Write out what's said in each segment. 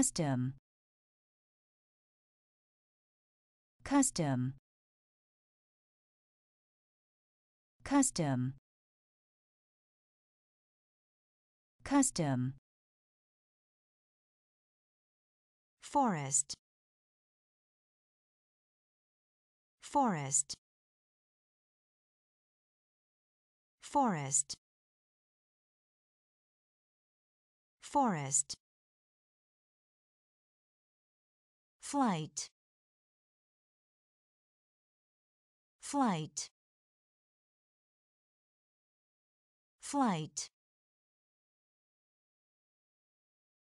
custom. Custom. Custom. Custom. Forest. Forest. Forest. Forest flight. Flight. Flight.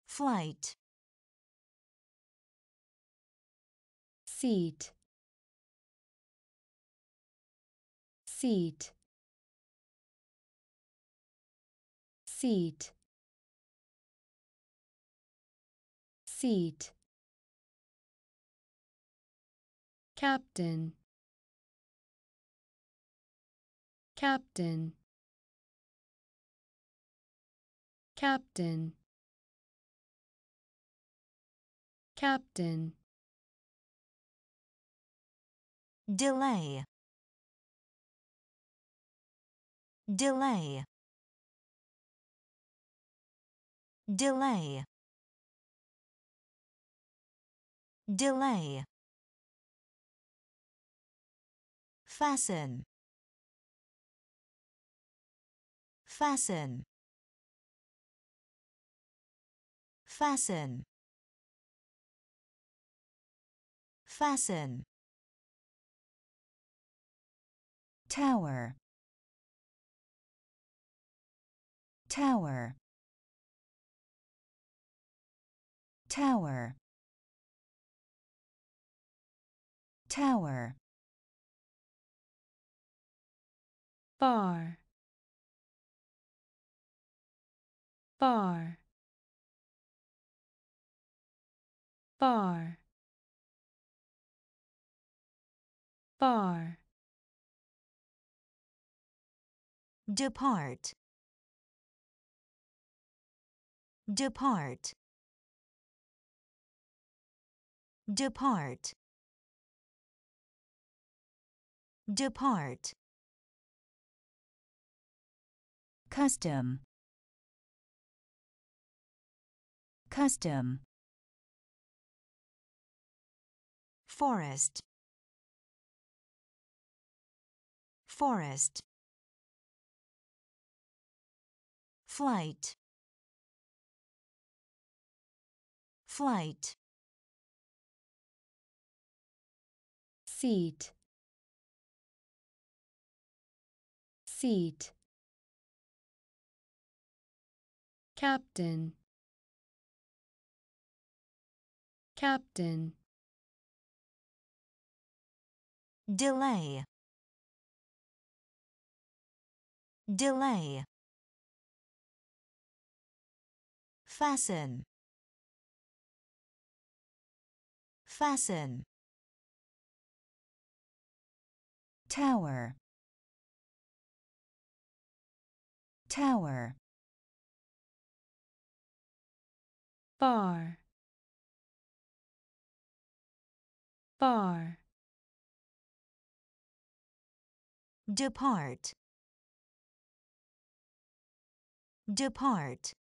Flight. Seat. Seat. Seat. Seat captain. Captain. Captain. Captain. Delay. Delay. Delay. Delay fasten. Fasten. Fasten. Fasten. Tower. Tower. Tower. Tower far. Far. Far. Far. Depart. Depart. Depart. Depart custom. Custom. Forest. Forest. Flight. Flight. Seat. Seat captain. Captain. Delay. Delay. Fasten. Fasten. Tower. Tower far. Far. Depart. Depart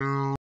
slash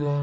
Mm.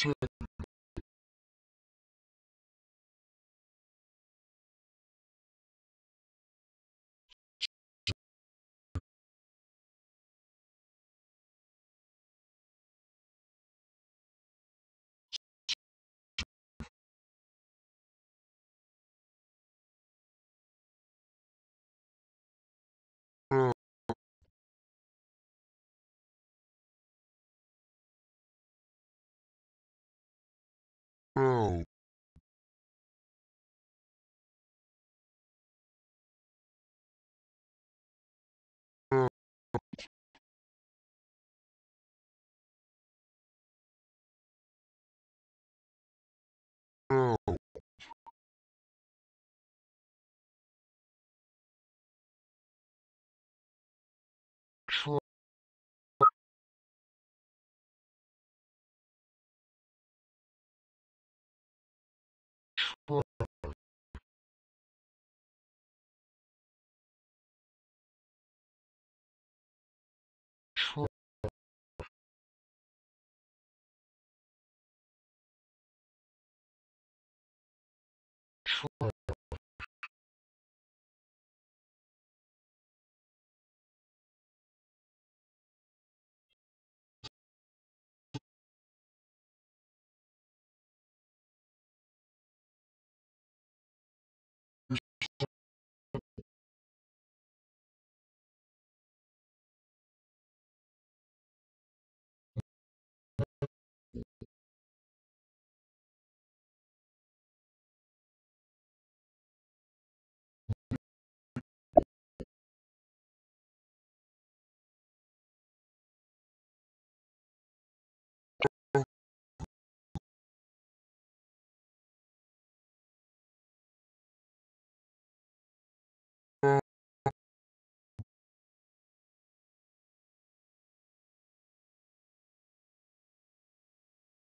Sit.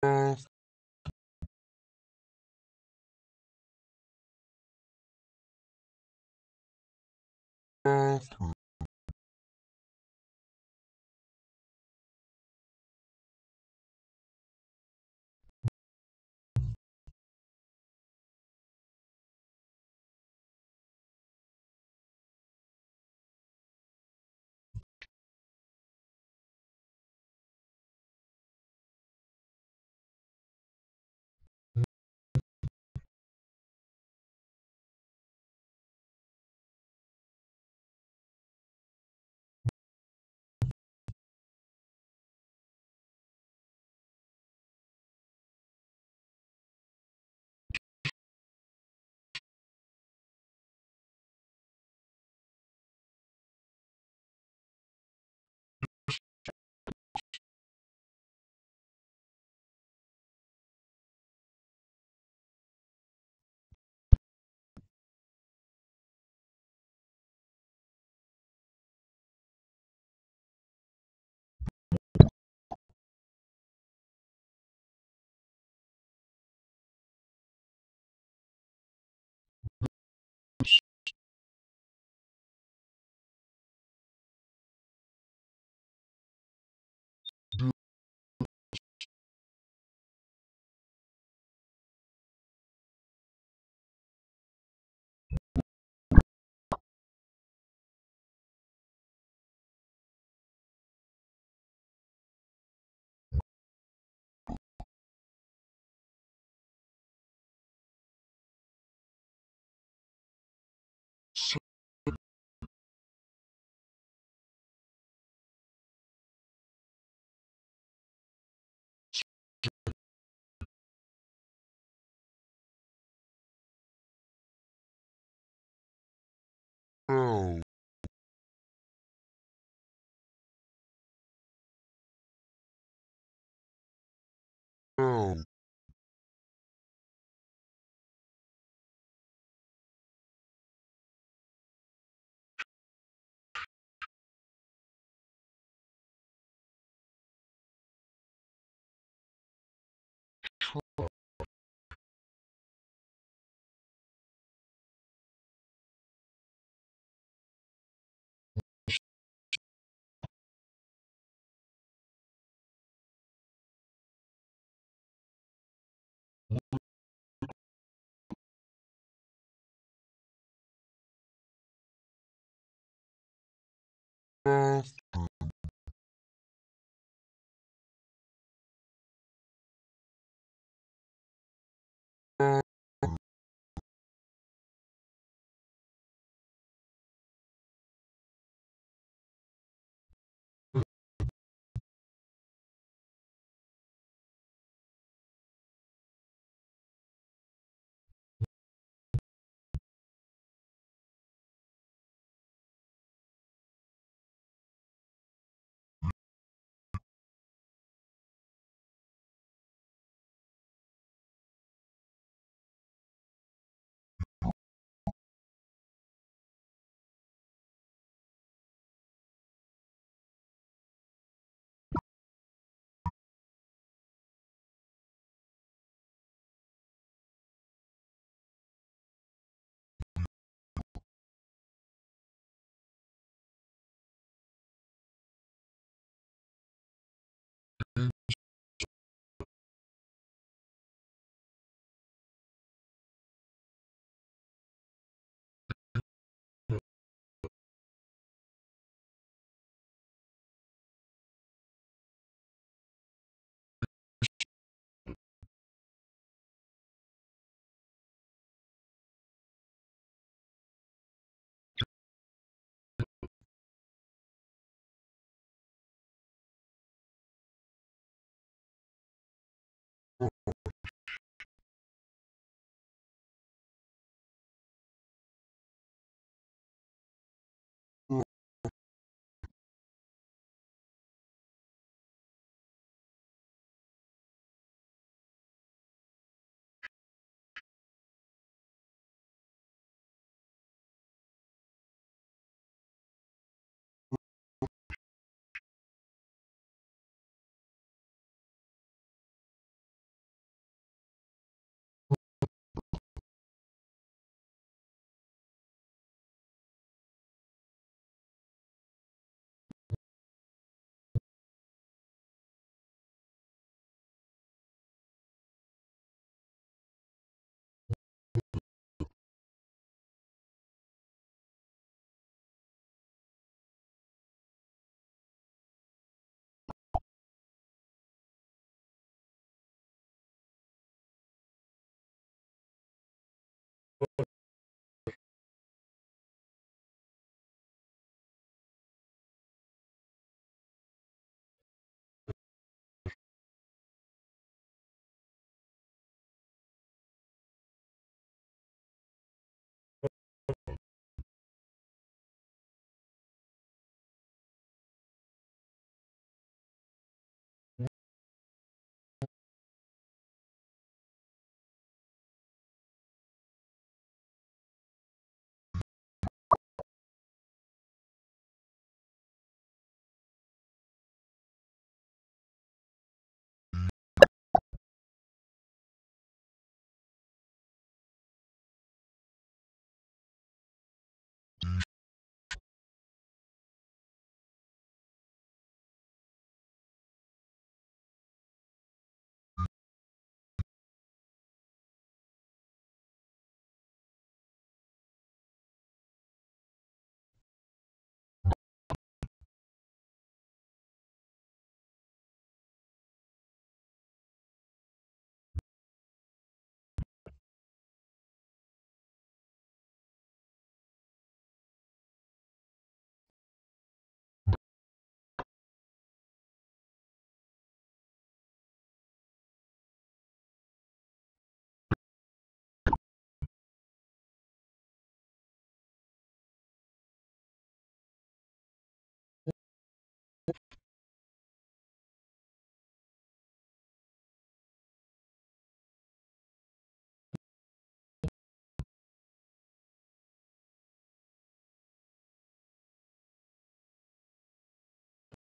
Bath asked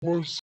was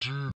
due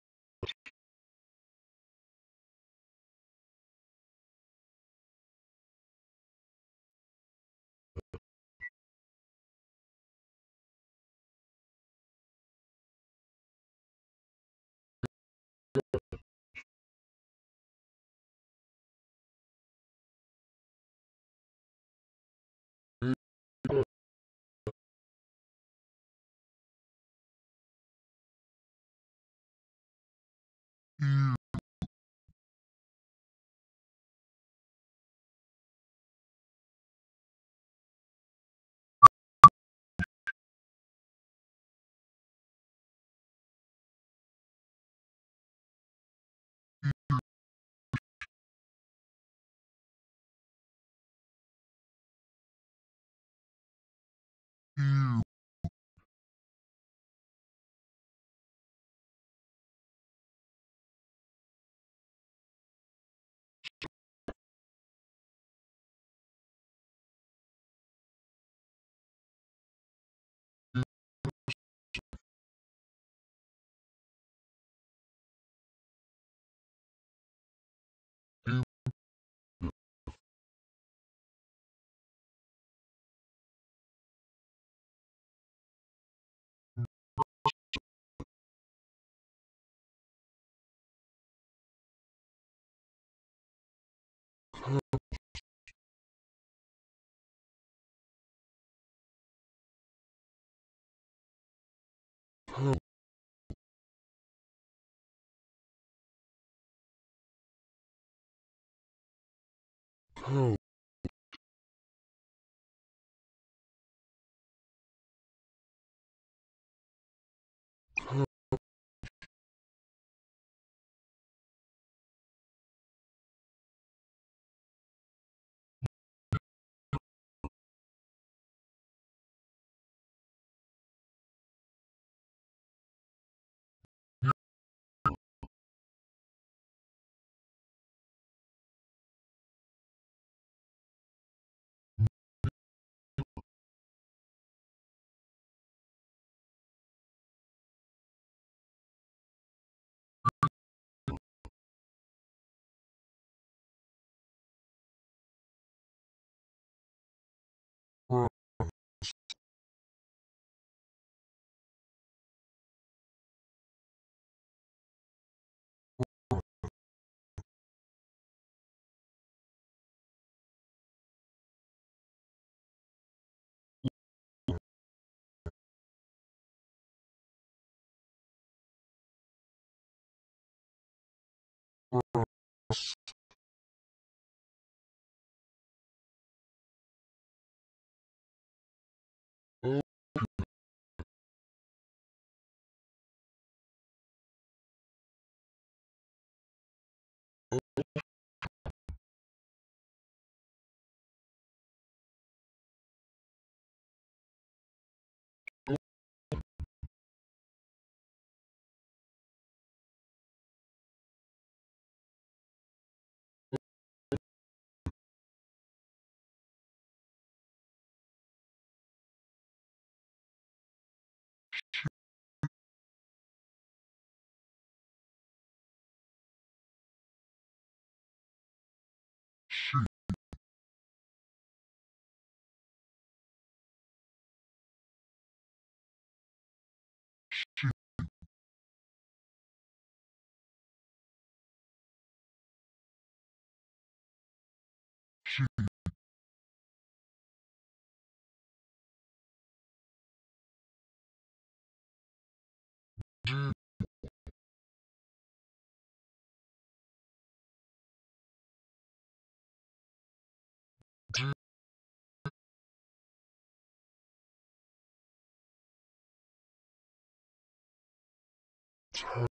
you Hello. Hello. Shoot. Tap.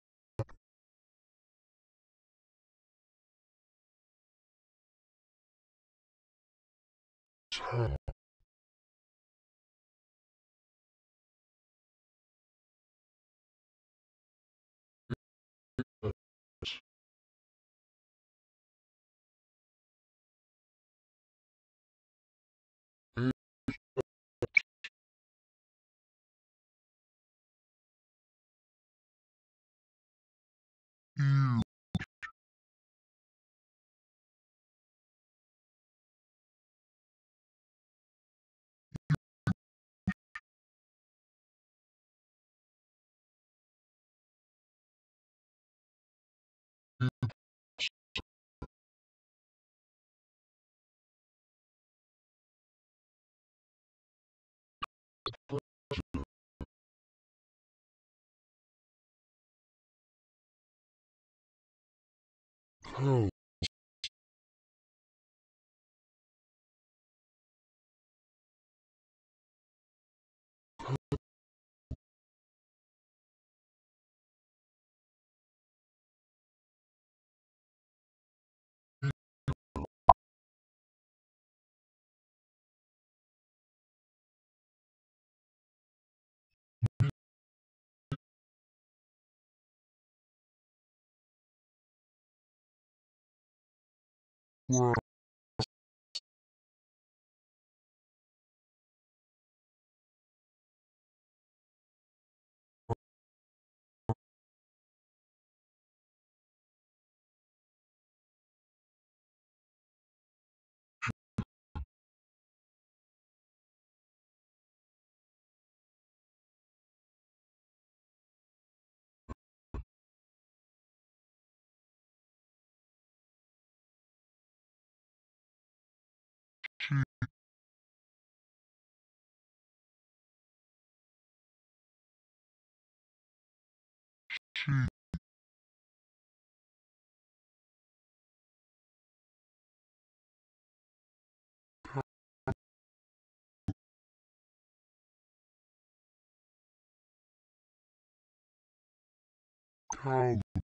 House were cow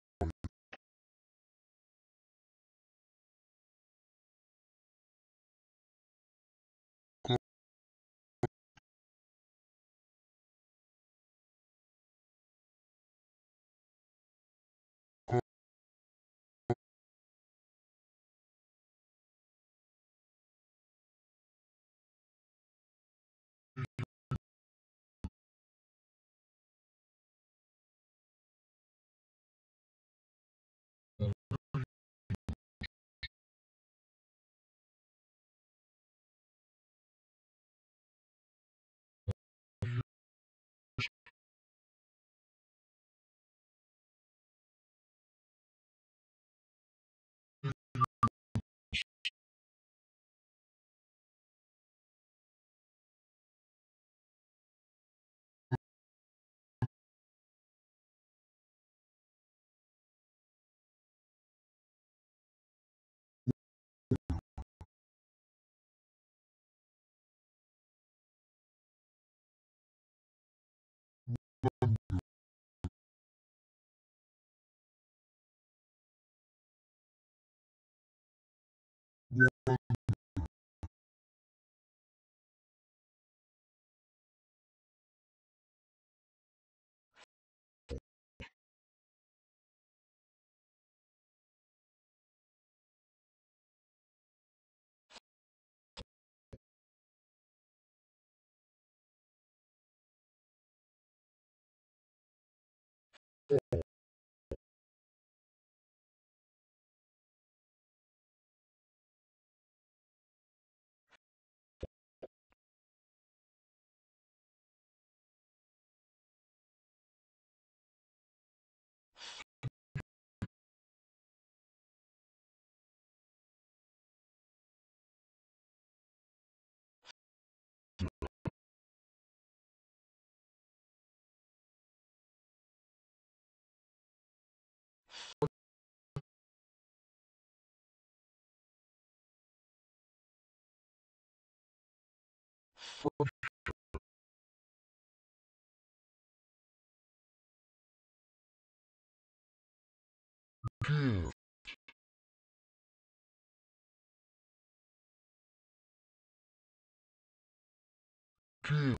cow give give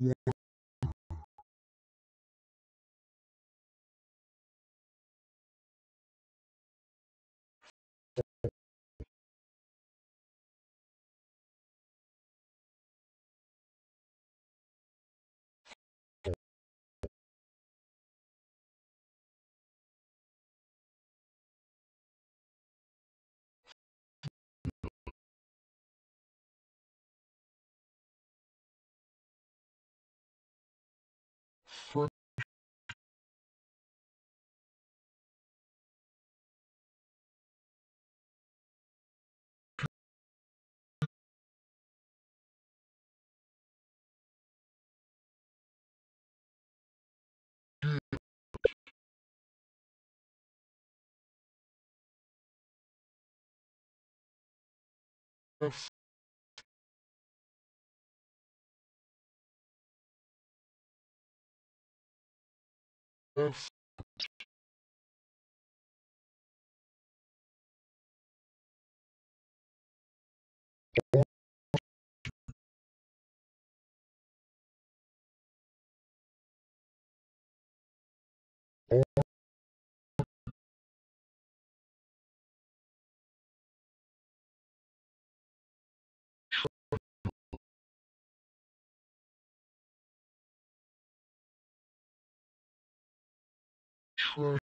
fresh F trash trash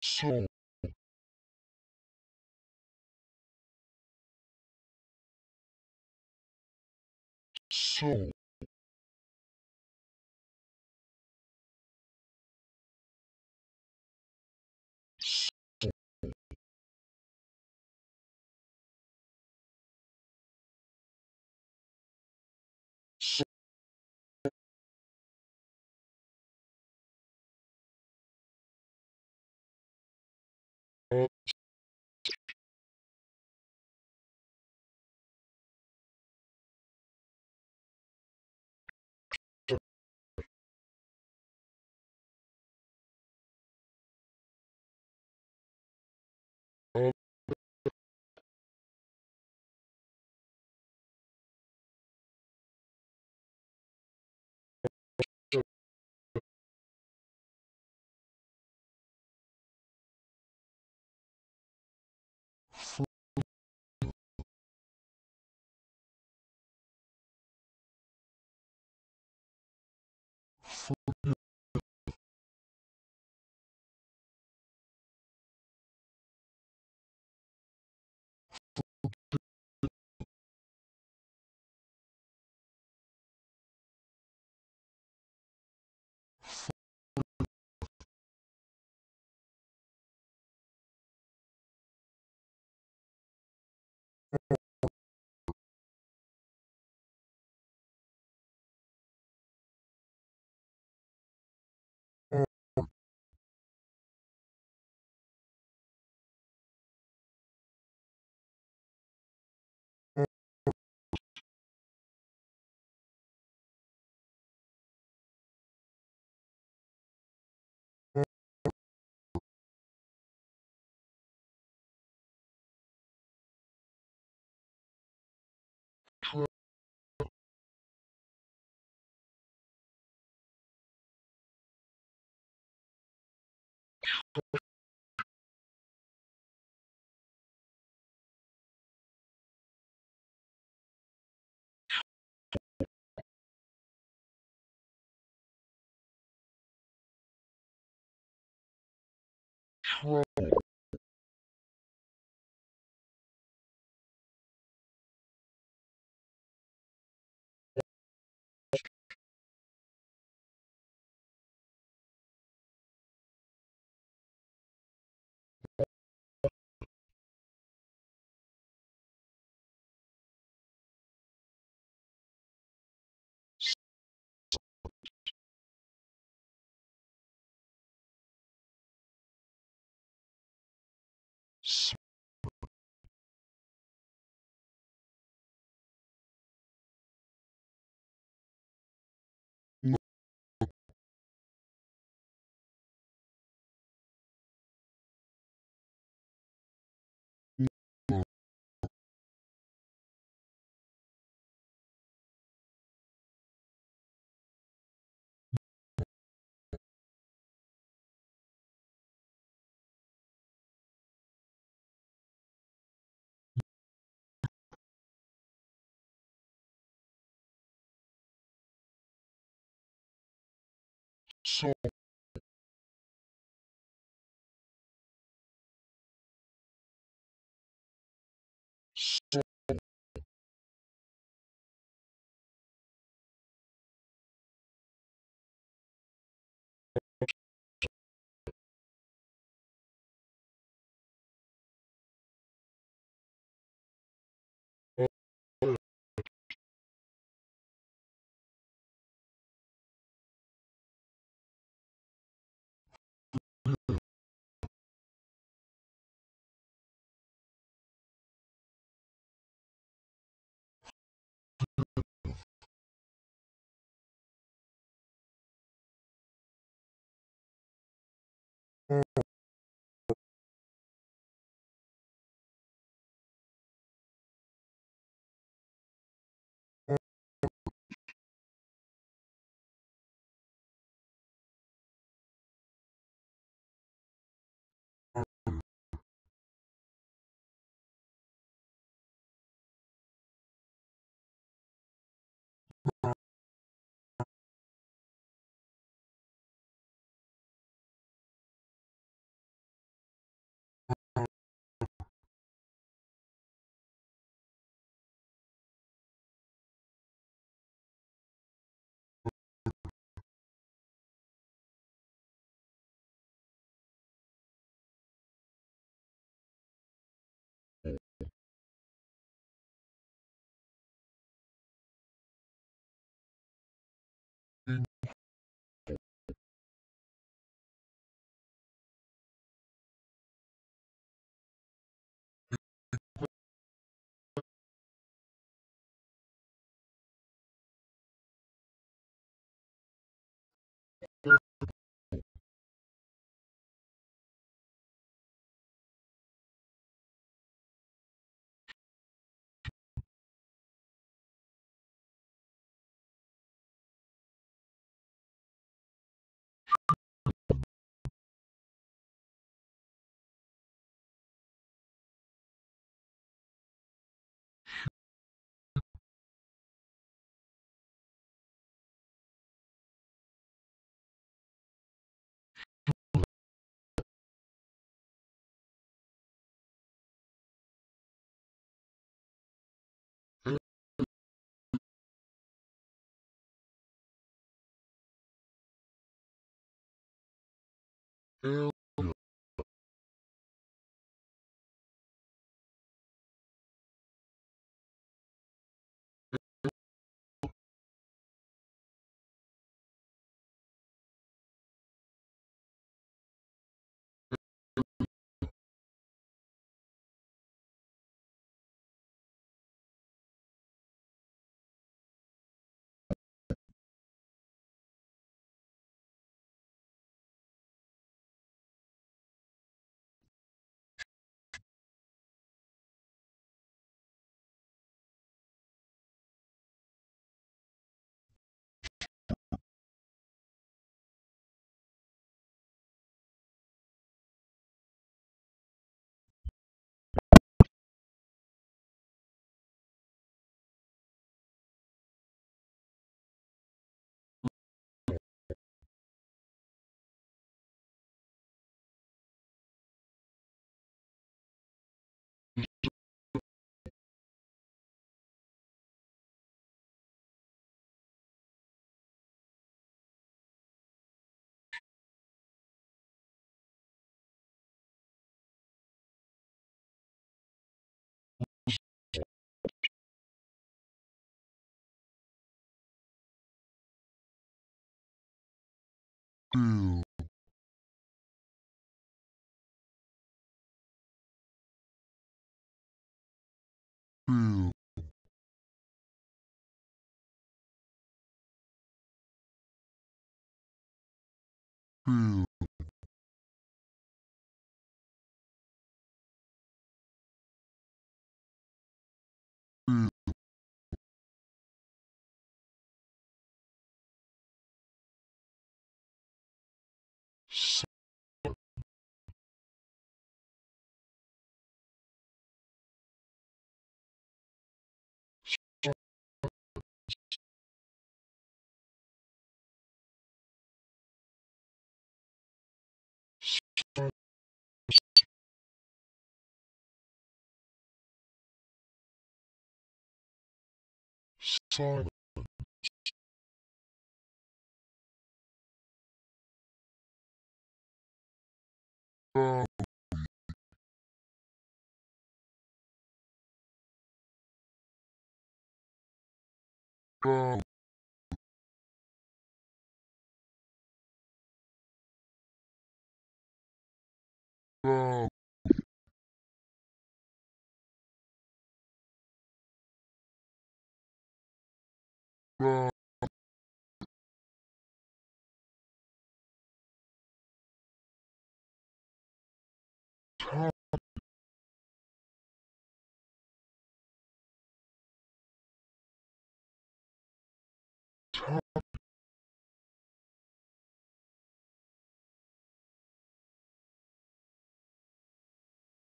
So. So. そん Trouble. So L two two two Simon. Go. Go.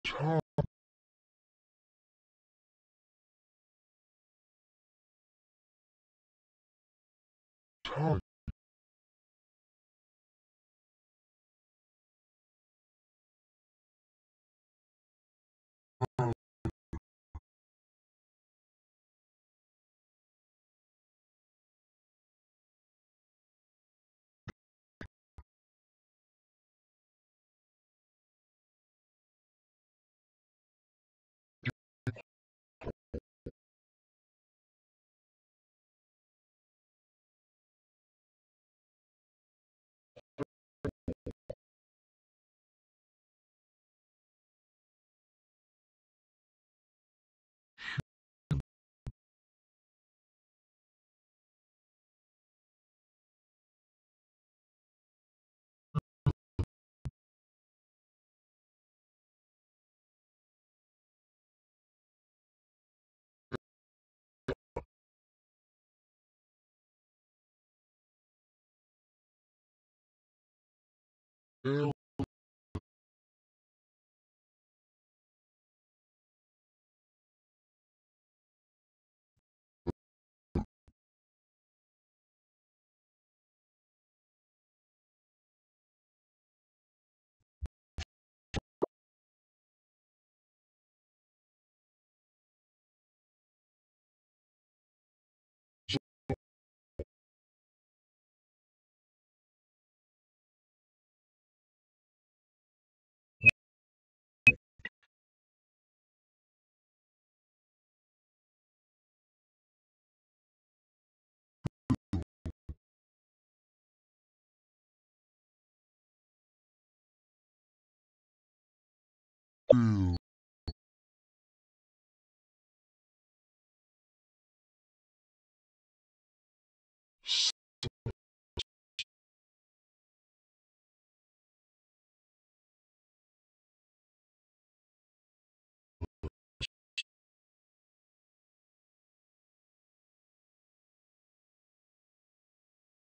Top, top, Mm. two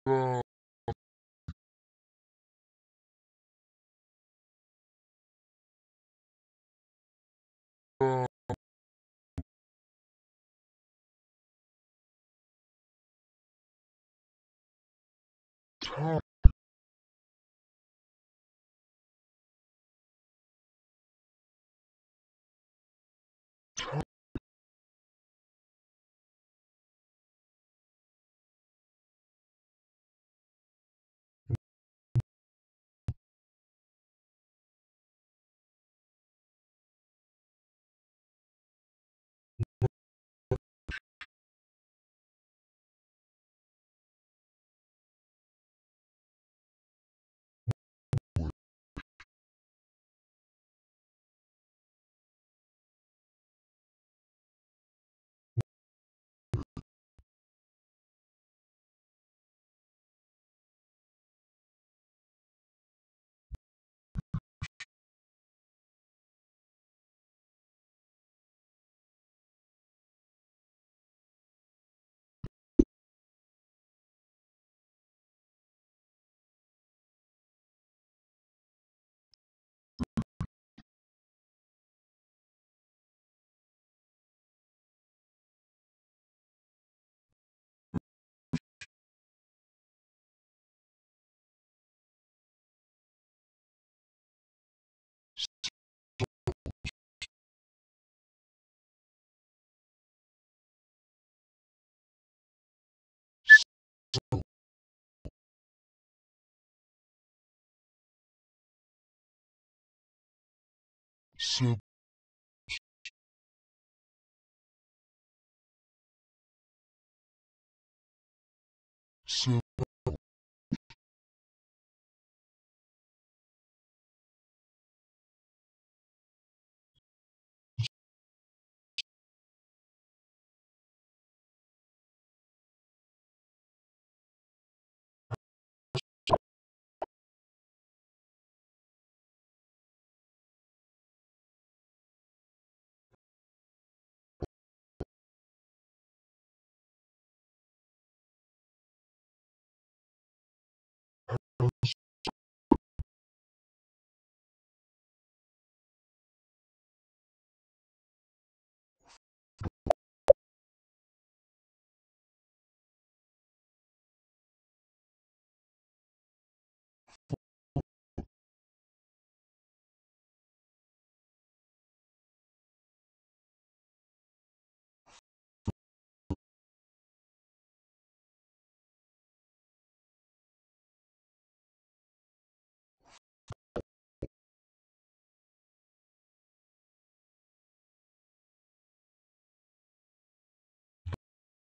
Whoa. home. そう。す。す。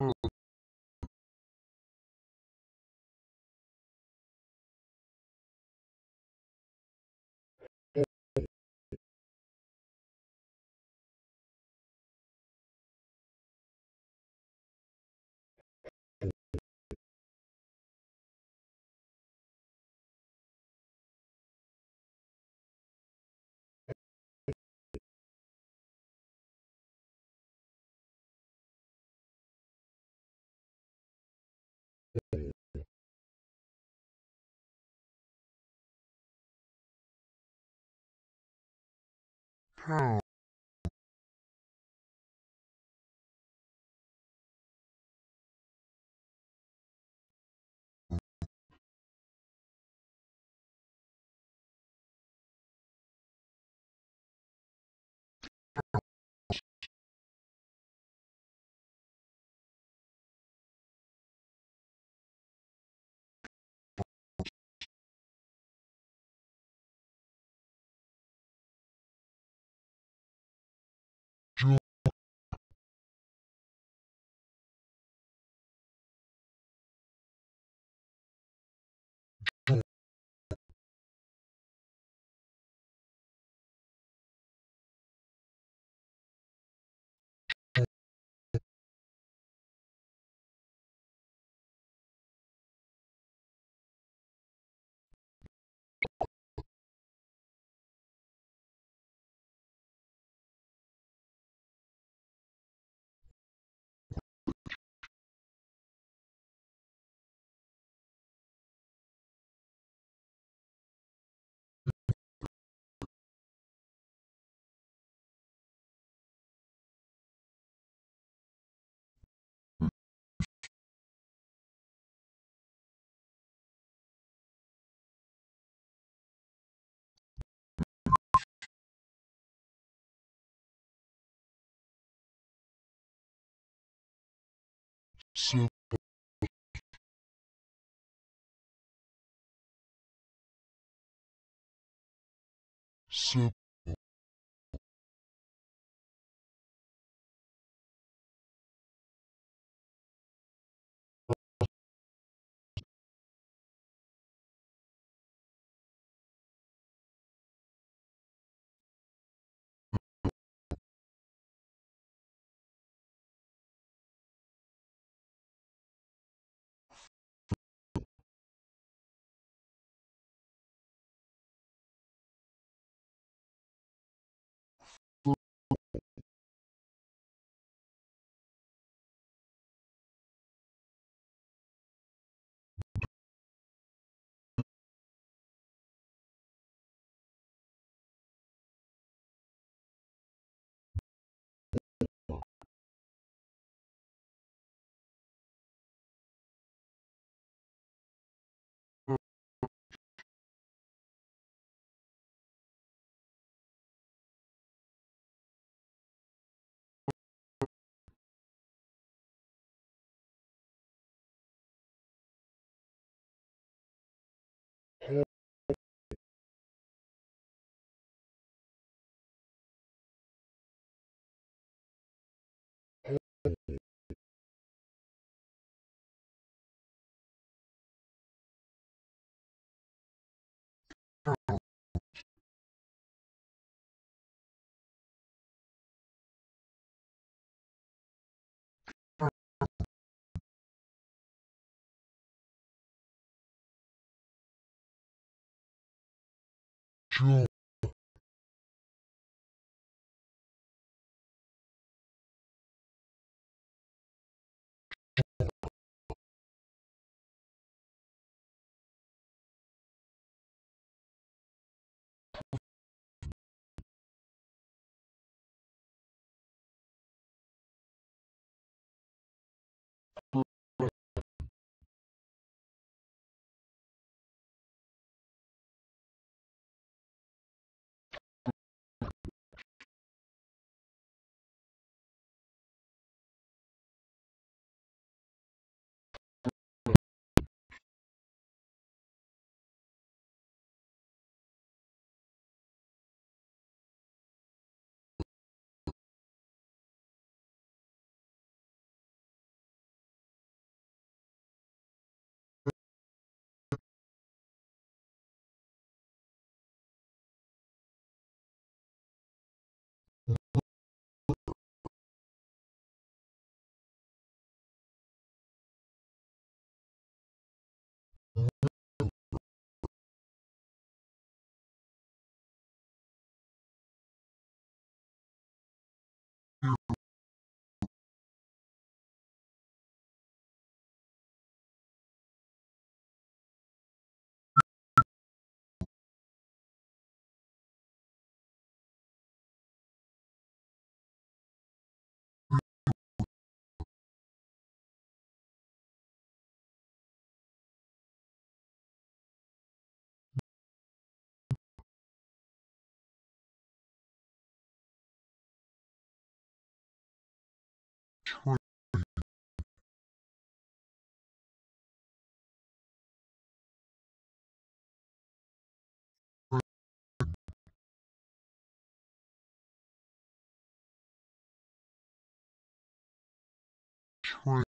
Simple. How? Sup. Jaw, tree,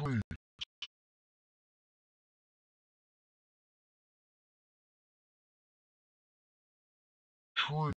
tree, tree,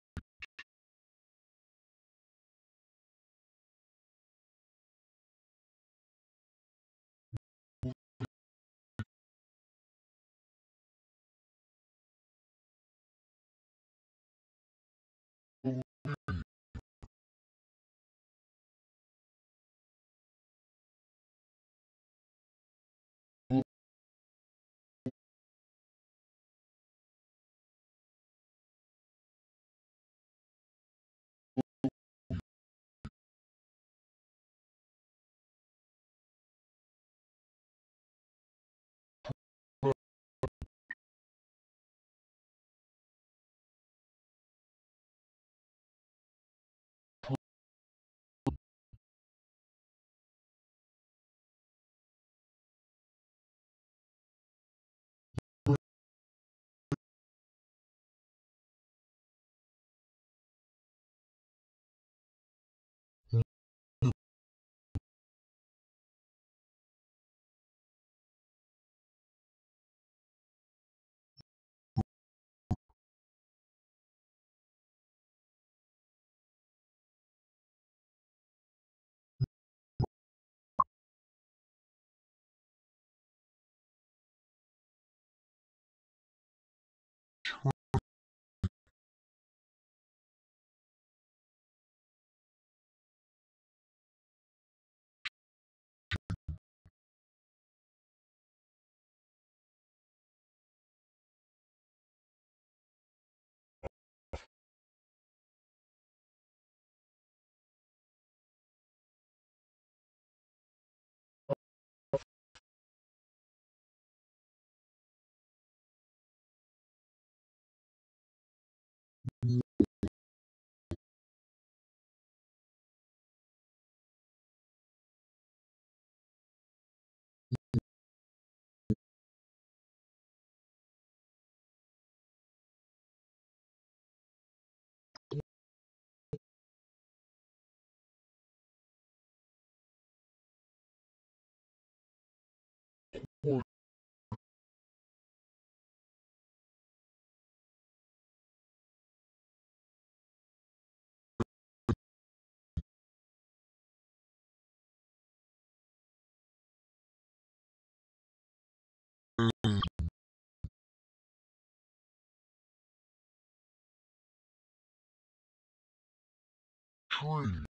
tree,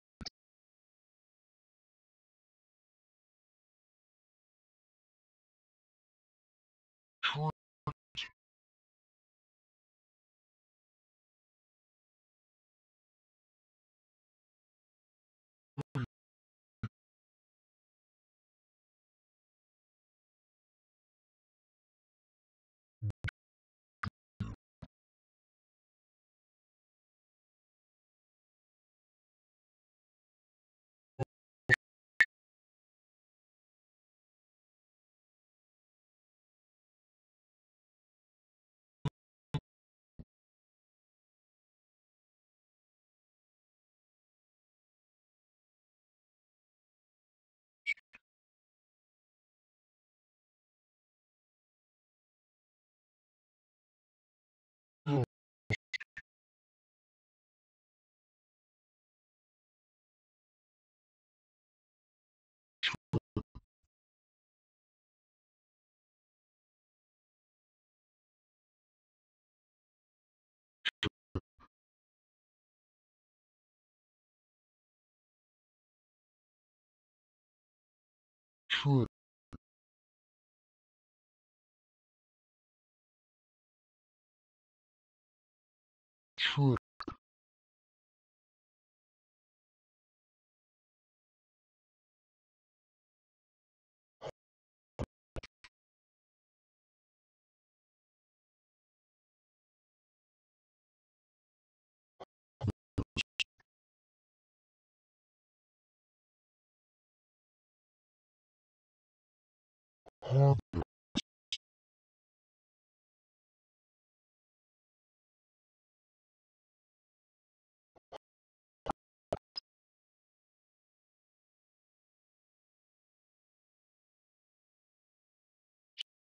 harvest,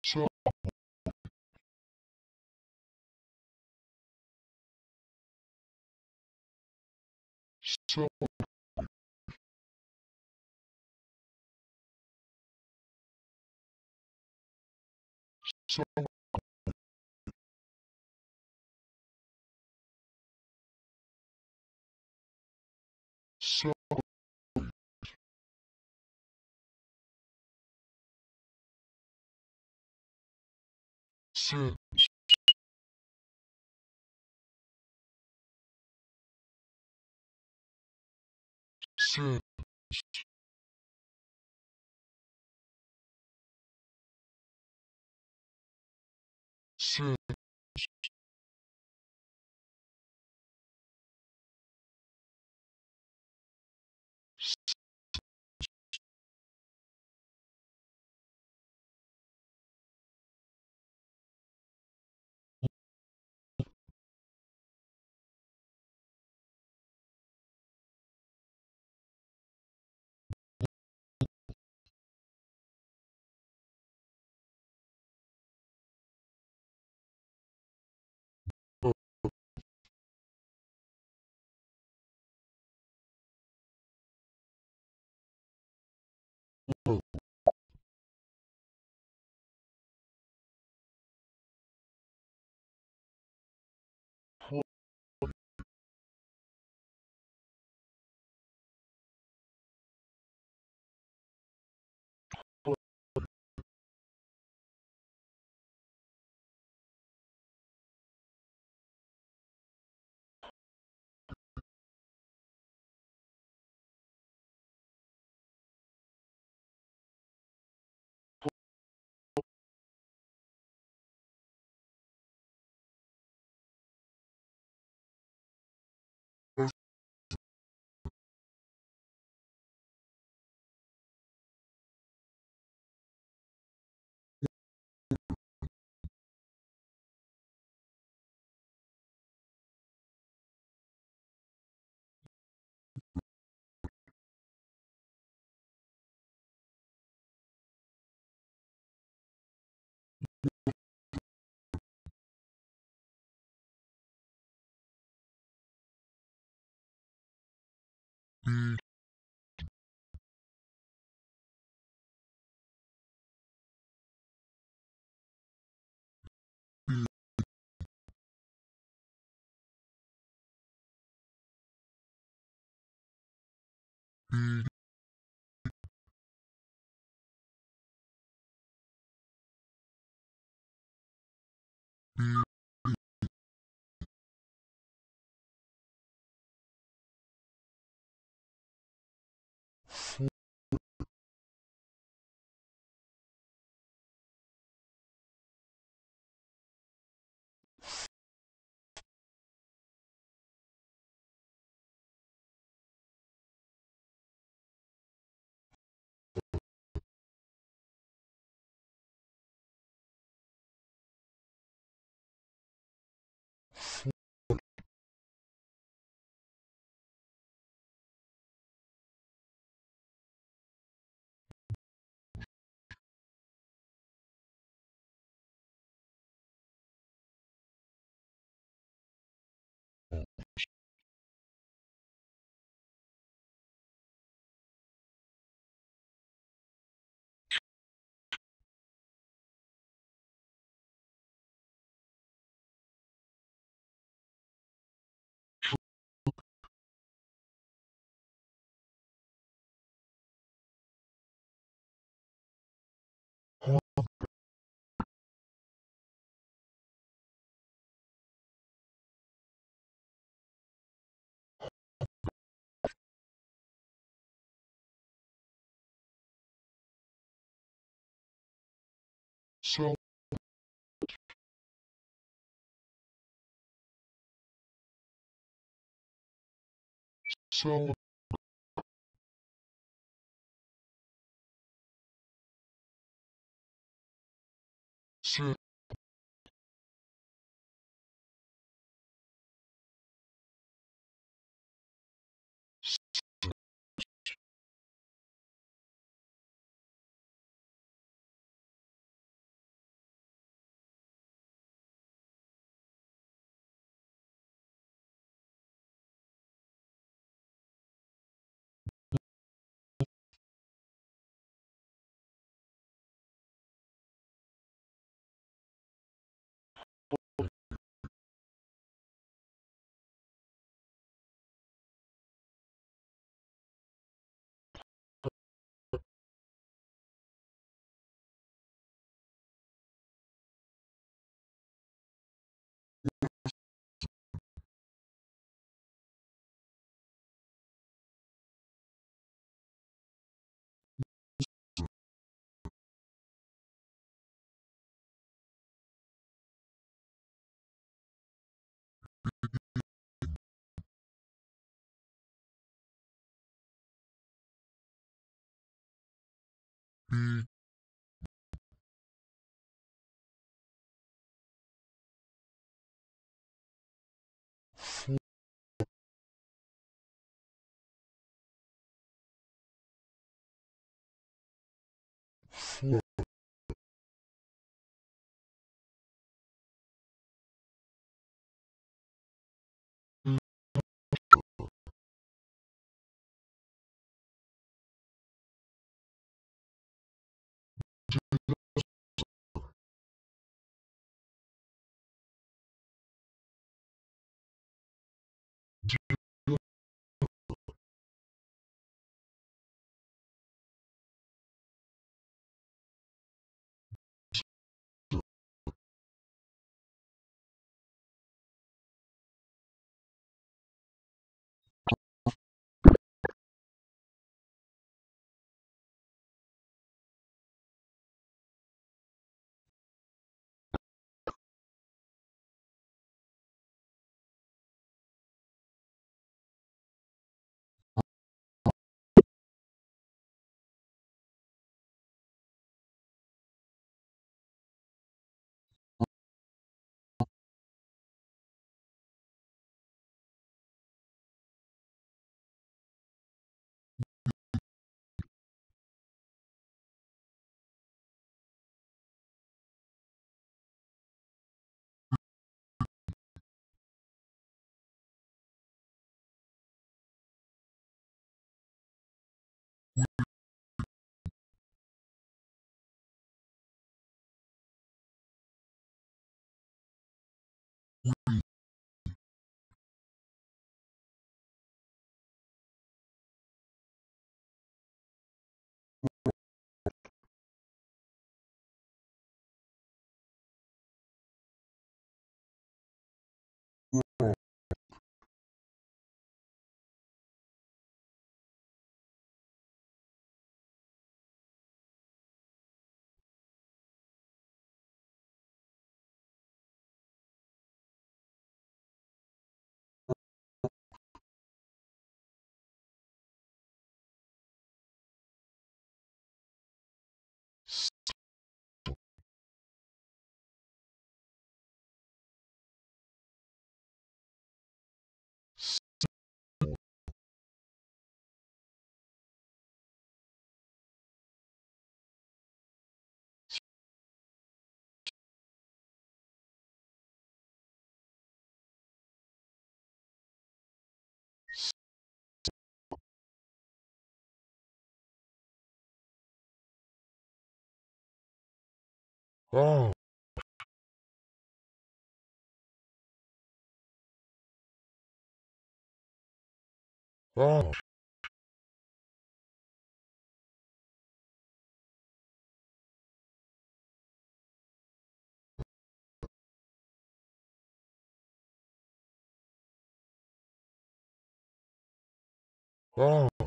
so, so, so, so, since, since, 是。Be, B B so so sit B one. Oh. Oh. Oh.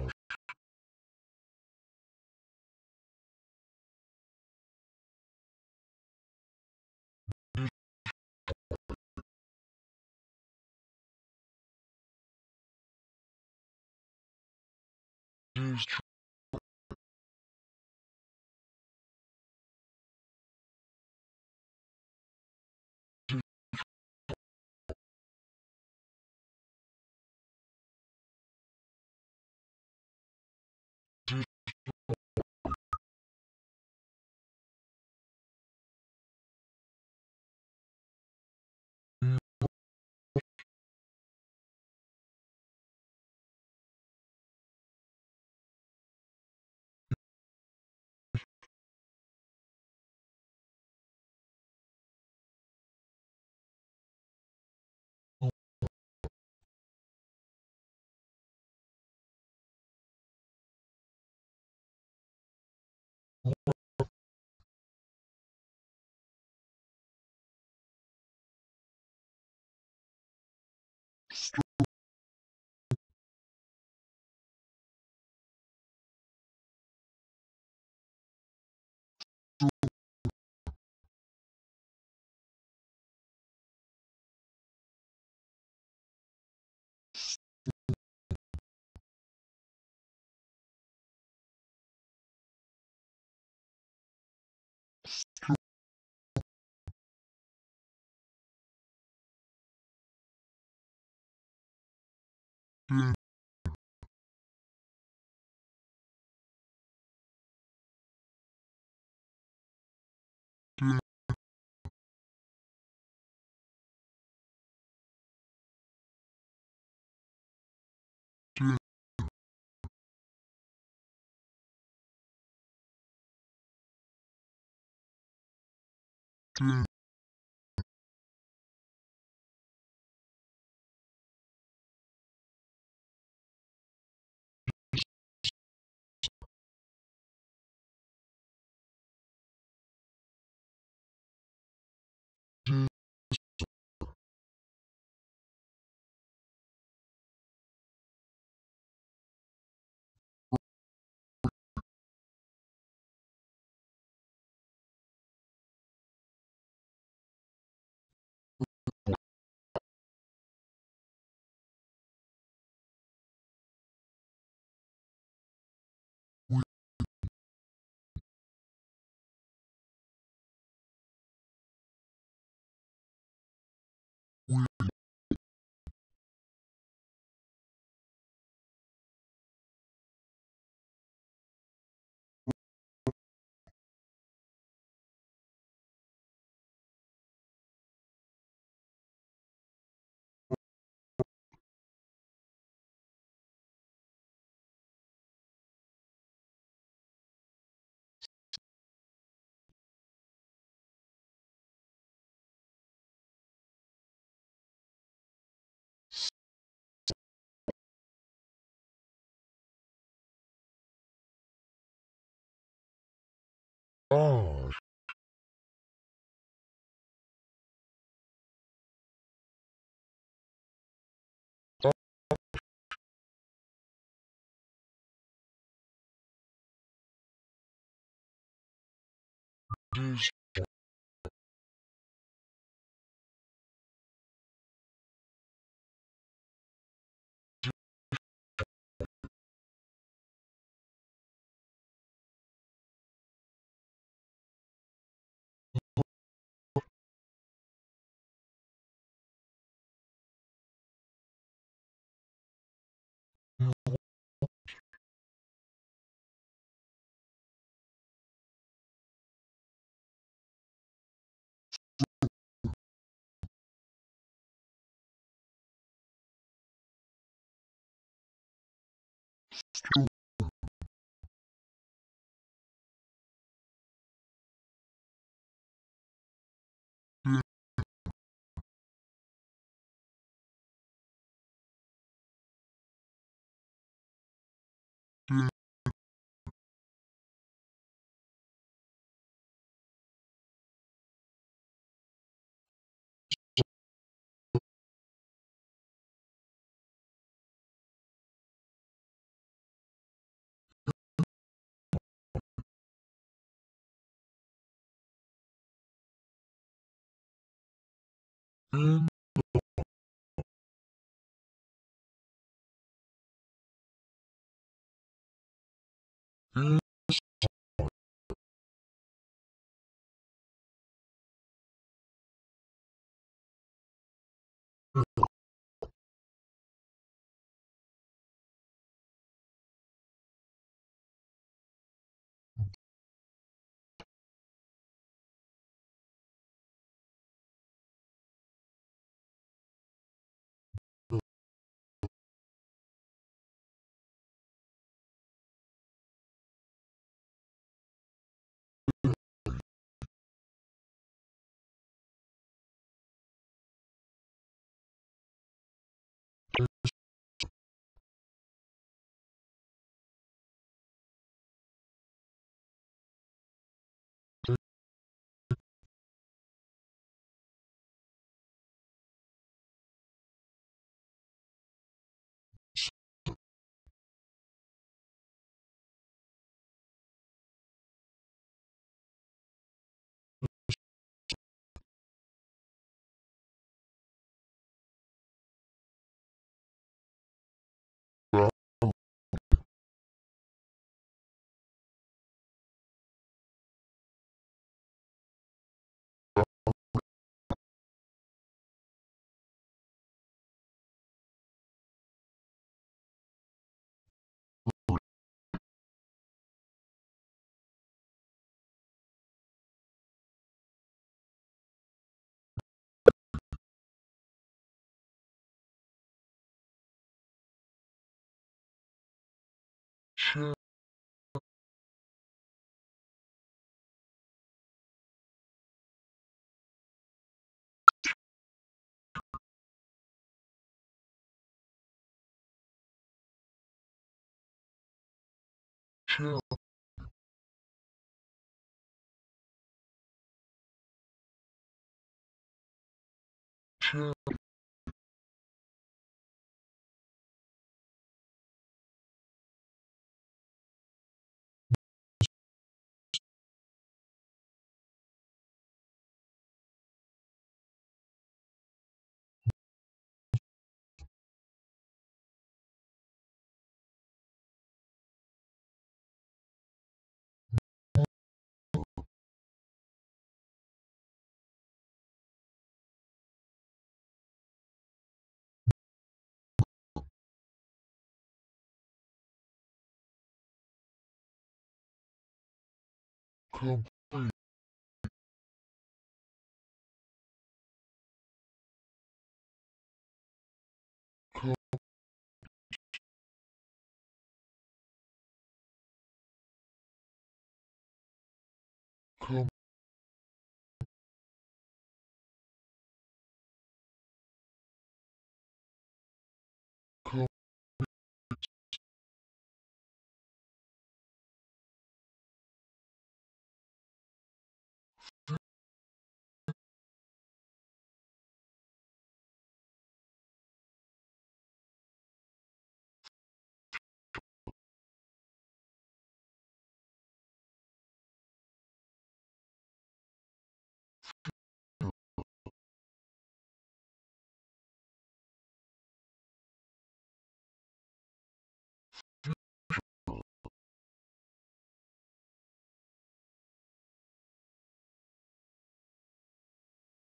Oh. bons Diz in chair complete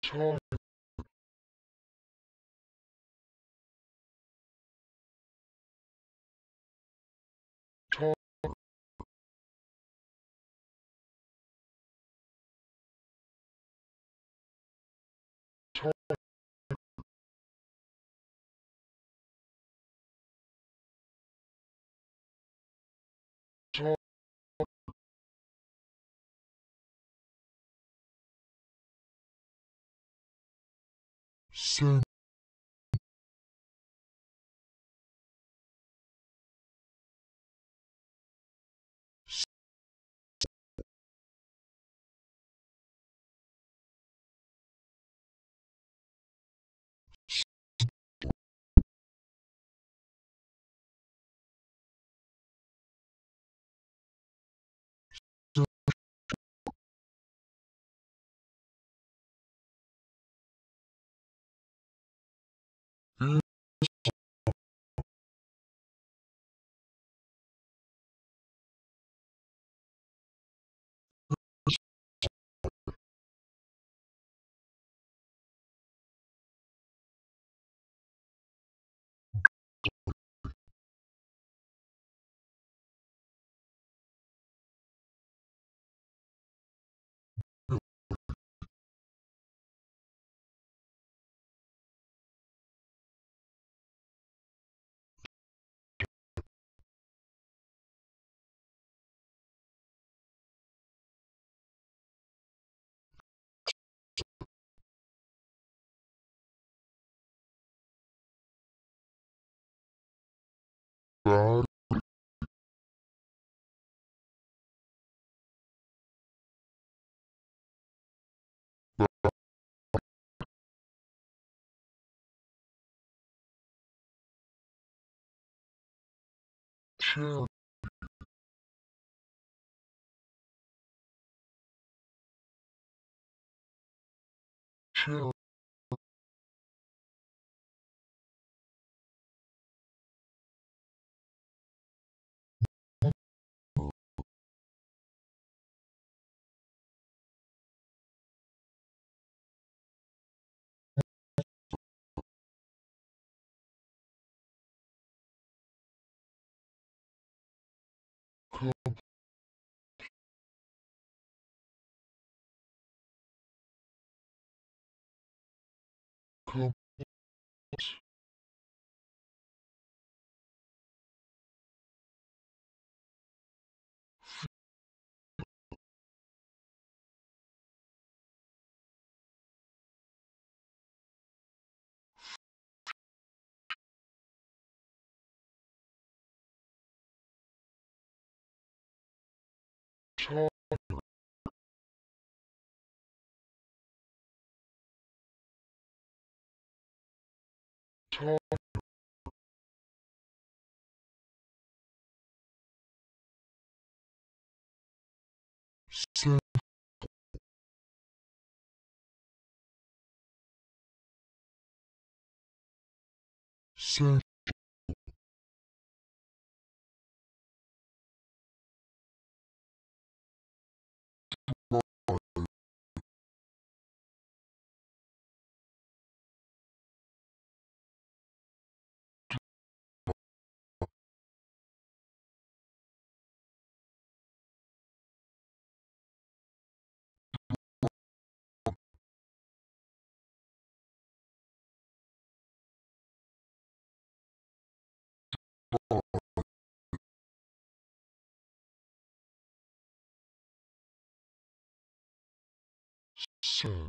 time send dar. Chill. Chill. Come come set set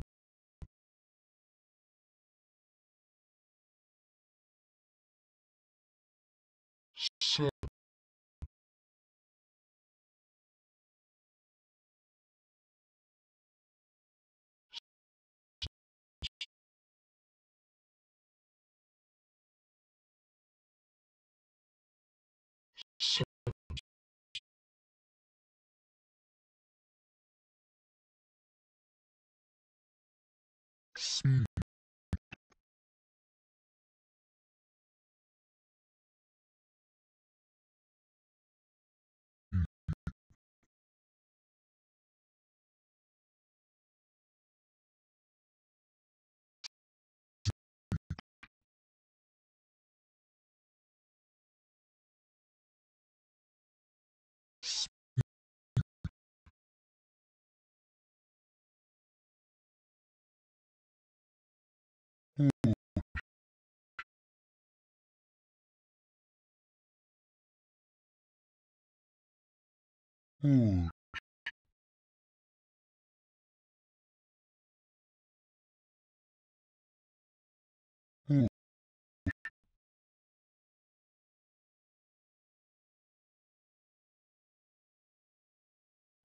see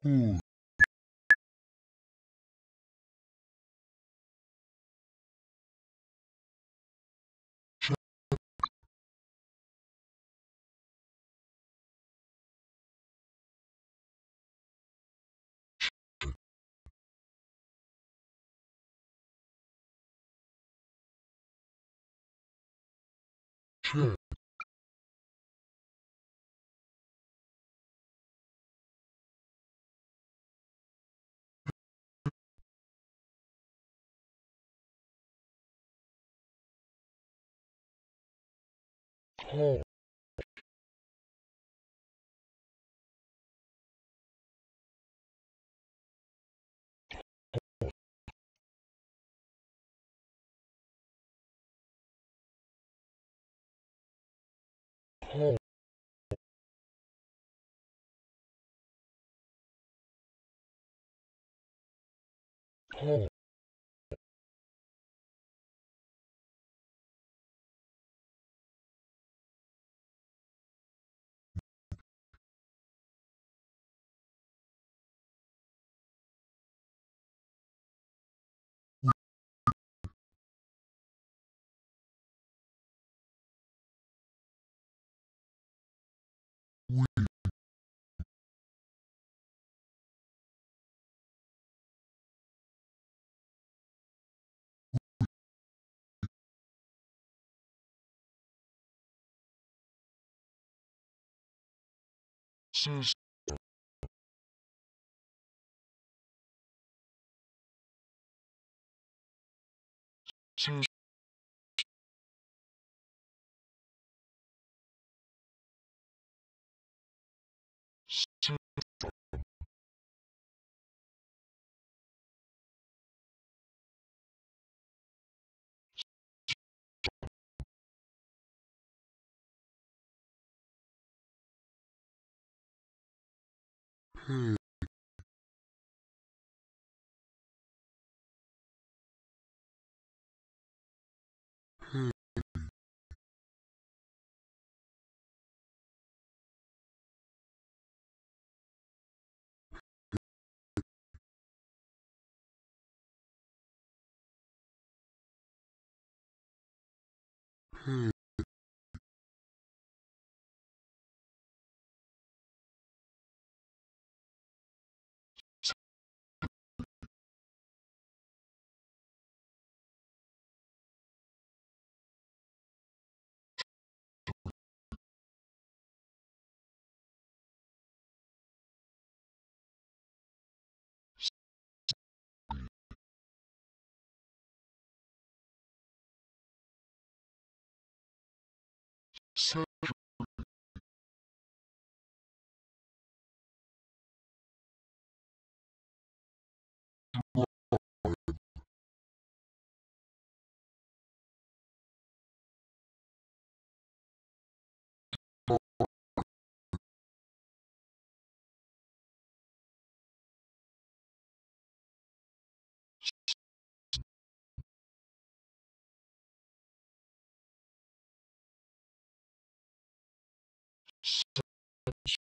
who check oh. call call system, hey, who,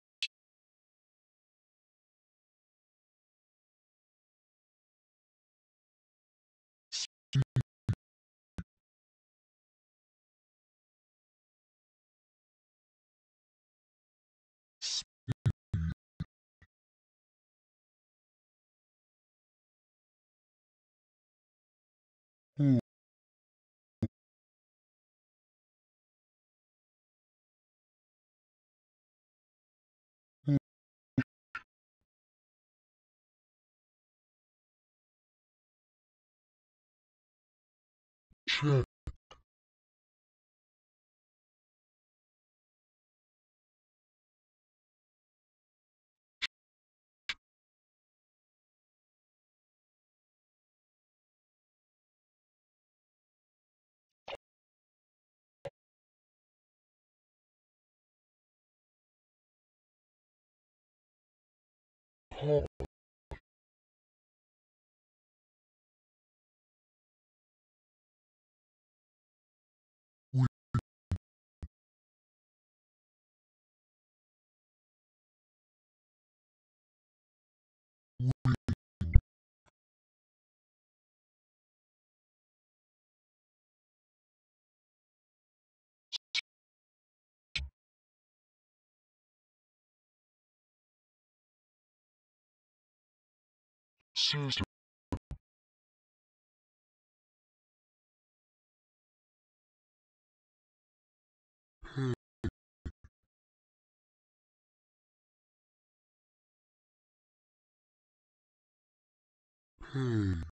halt, system, hmm. hey, hmm.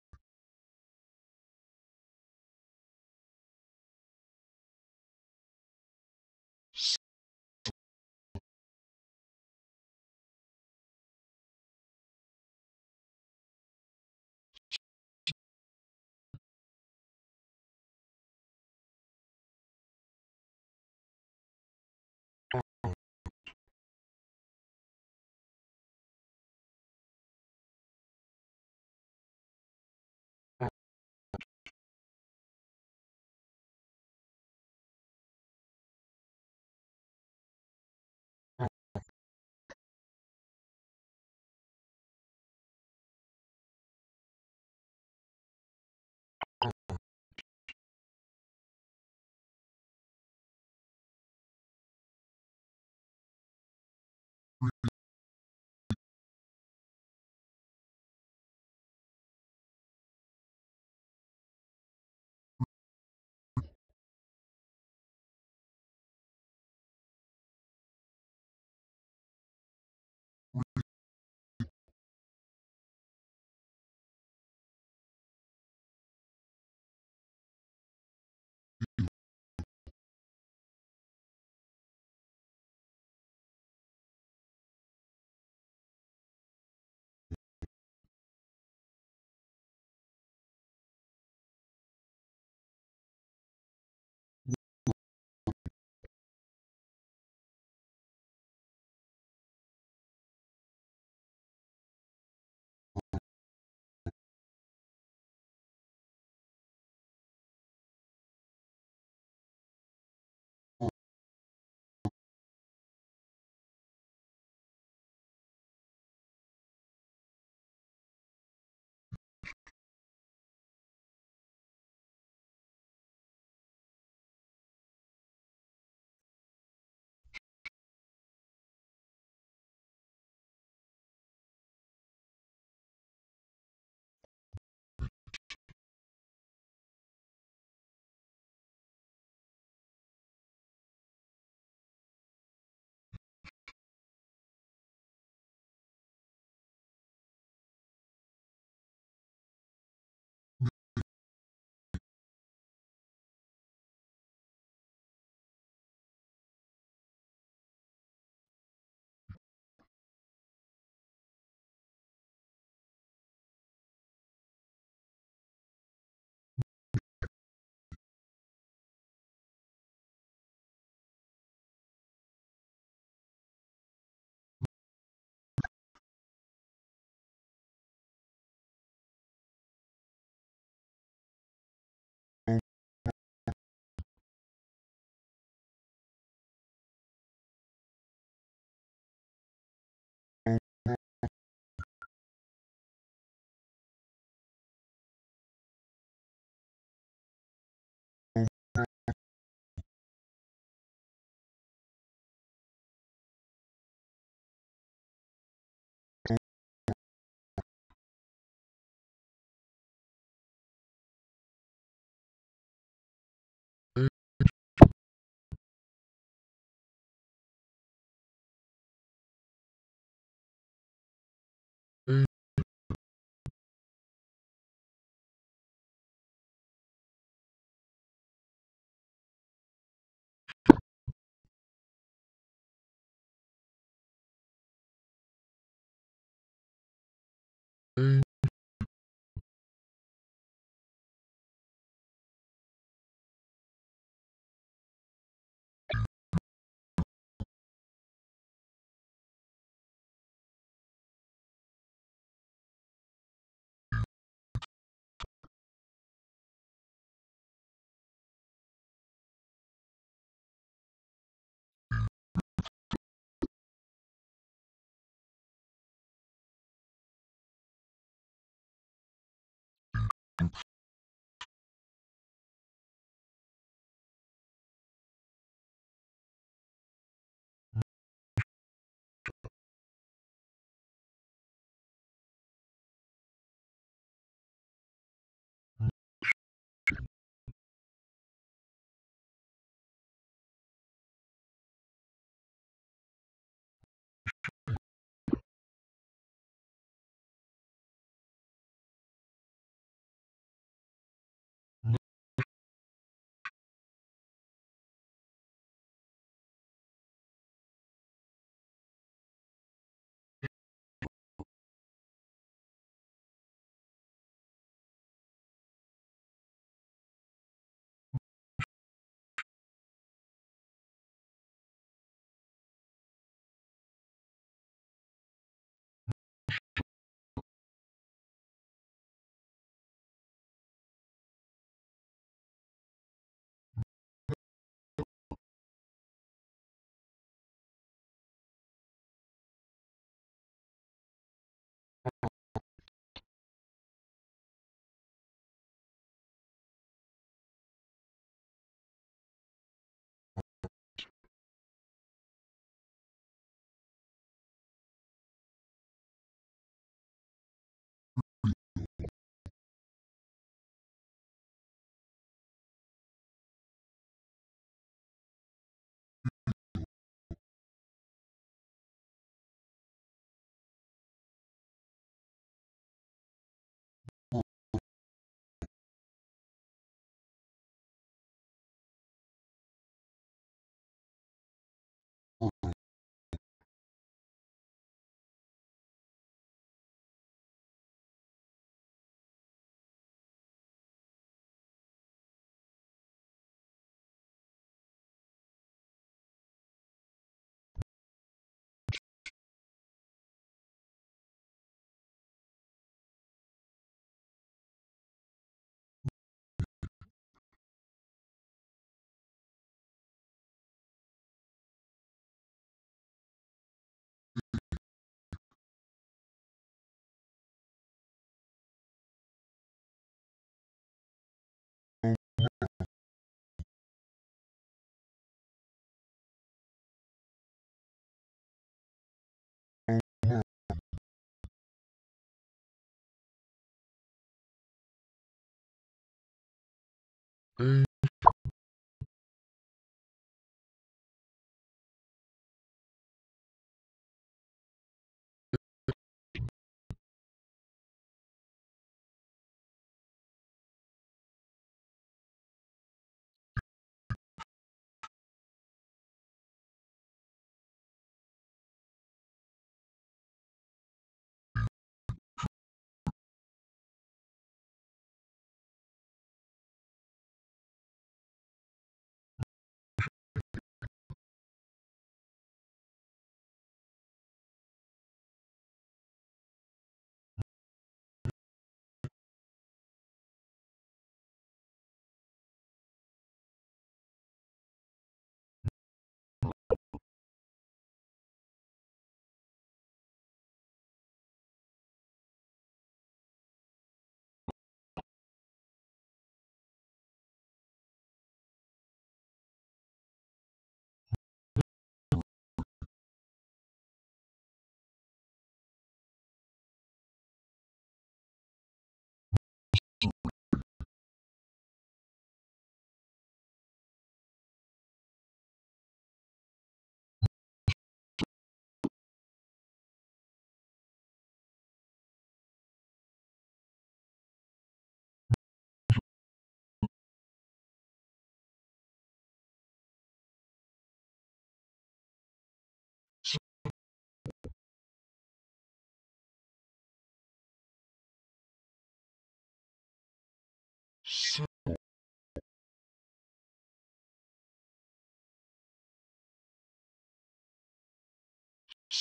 Hey,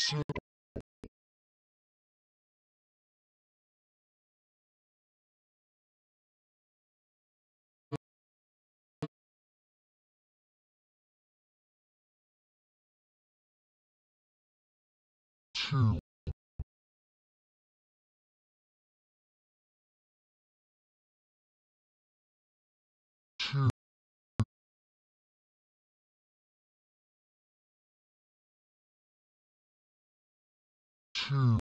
two two two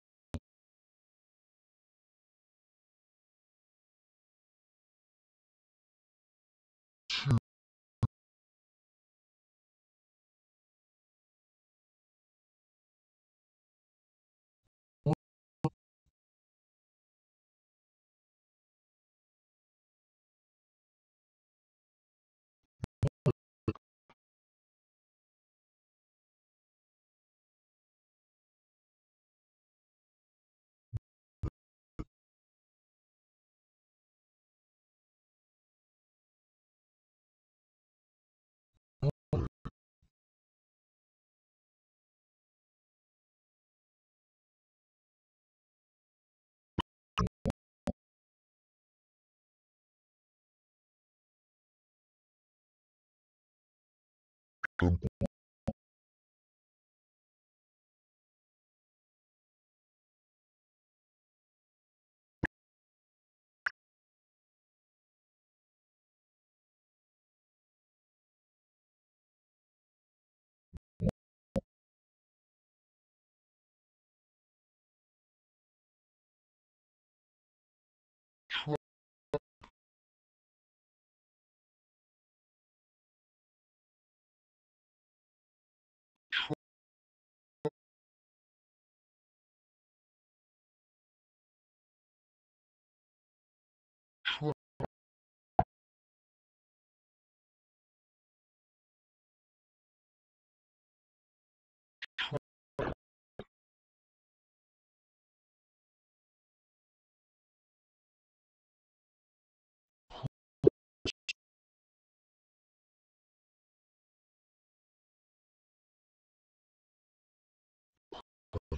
tempo この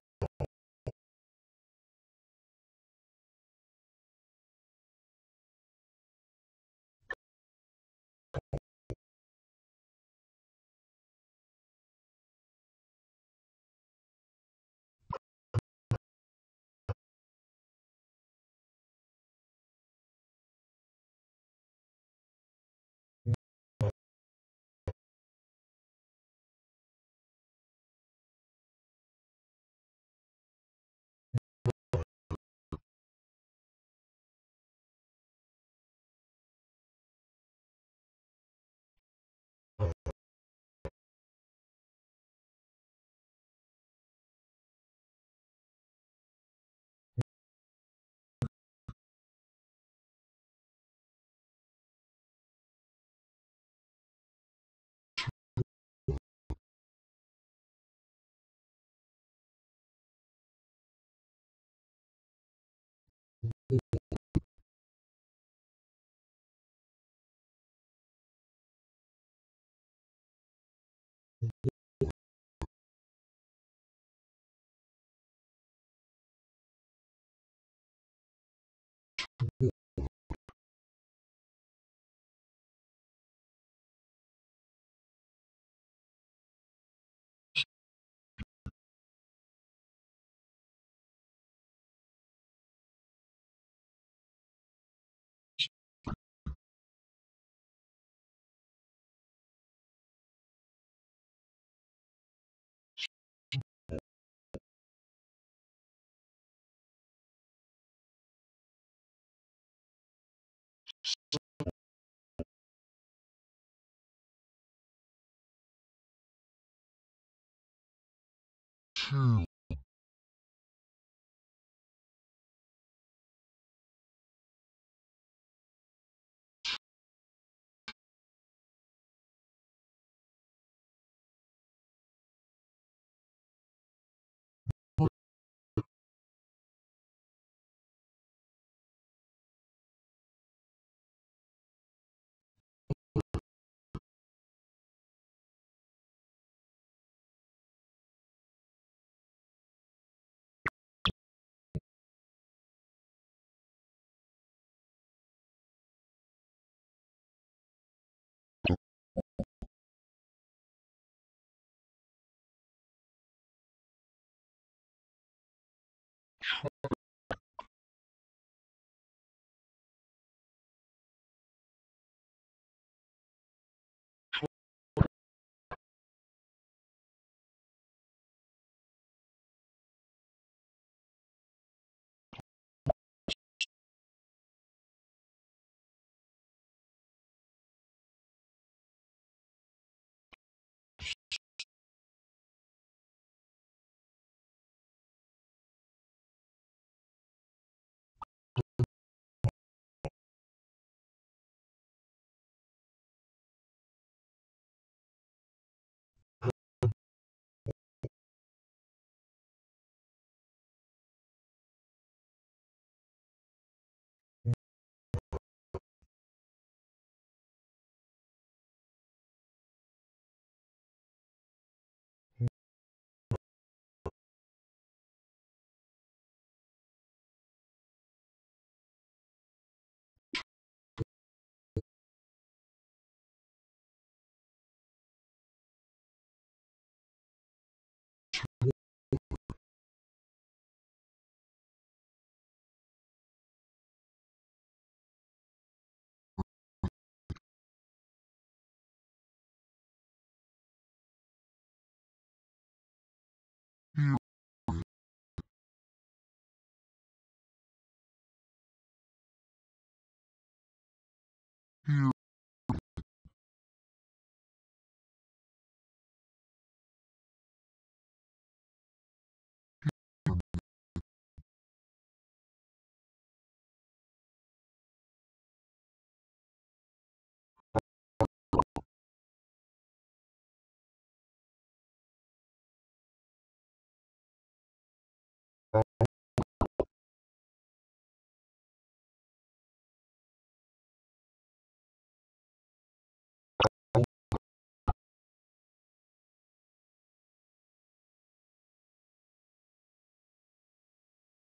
two,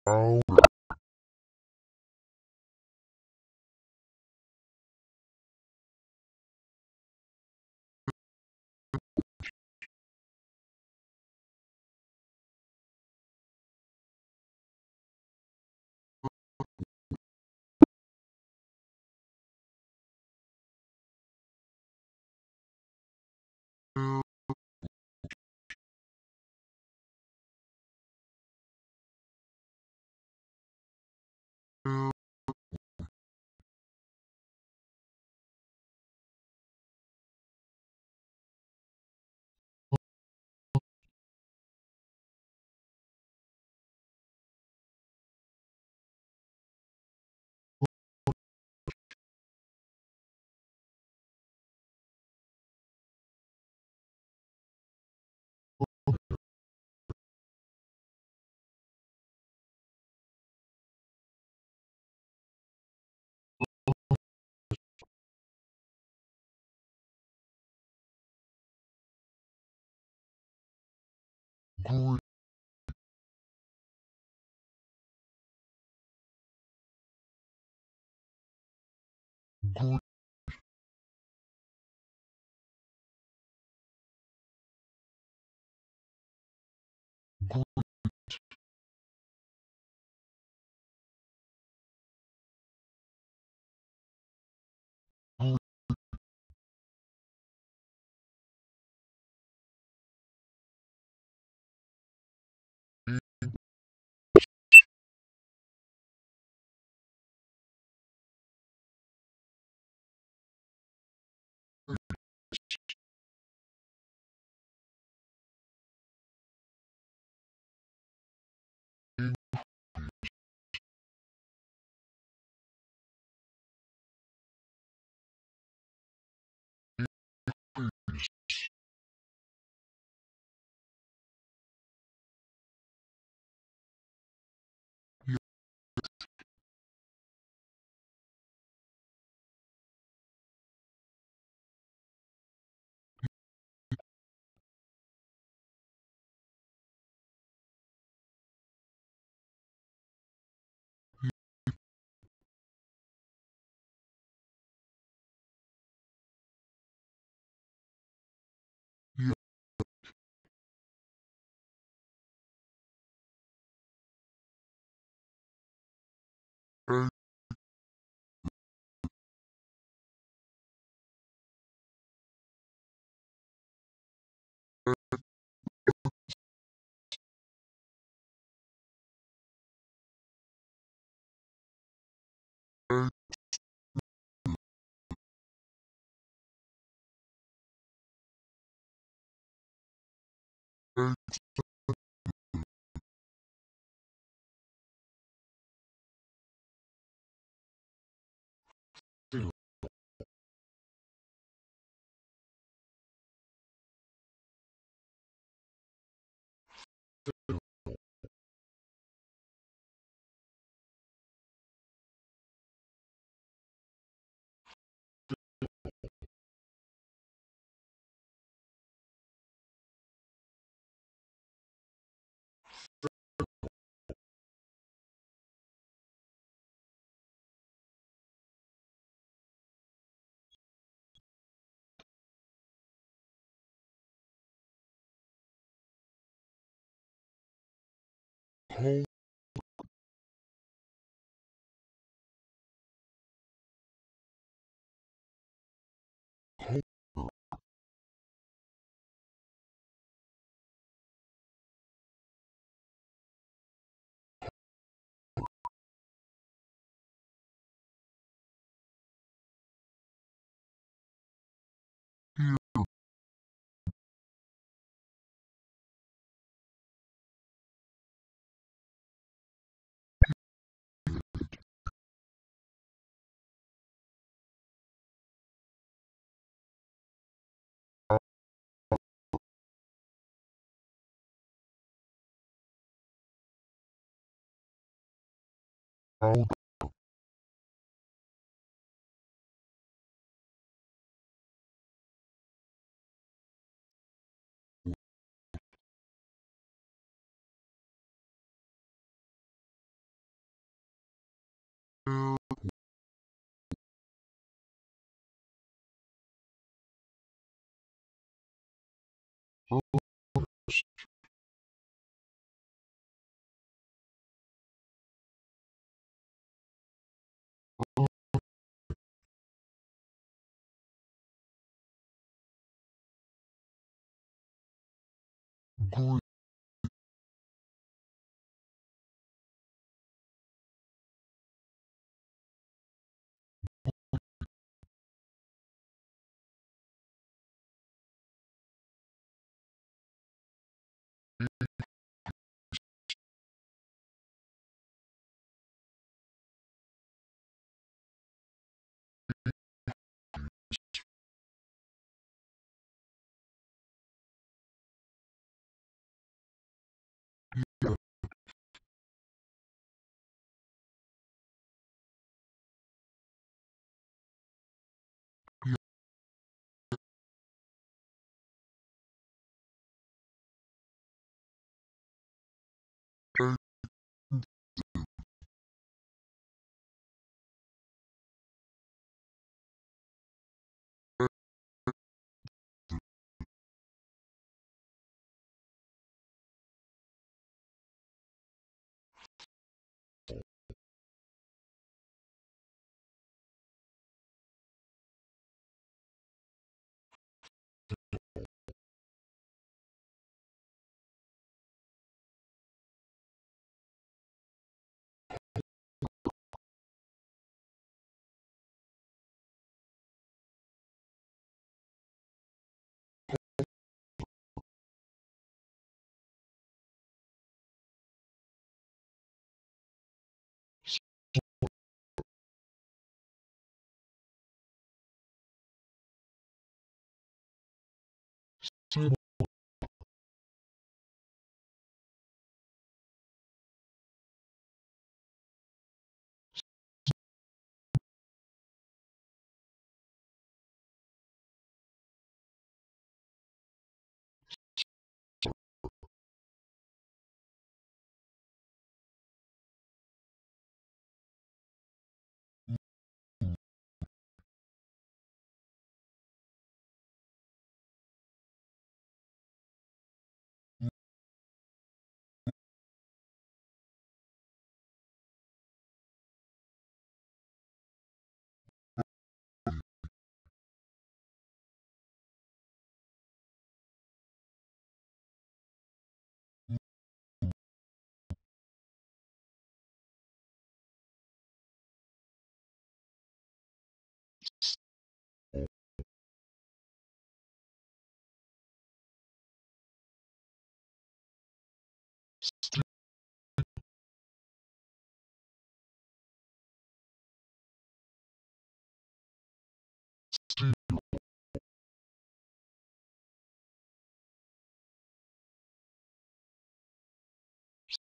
out, good, good, A. Hold. Out. Green.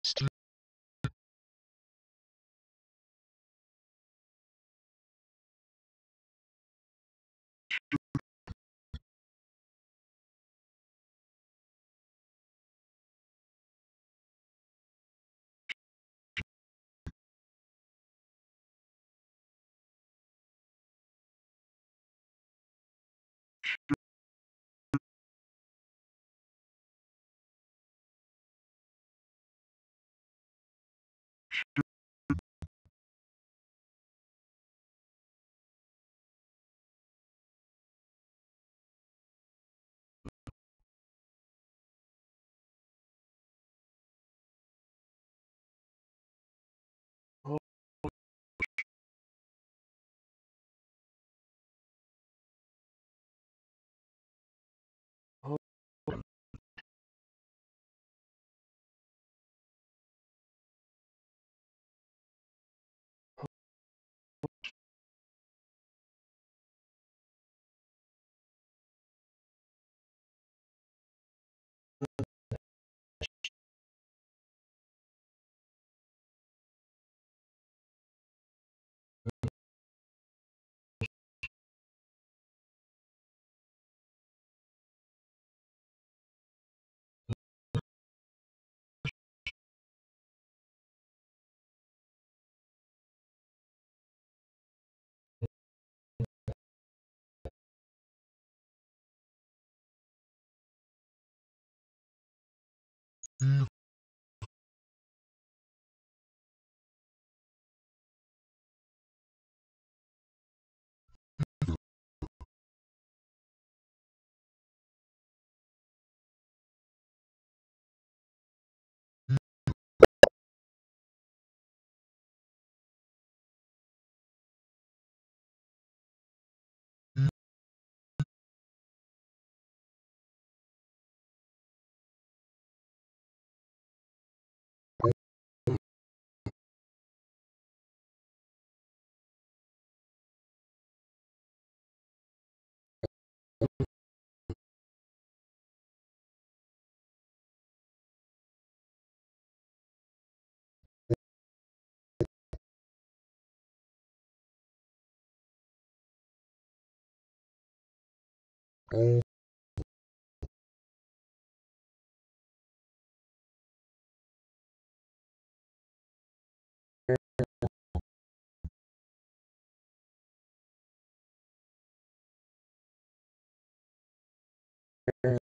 Steel. Steel. all Yeah.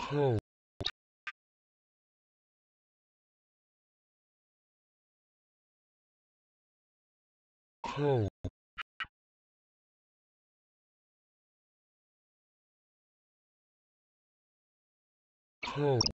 Hold. Hold. Hold.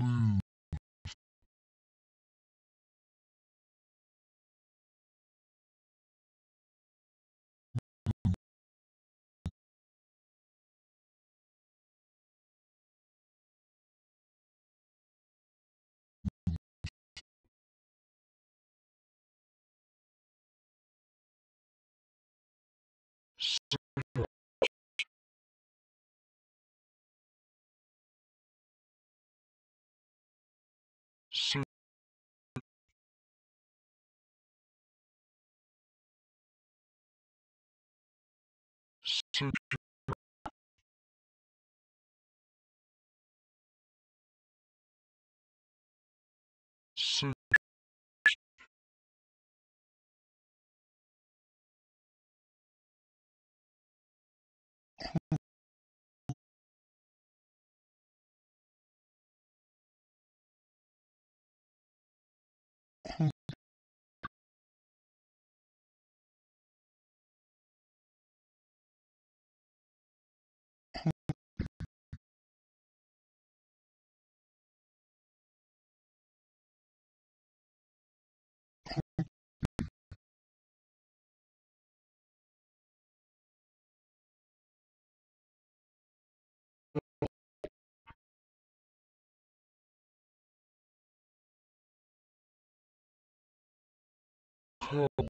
blue six, couch,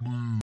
blue,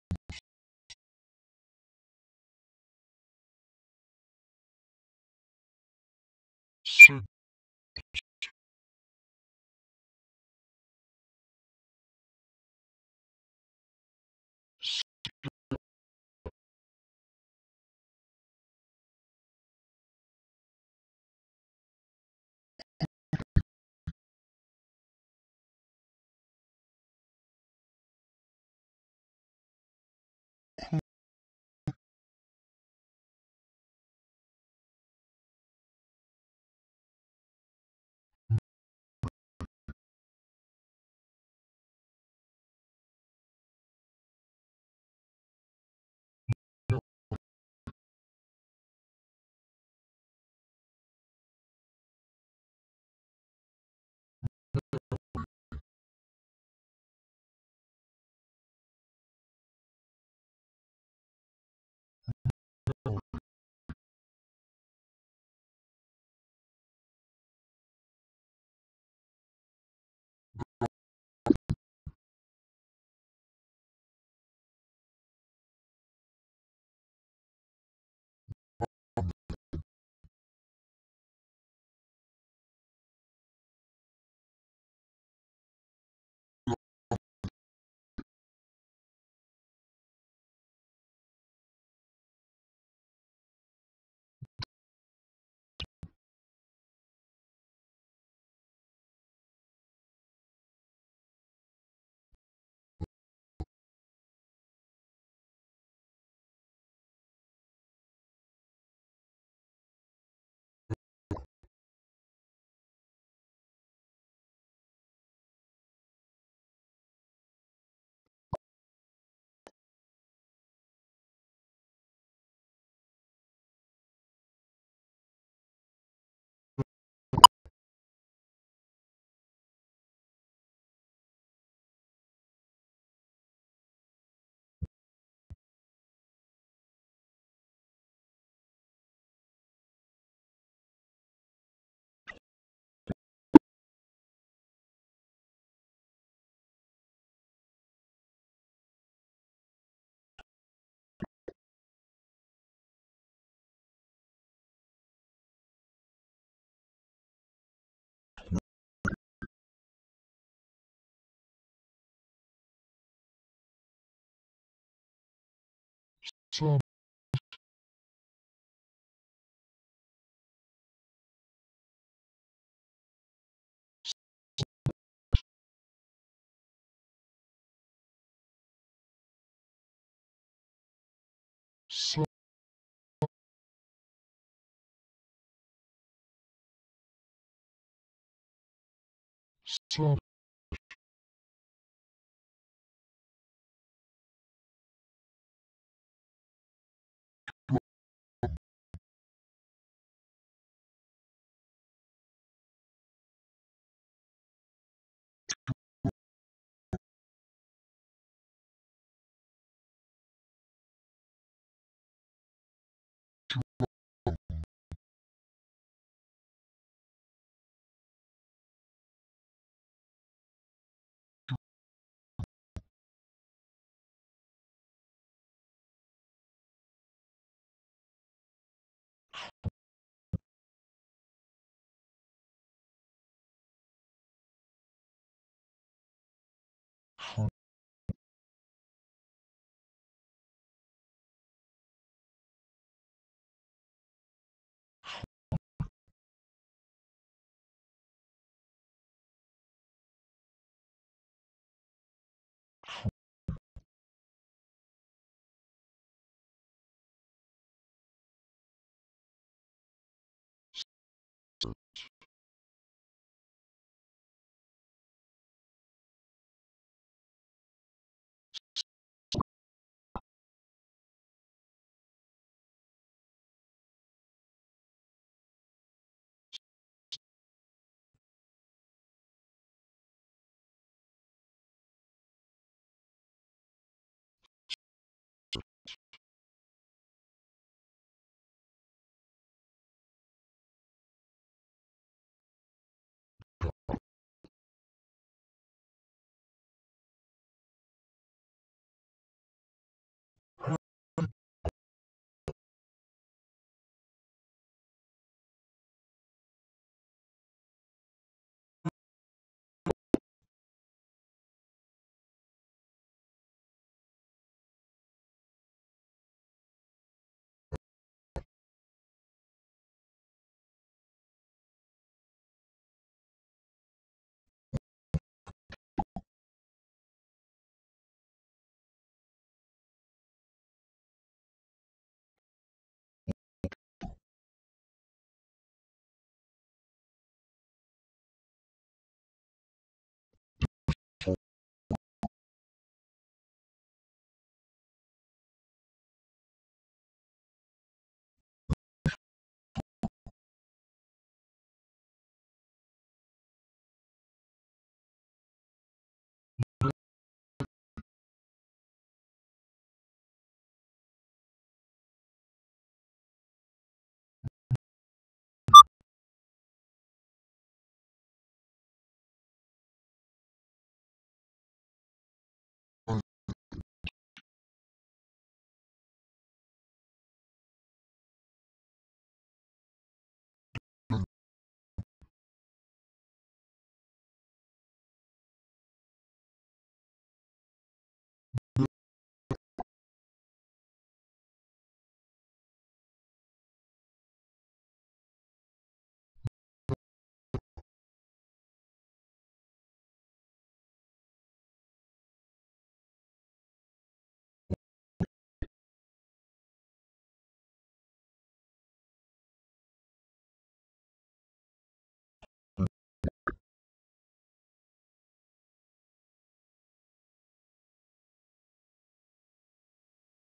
Sun.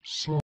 Sun.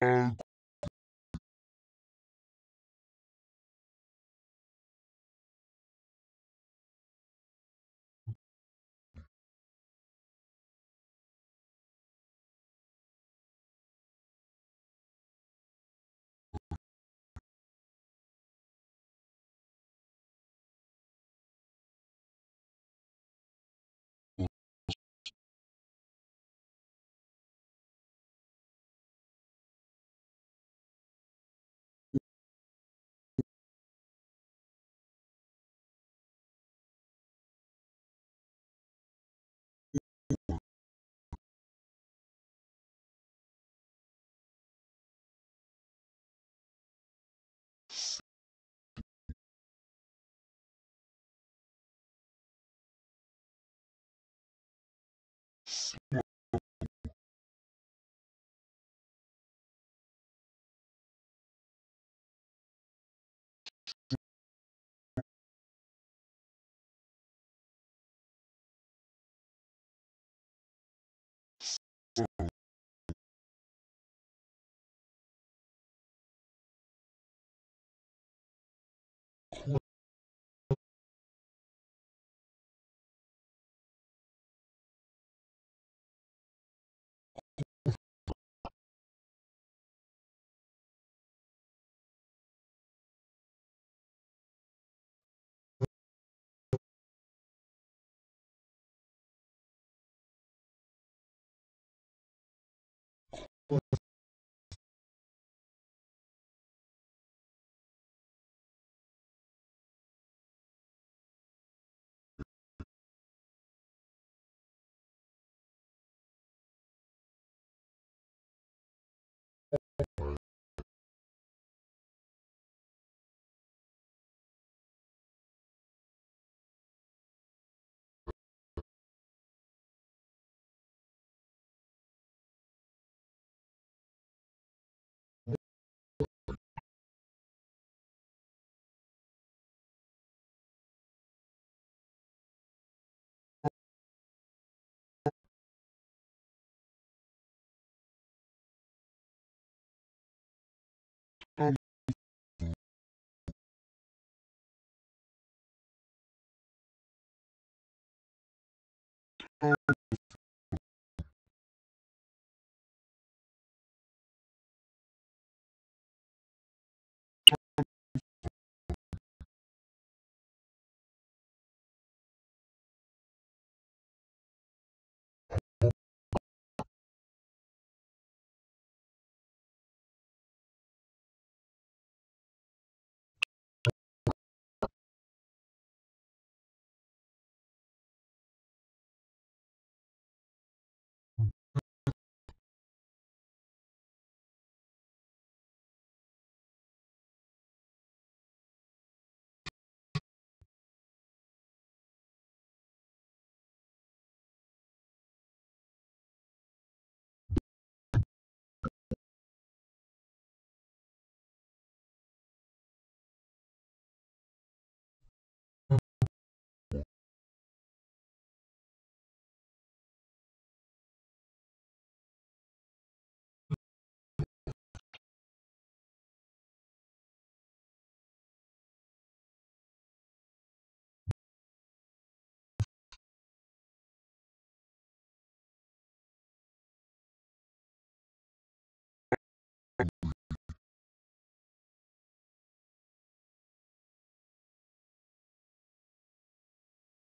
and slow, ugly,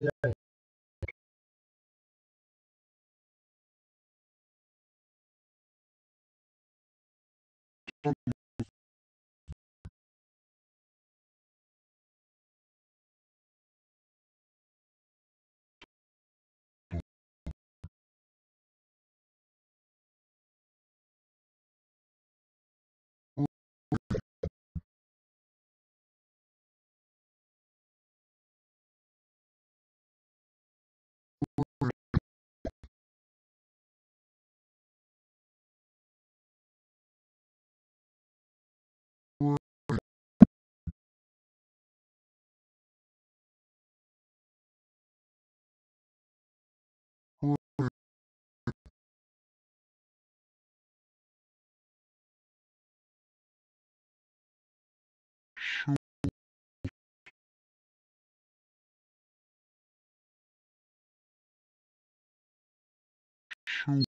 Yeah. Shoulder,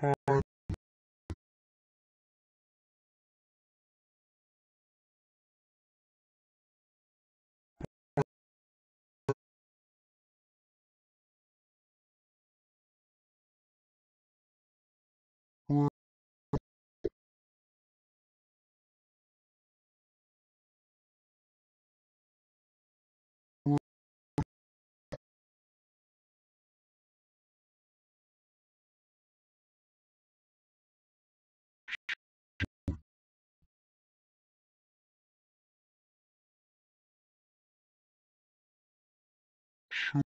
corn. Show,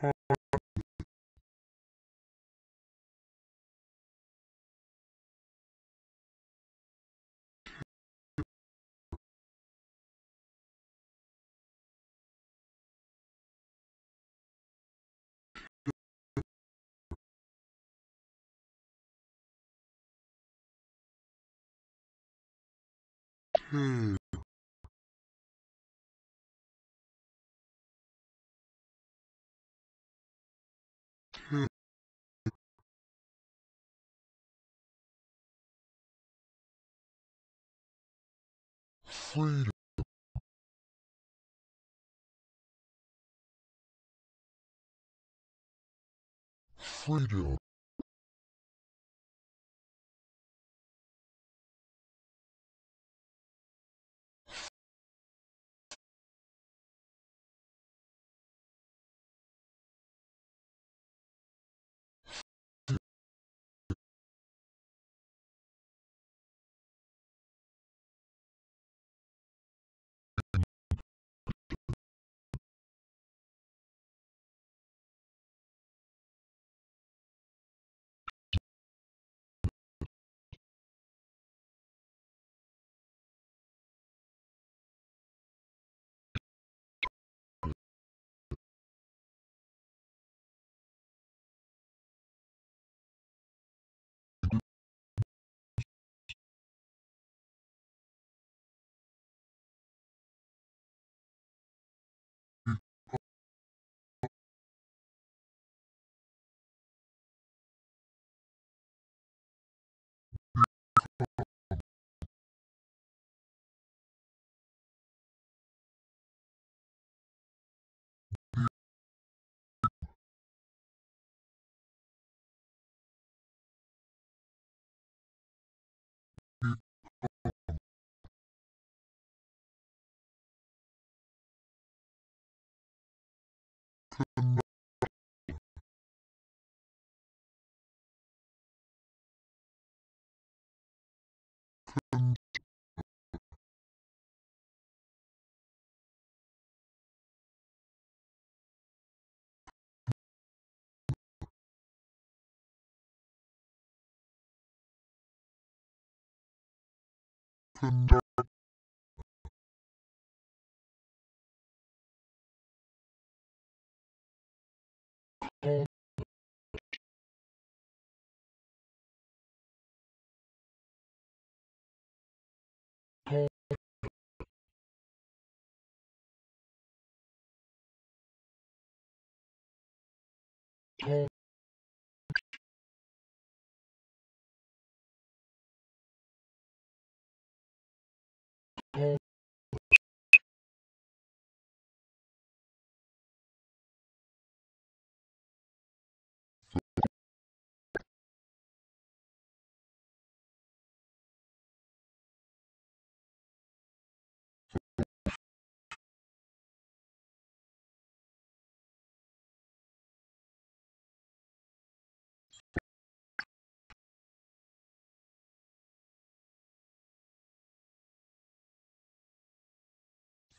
tail, freedom, freedom, tall,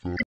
tall,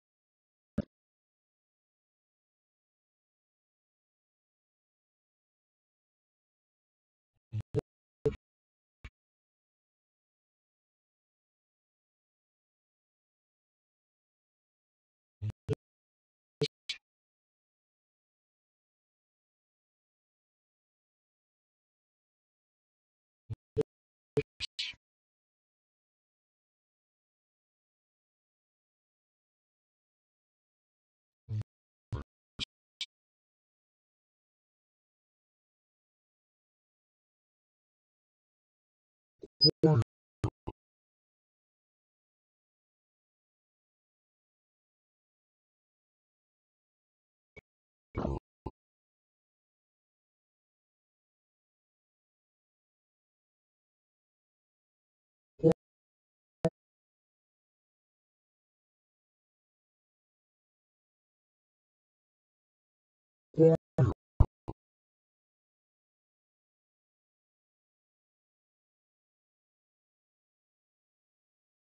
una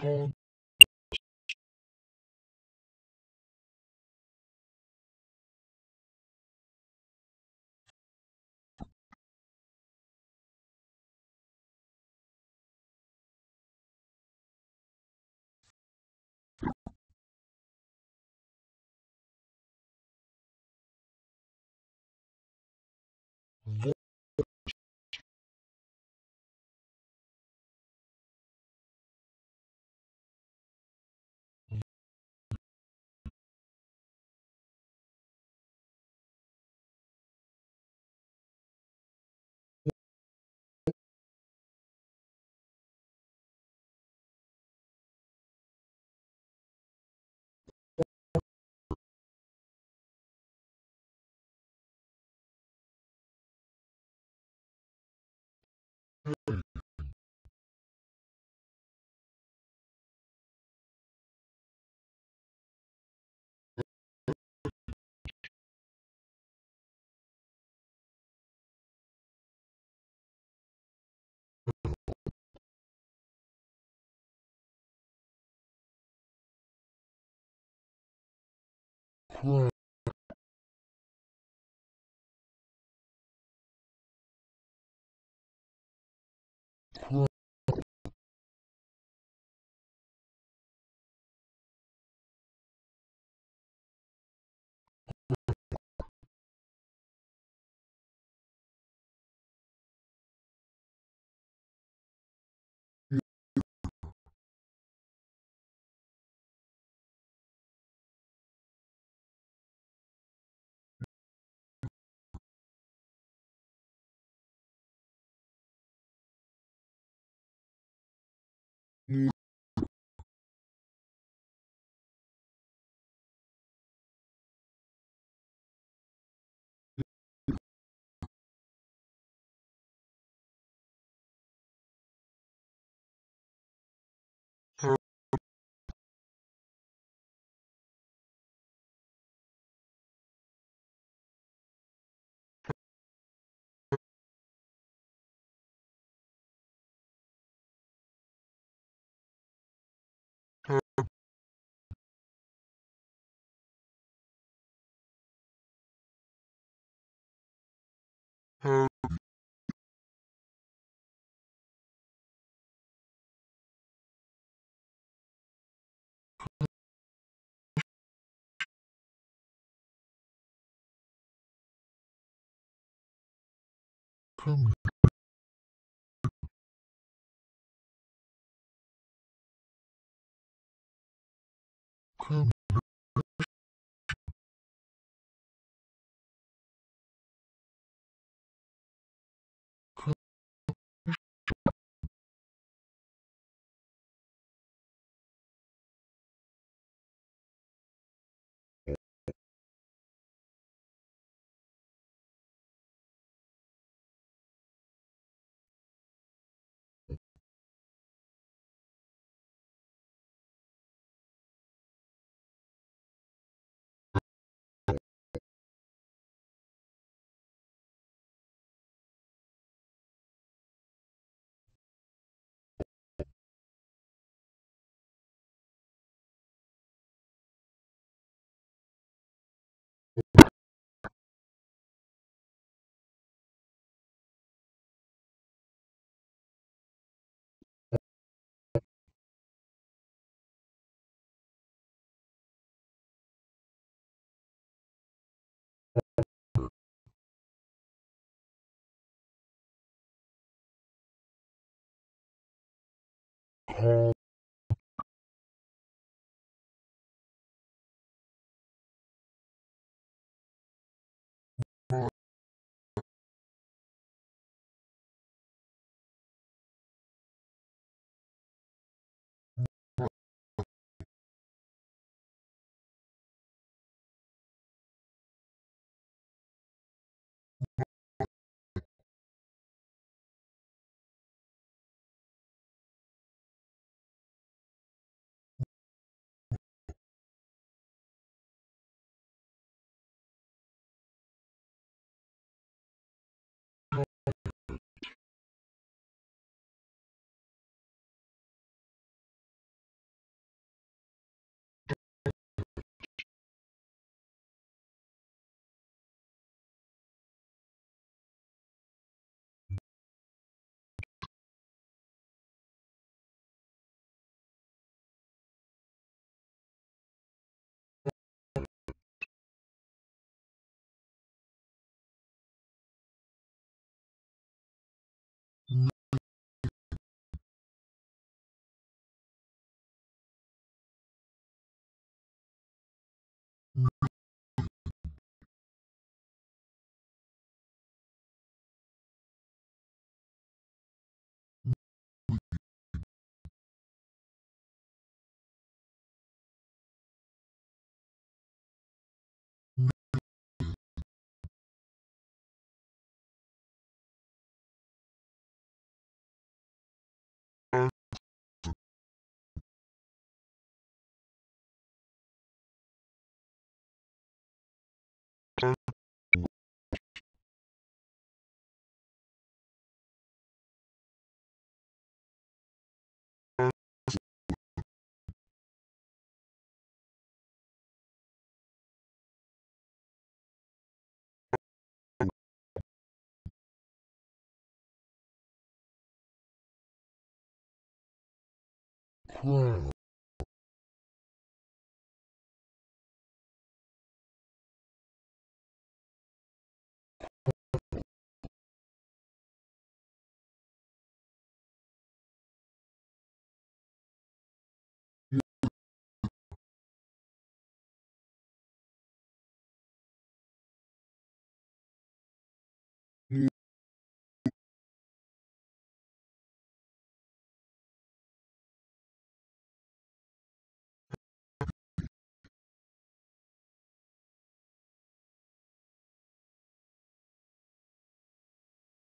tall, room Cool. Heavy, come come Hey. ra Wow.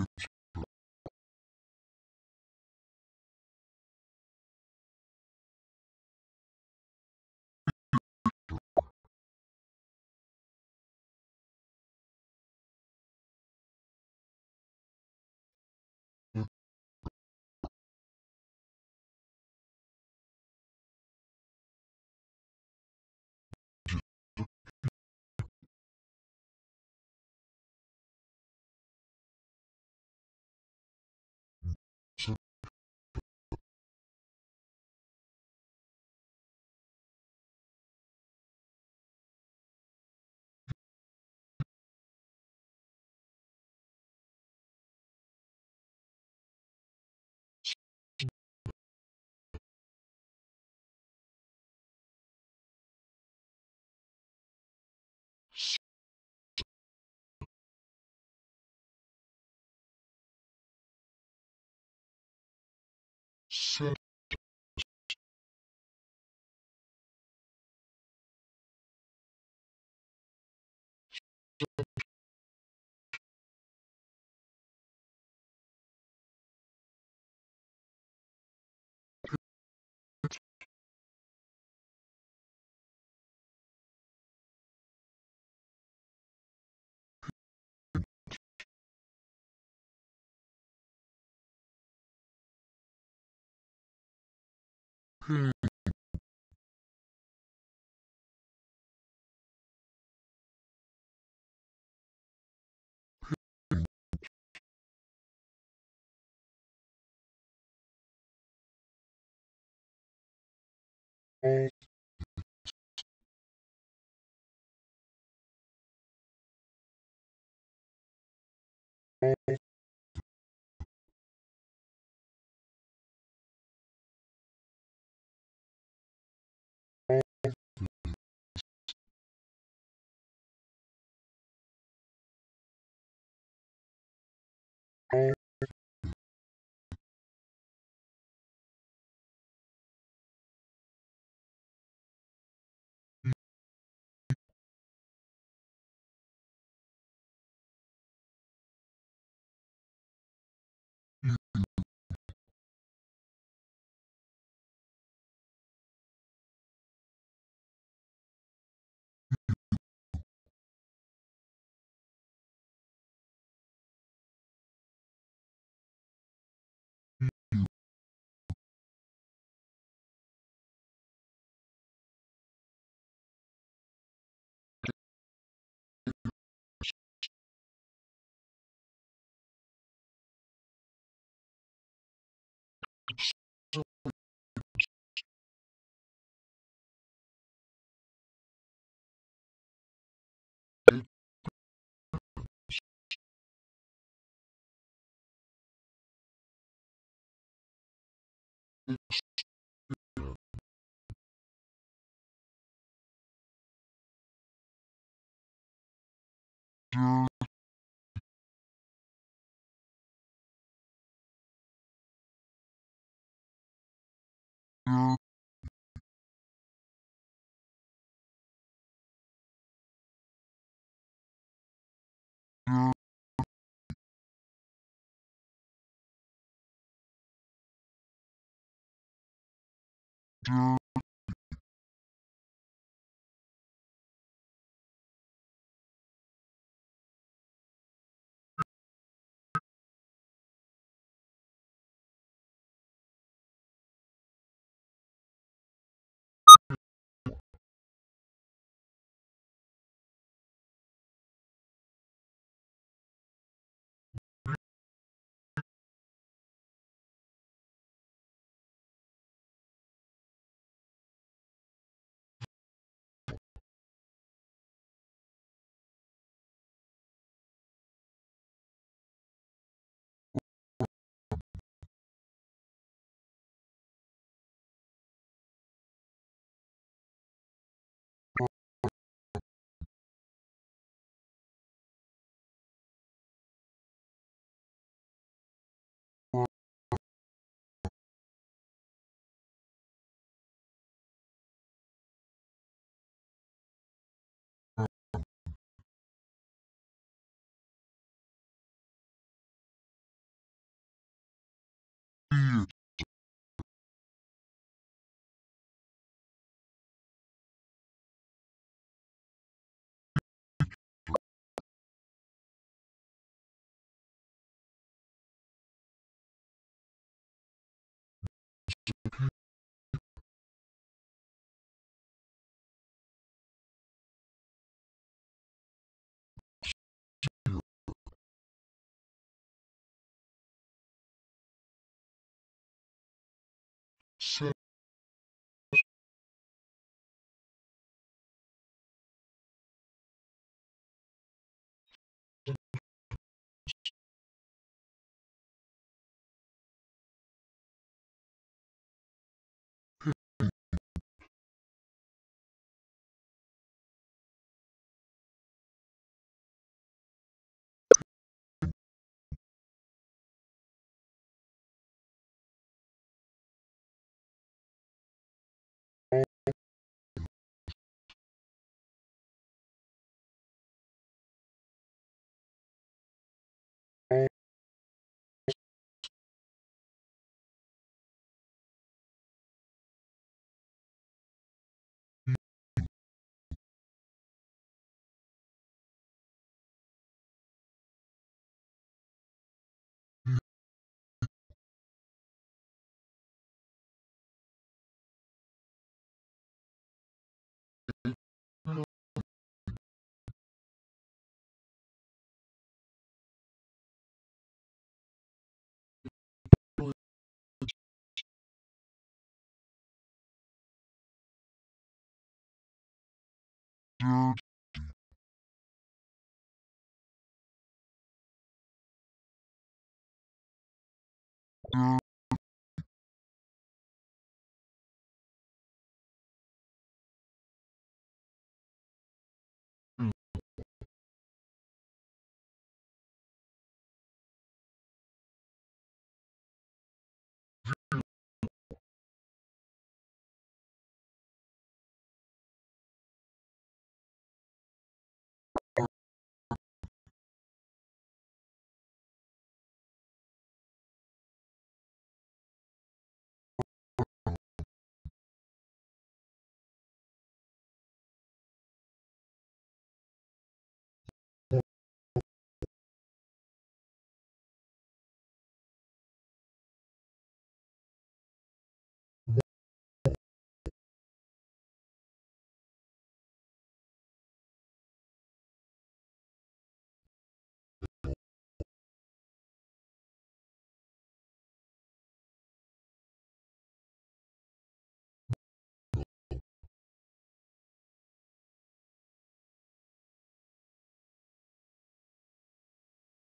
been pain all all dirty, dirty,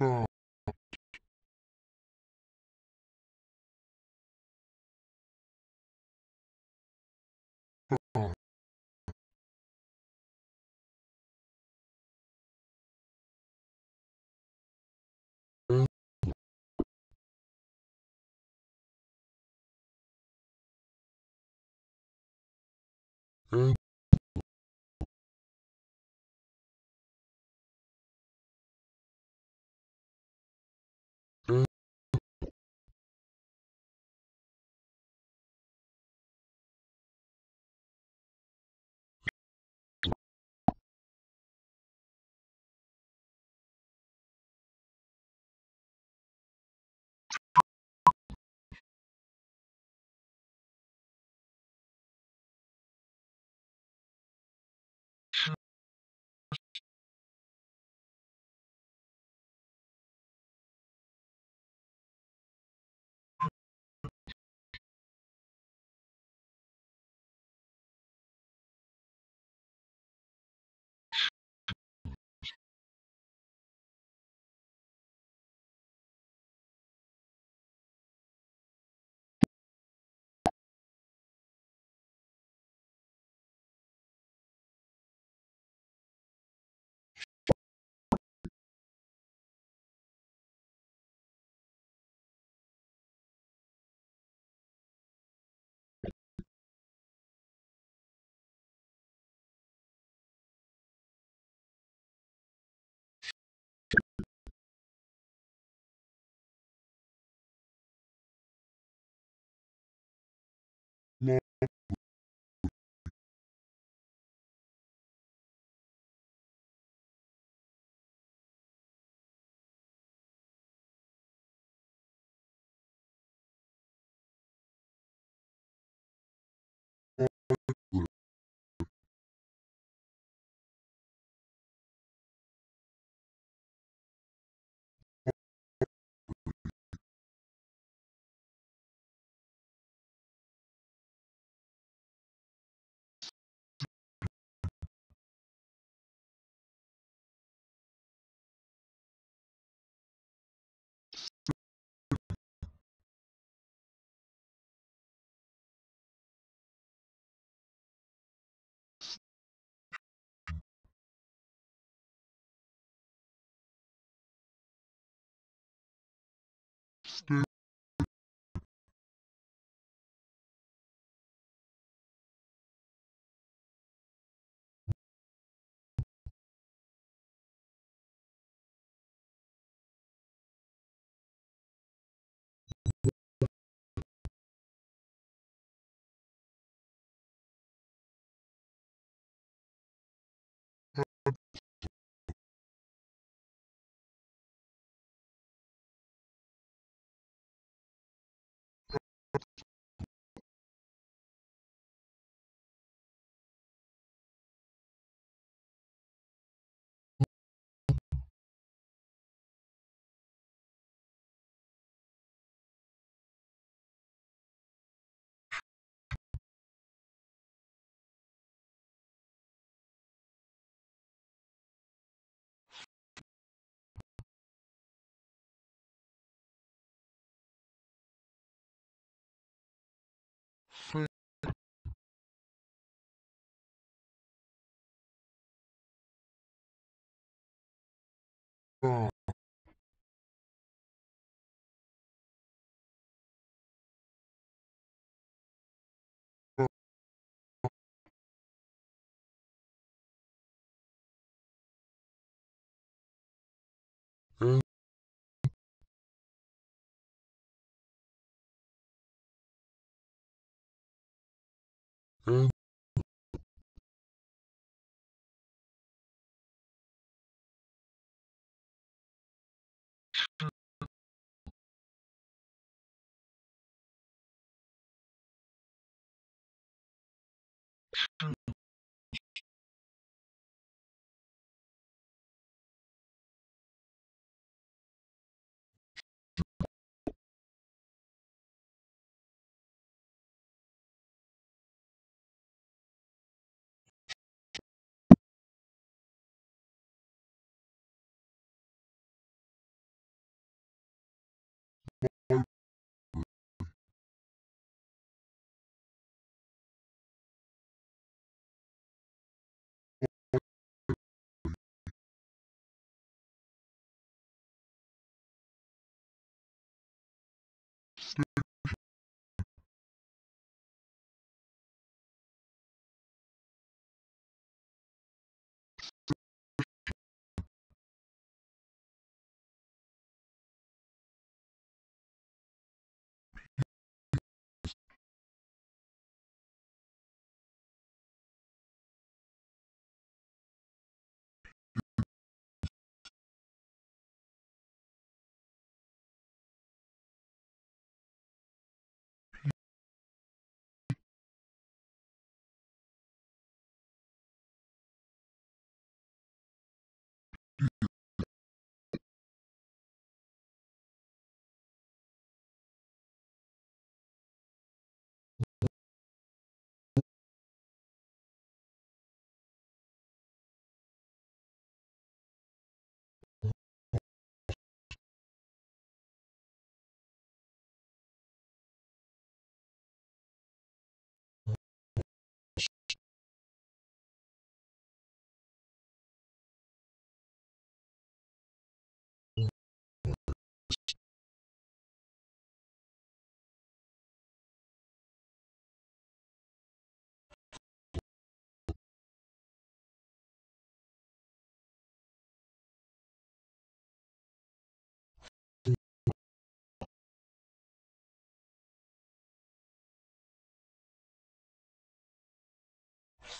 Oh. Oh. うん。うん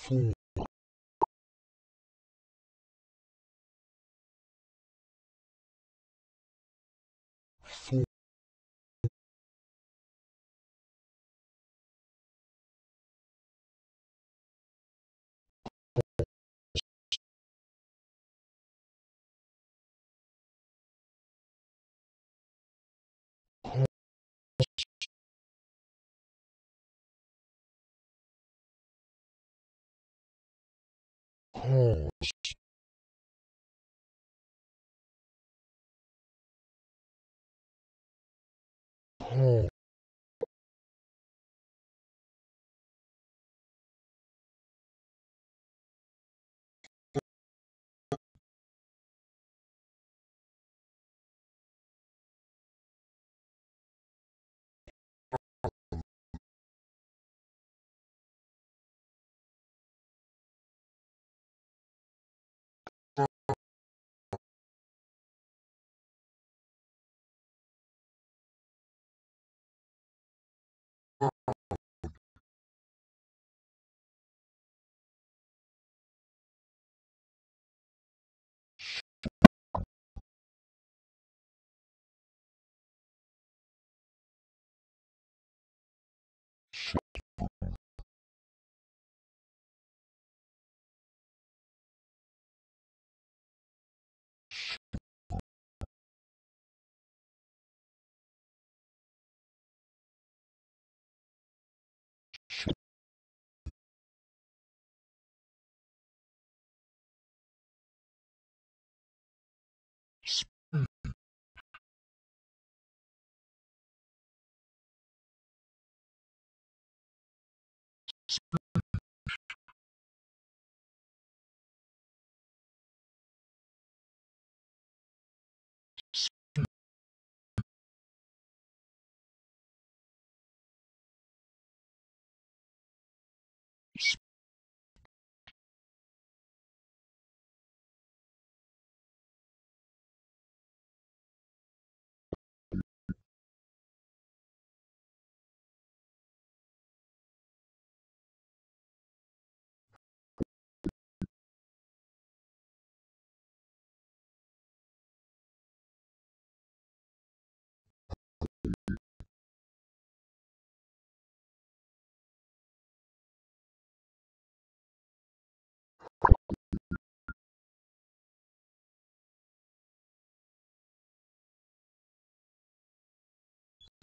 four pause pause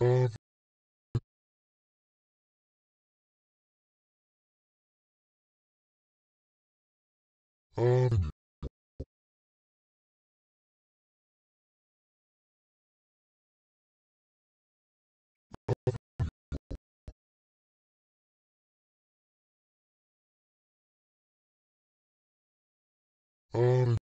avenue avenue avenue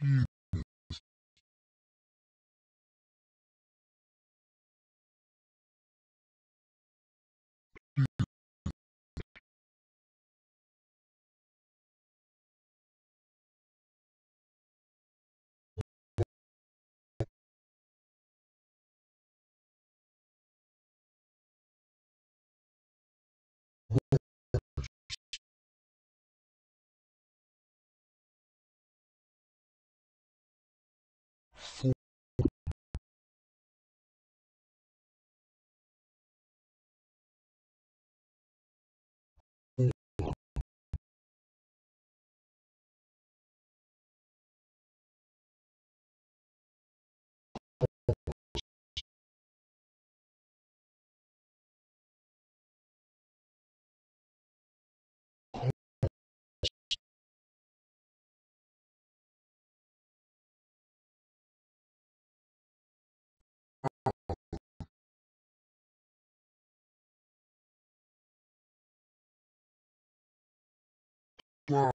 four God.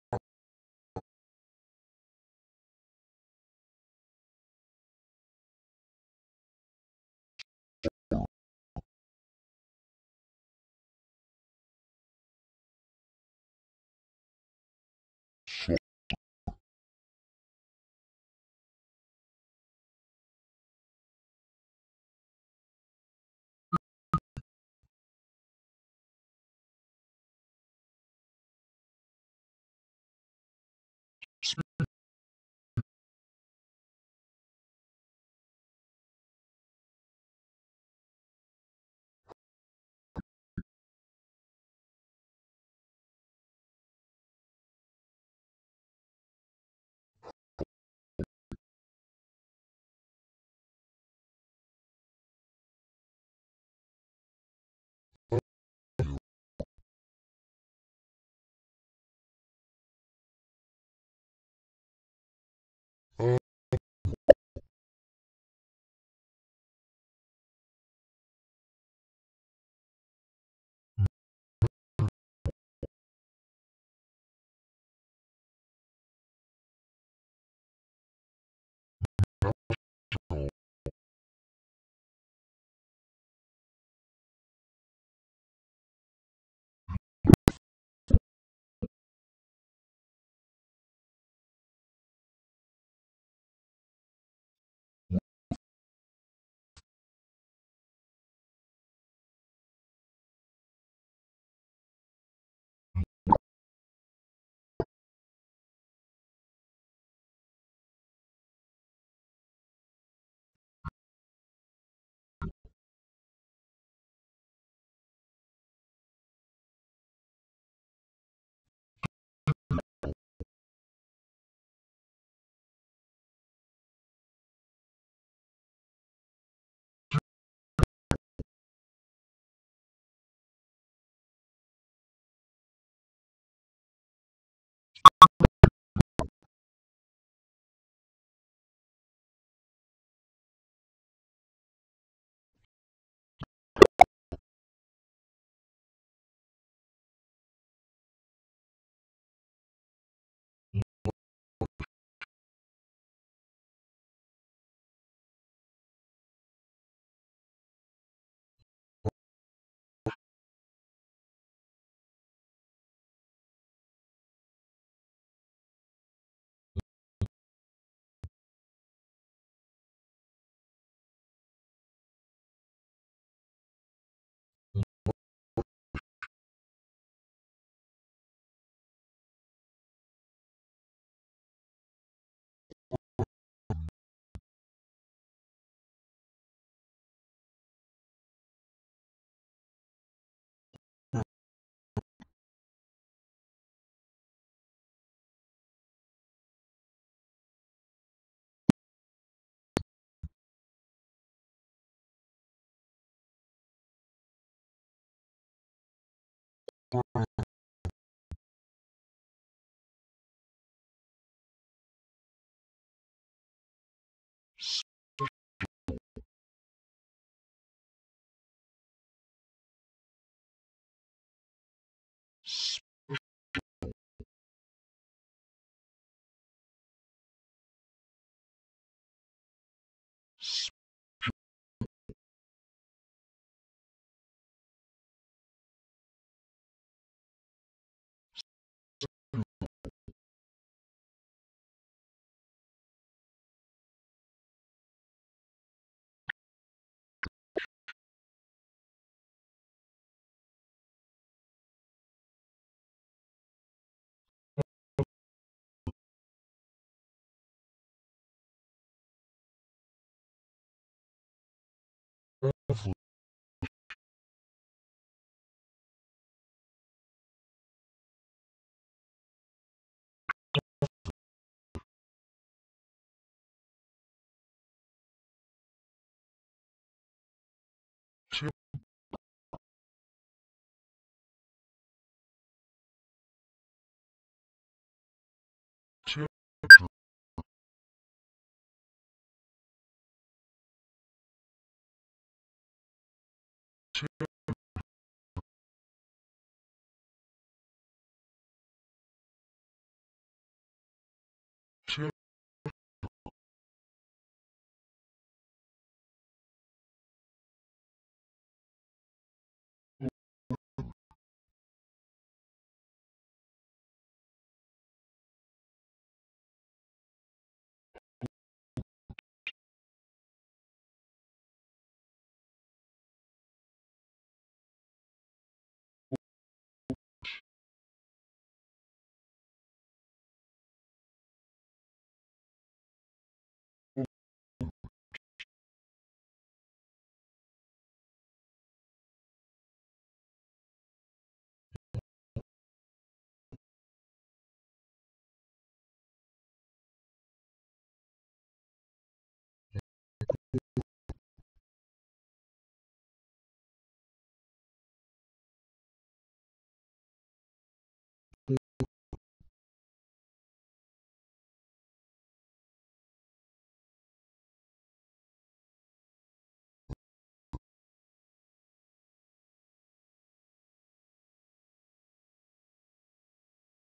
more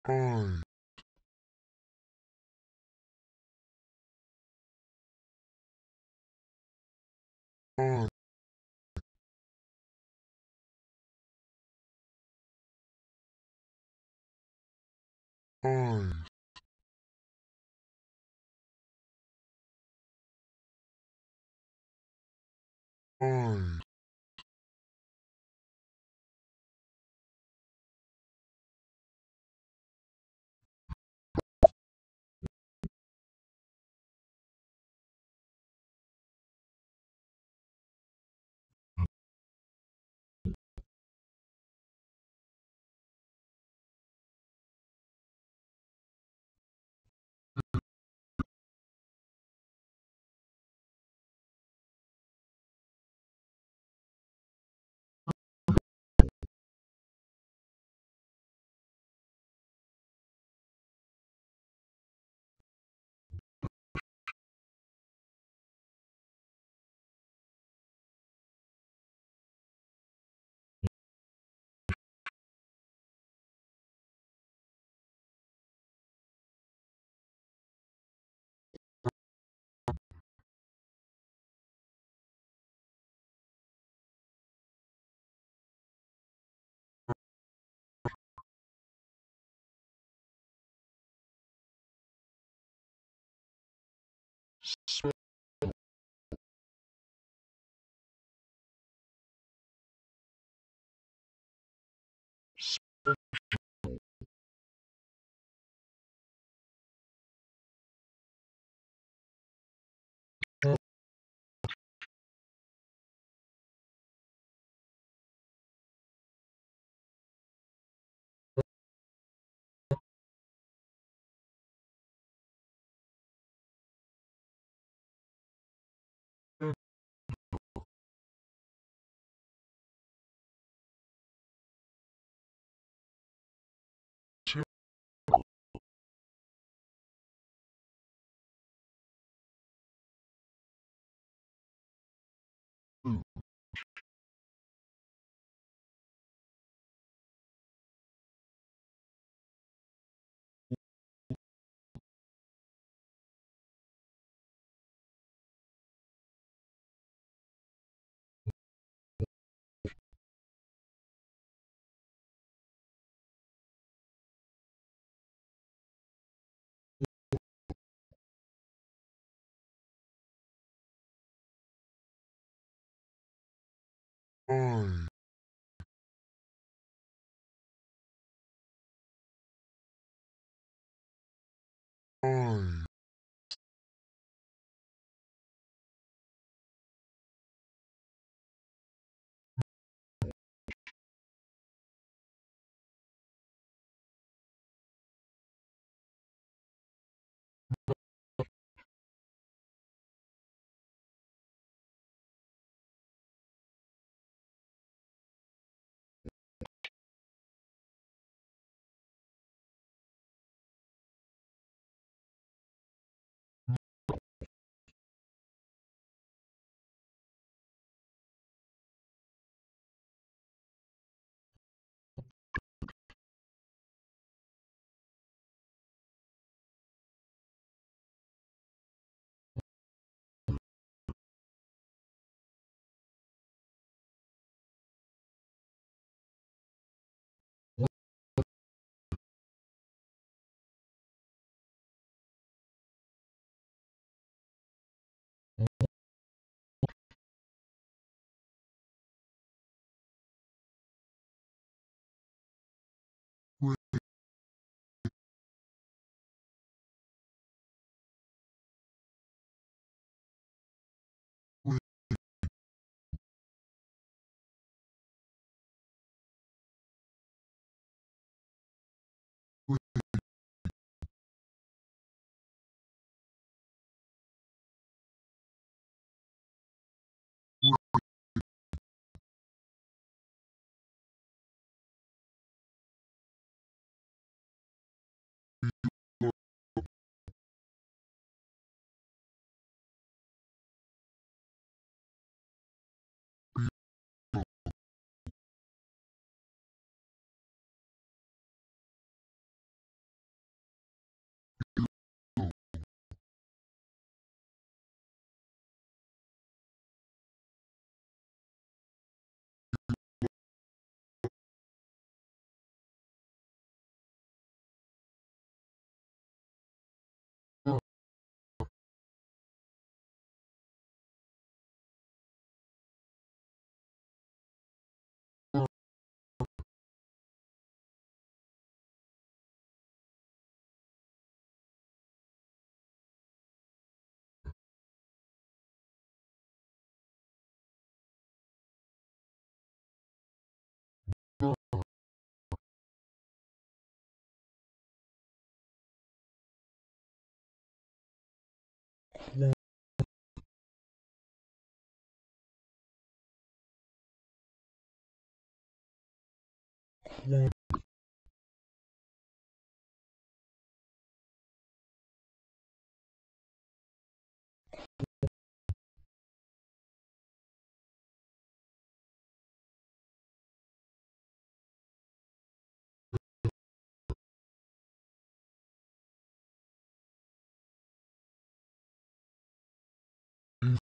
flower لا.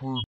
I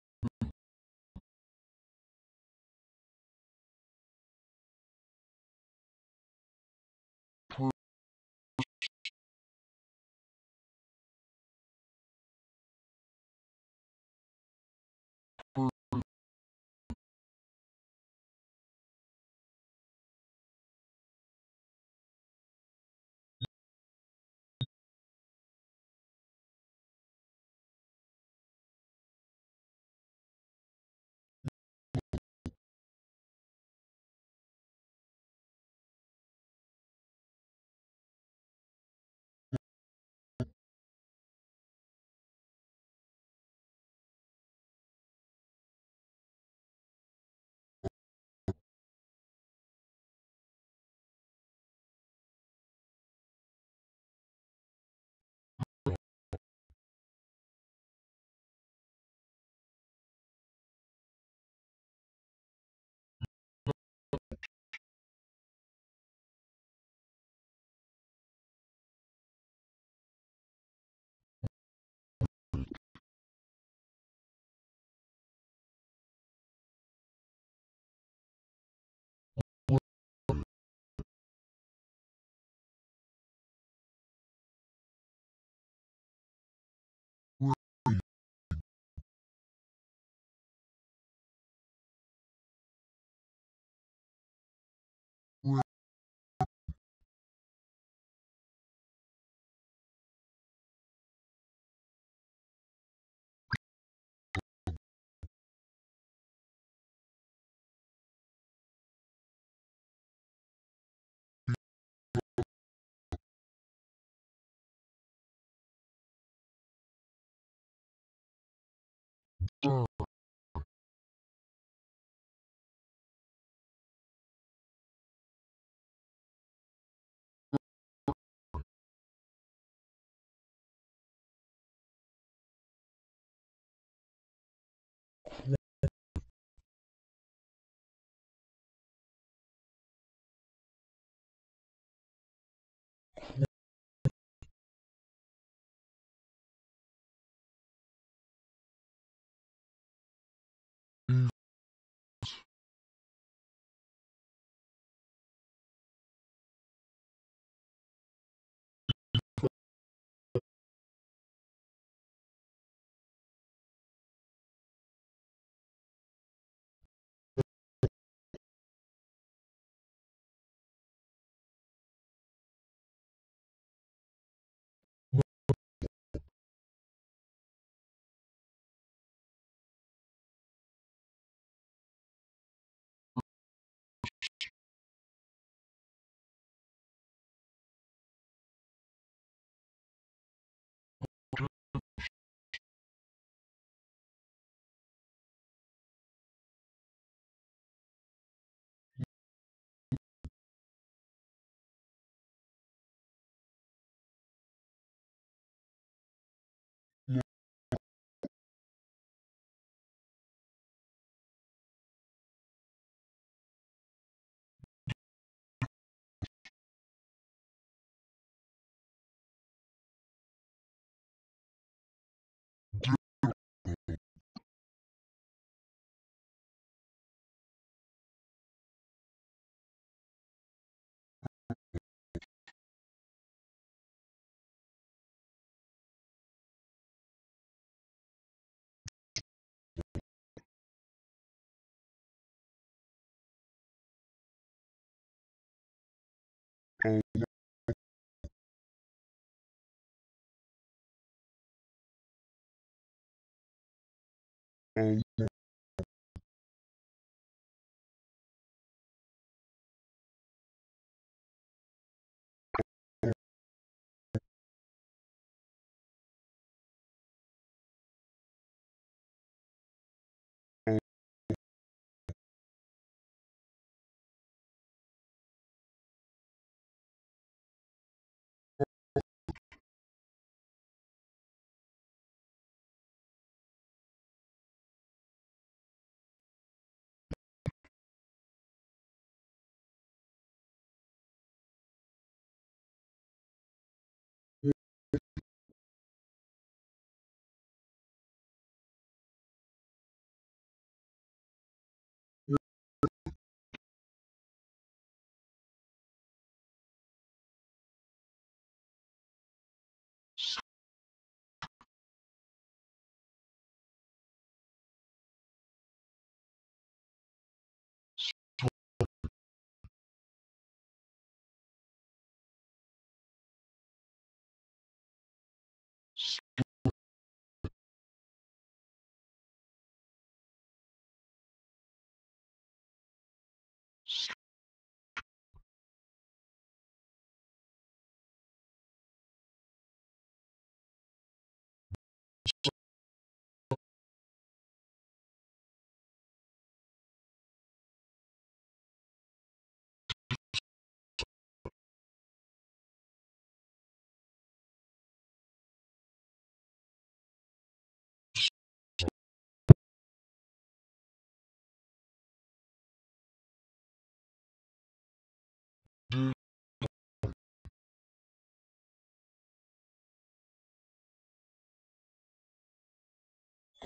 Put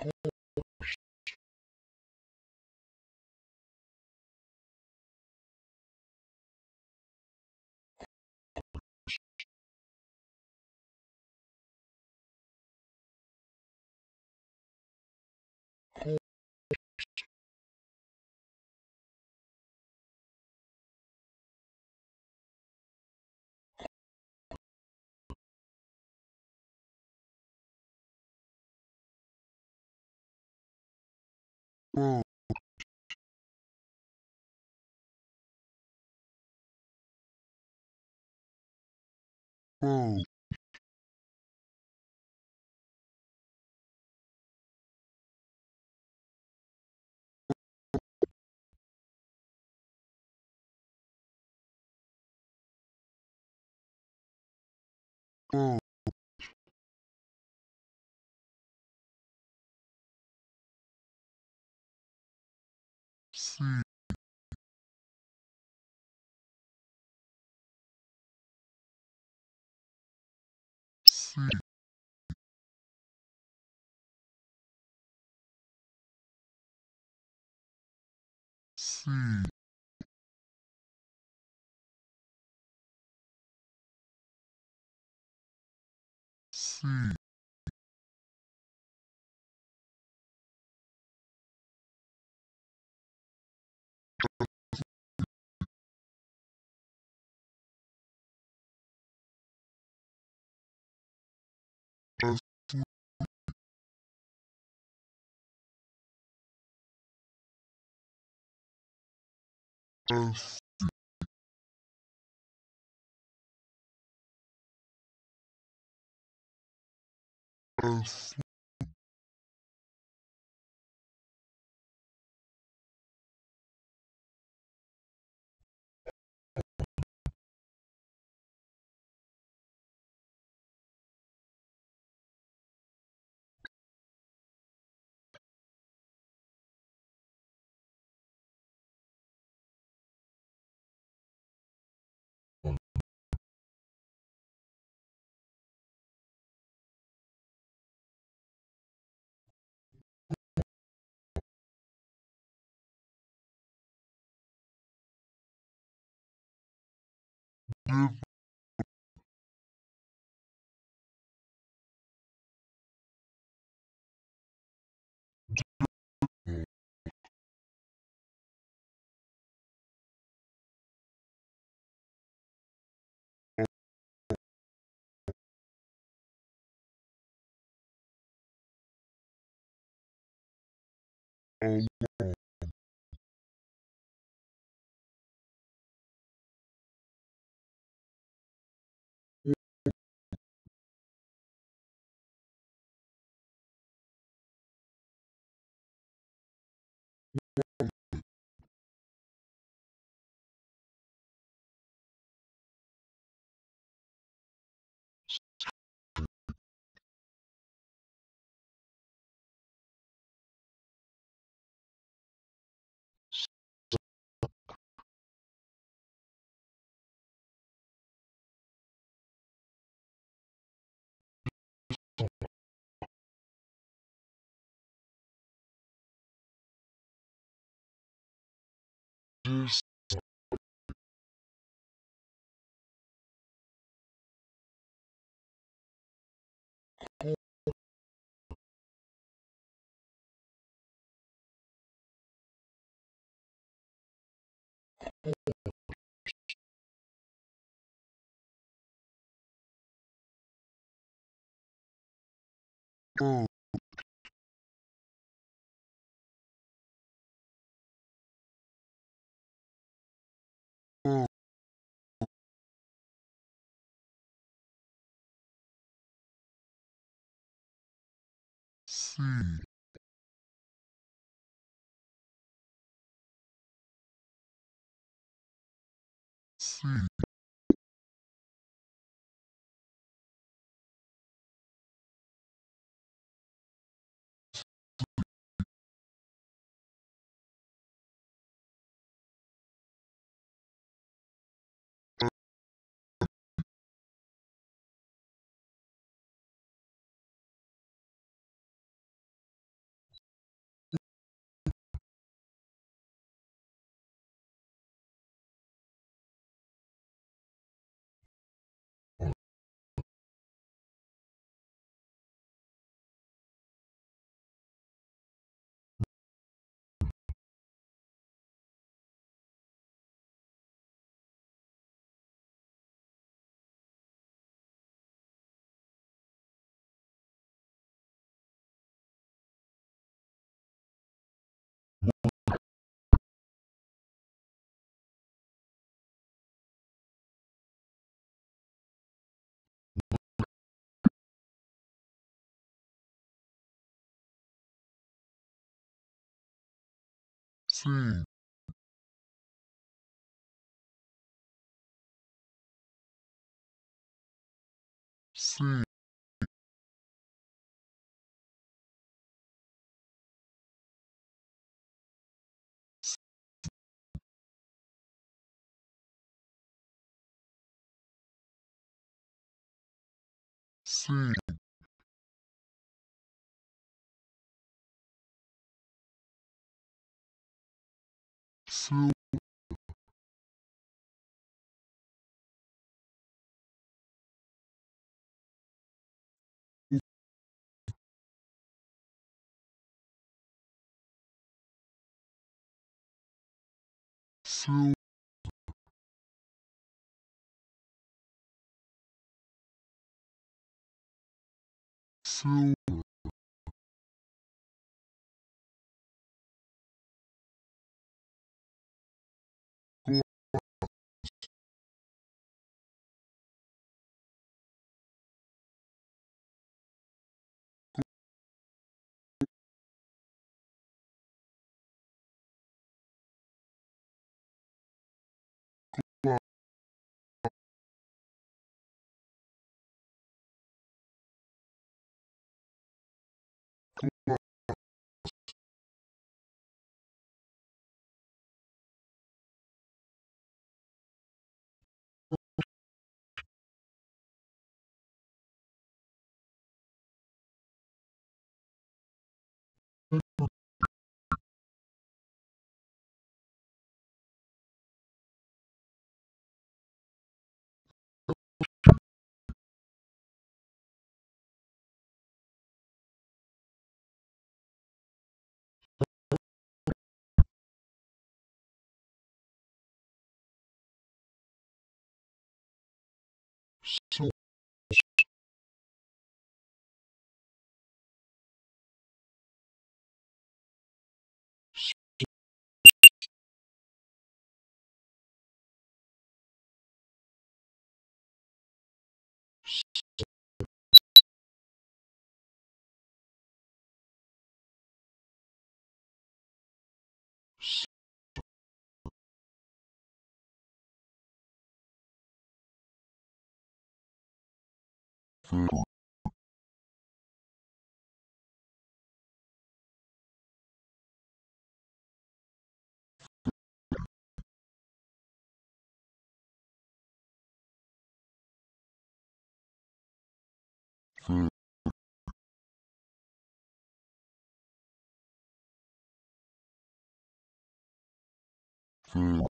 home. Road. C. C. C. C. S. give Oh, two Boom. Sea sea sea sea sea silver silver So Food. Food. Food.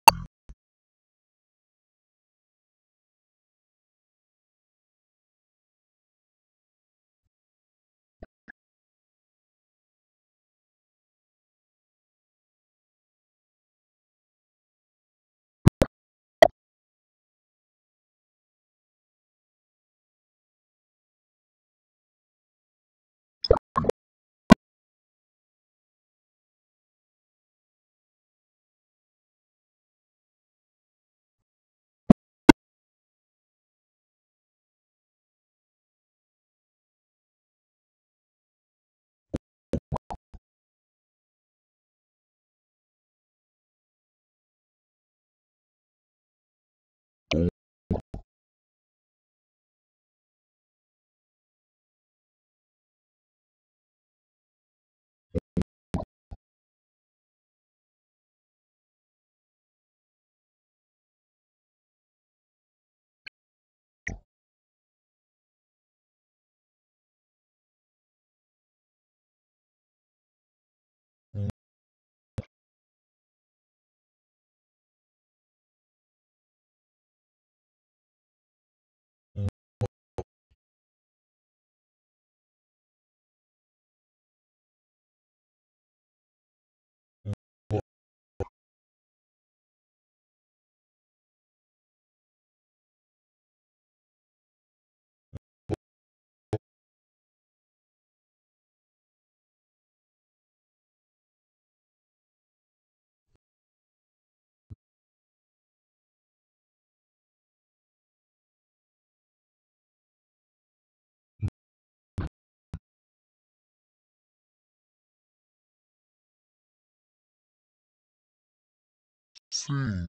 see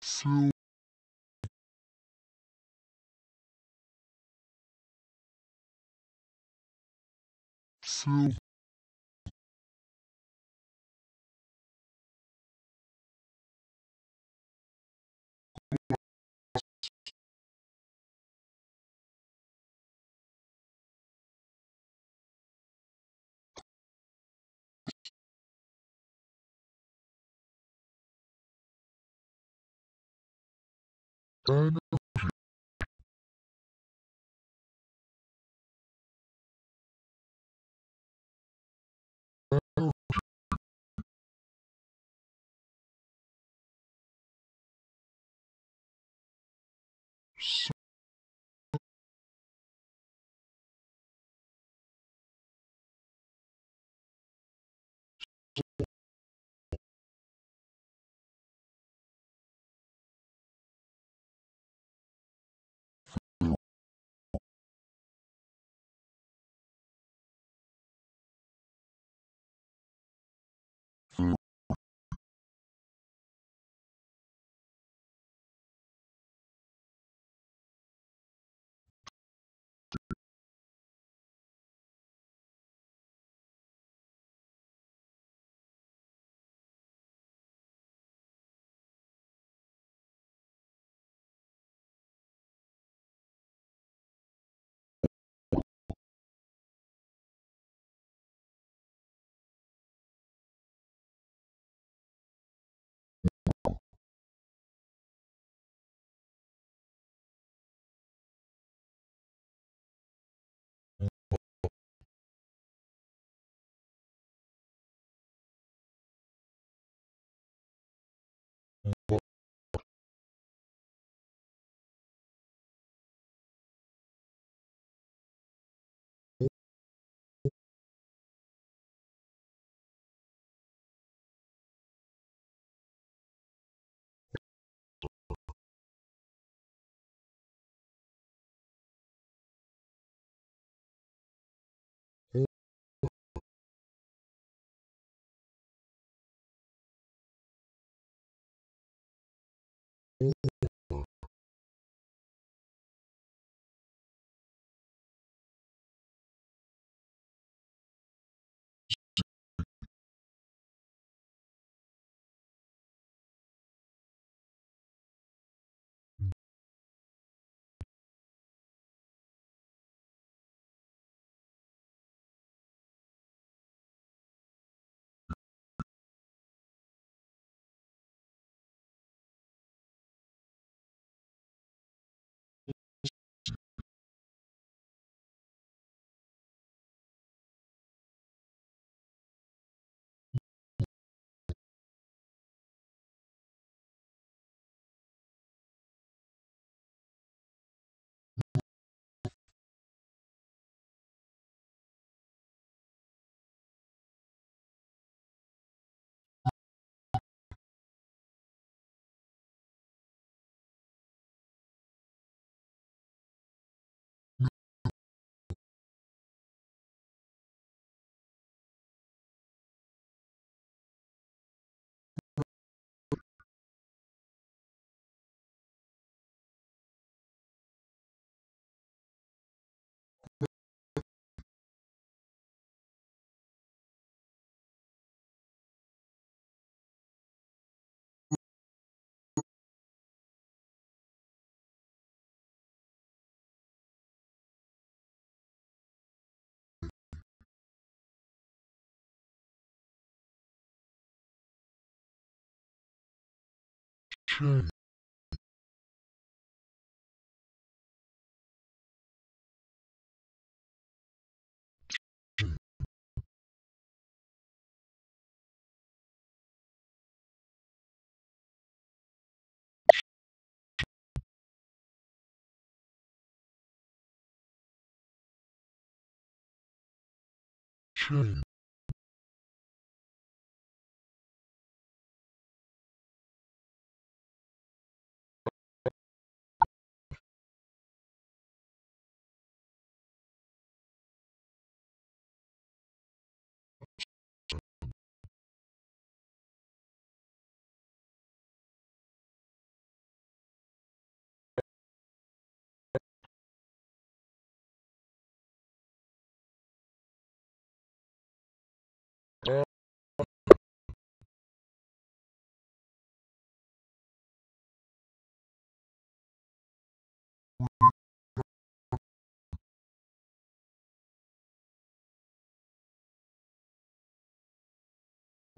Slow. Slow. Silver C C C C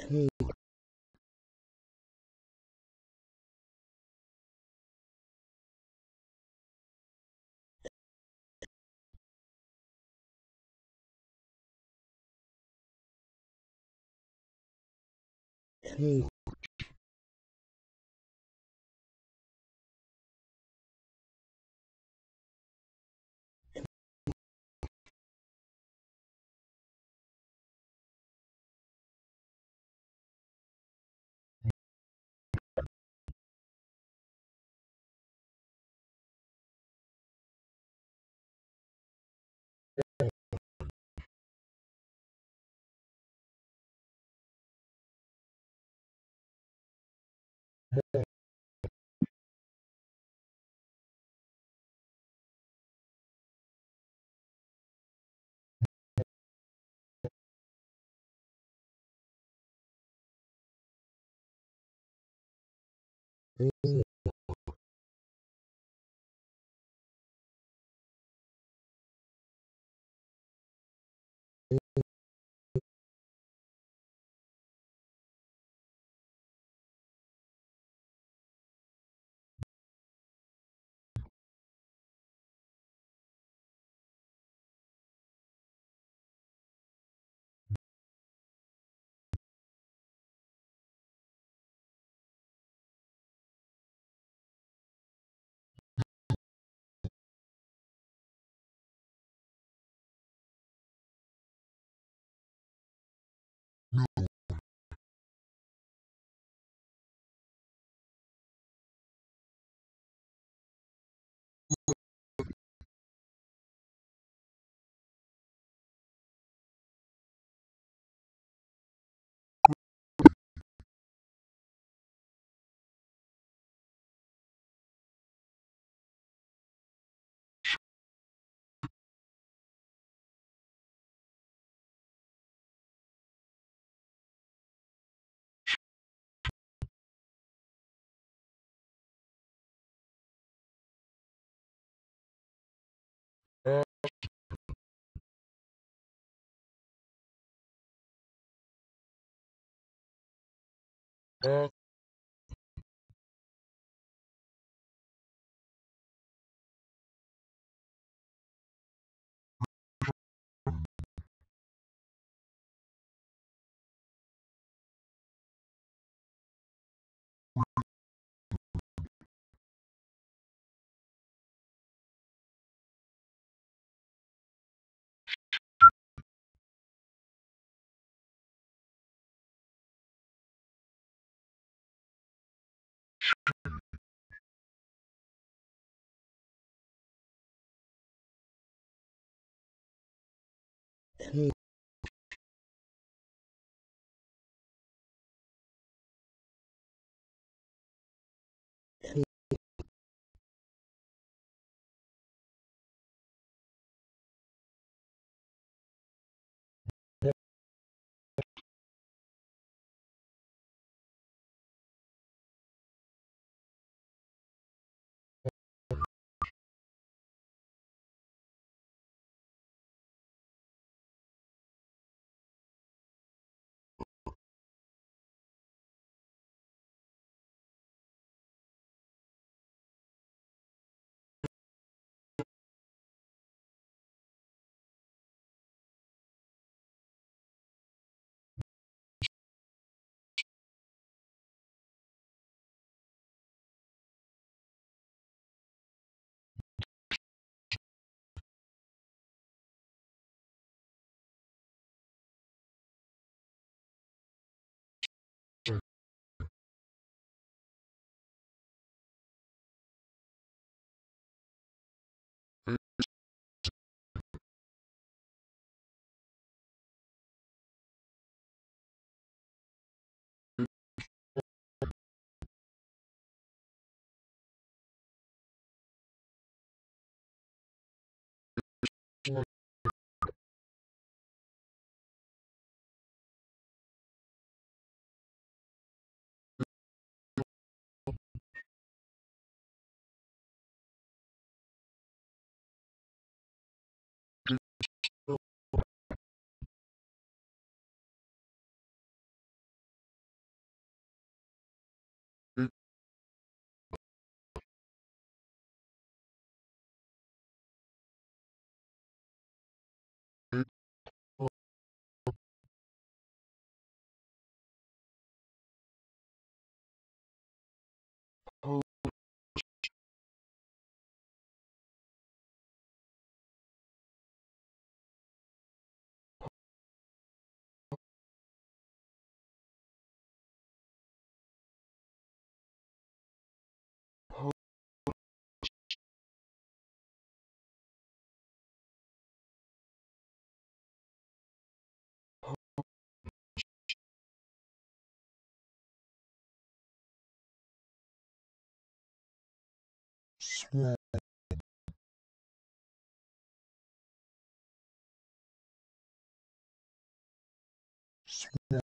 chain chain we hold hold 嗯 Cool. Swamp.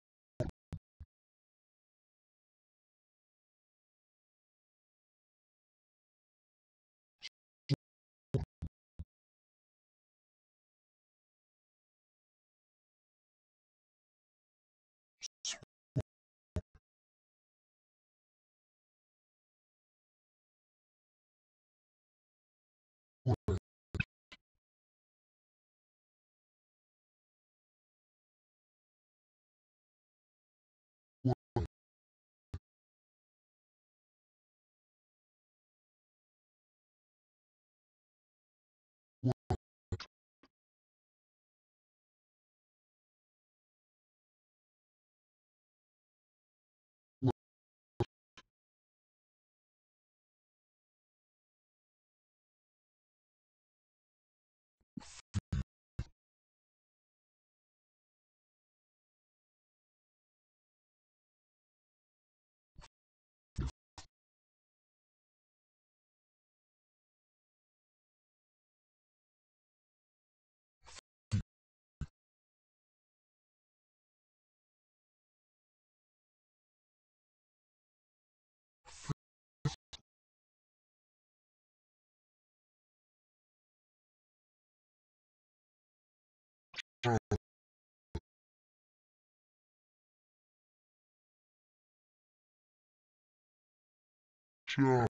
Sure. Job.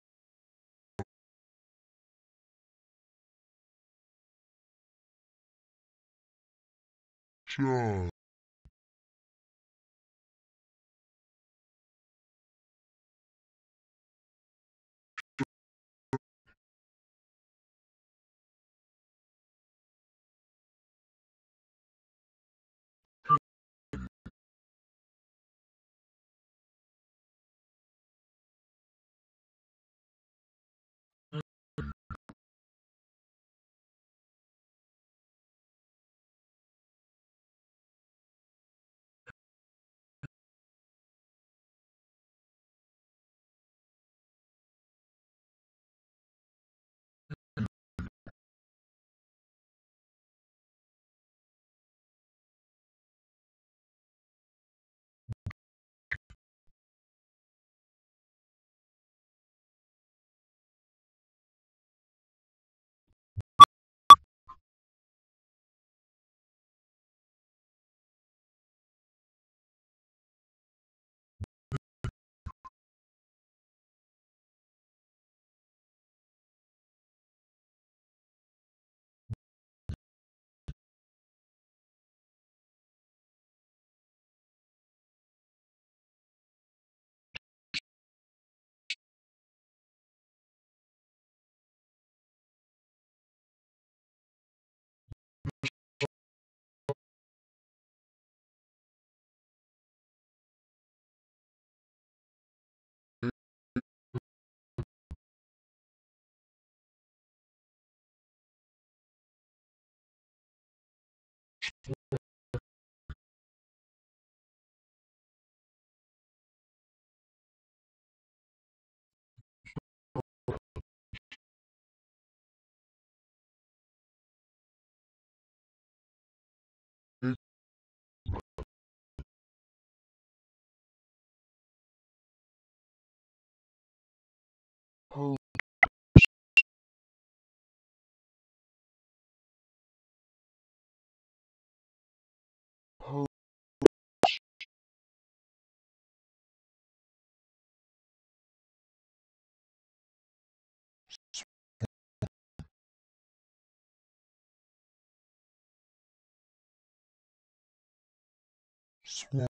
Swamp,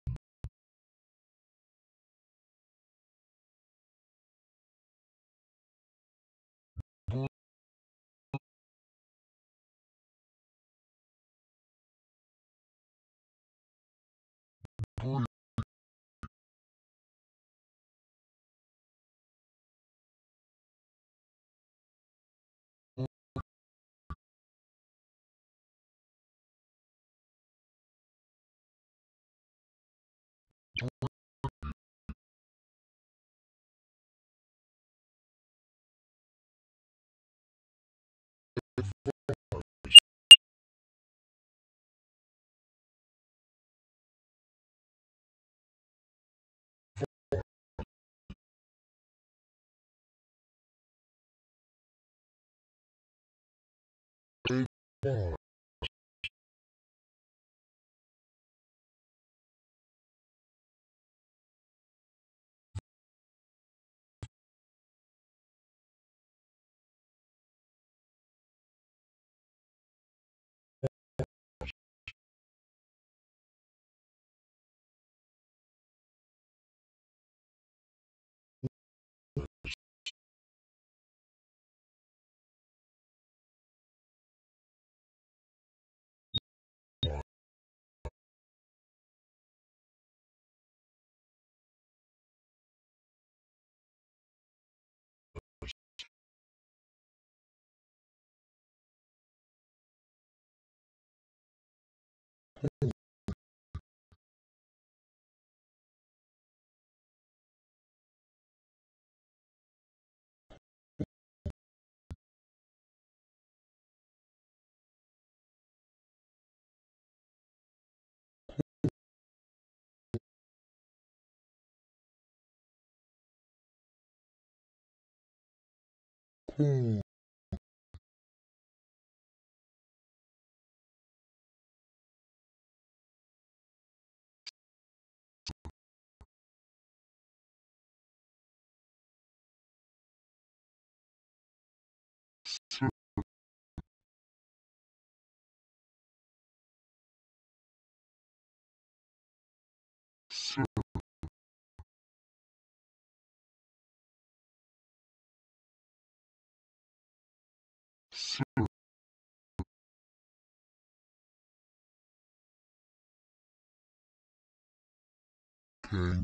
five four seven 是。嗯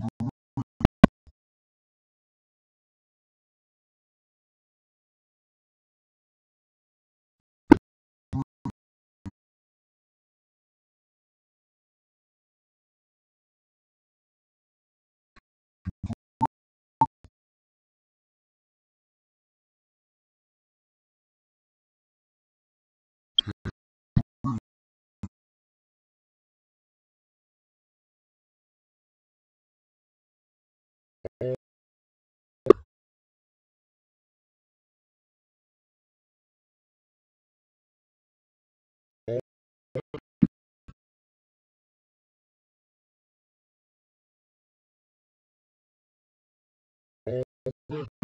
seven kangaroo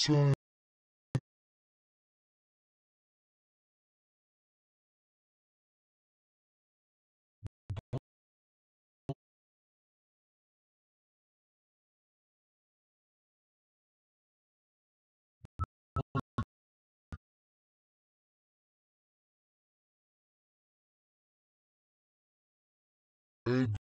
say Egg.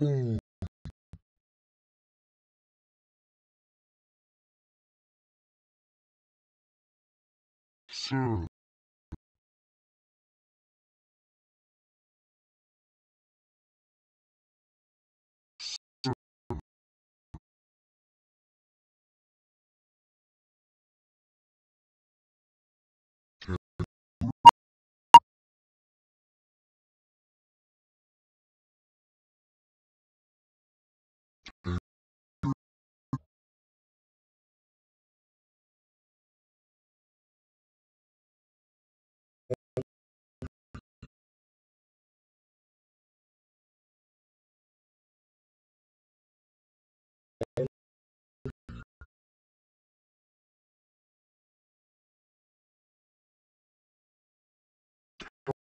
Cool sir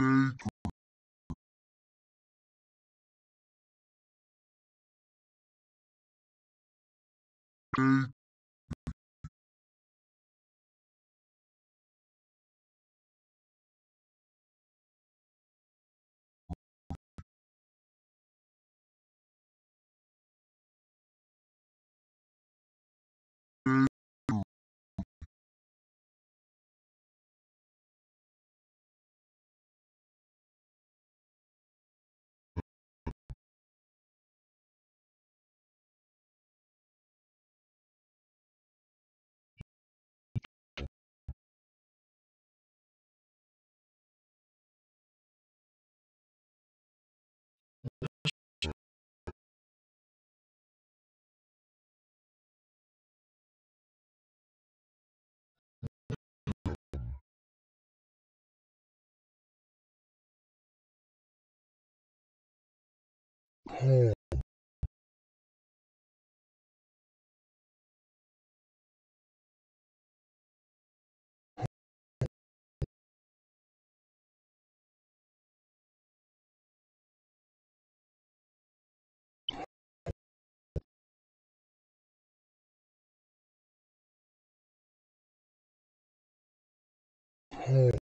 Big Big home, home,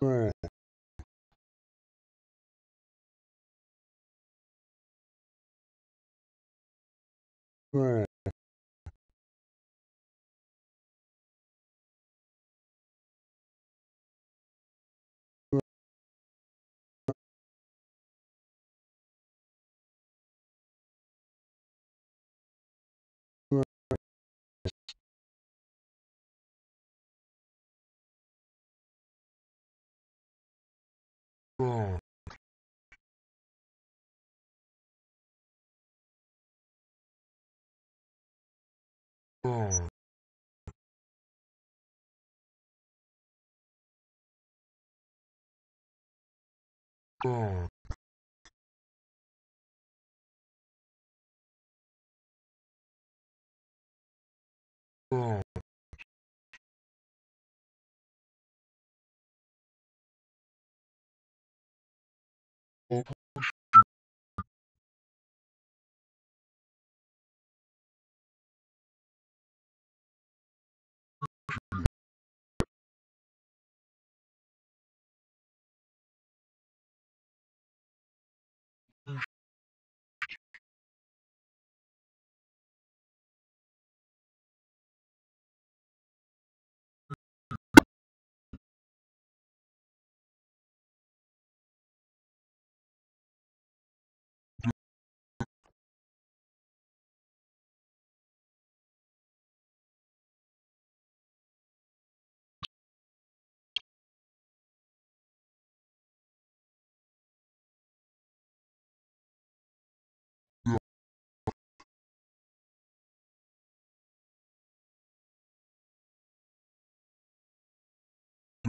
Right. Right. Right. Right. Right. Right.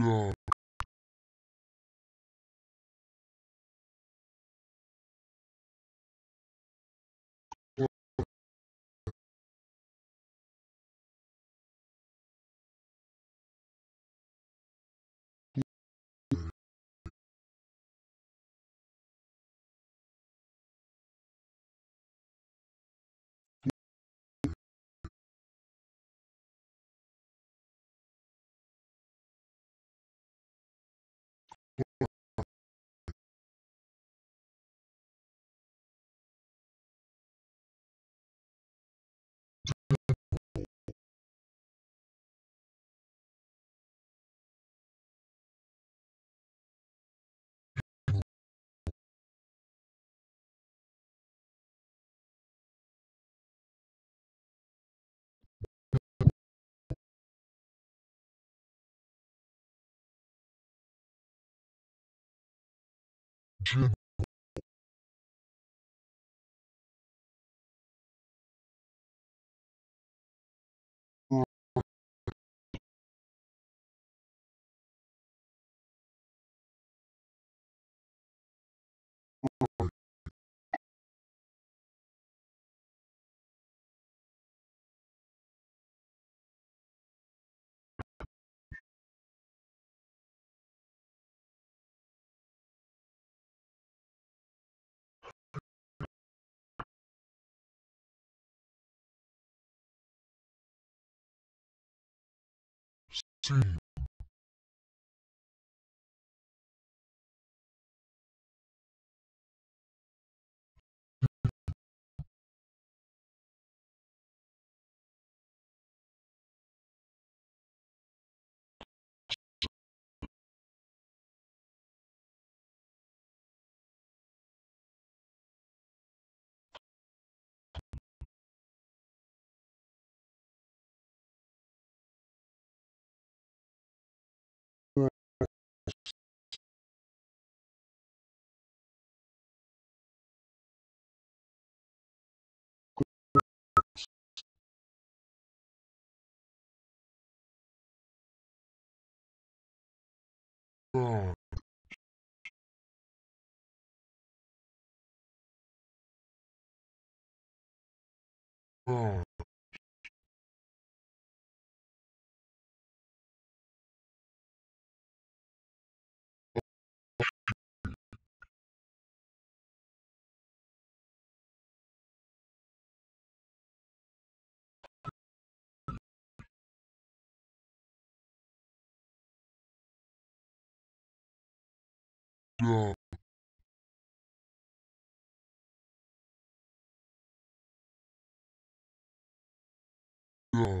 Yeah. Jim. See. Right. Right. Yeah. Yeah.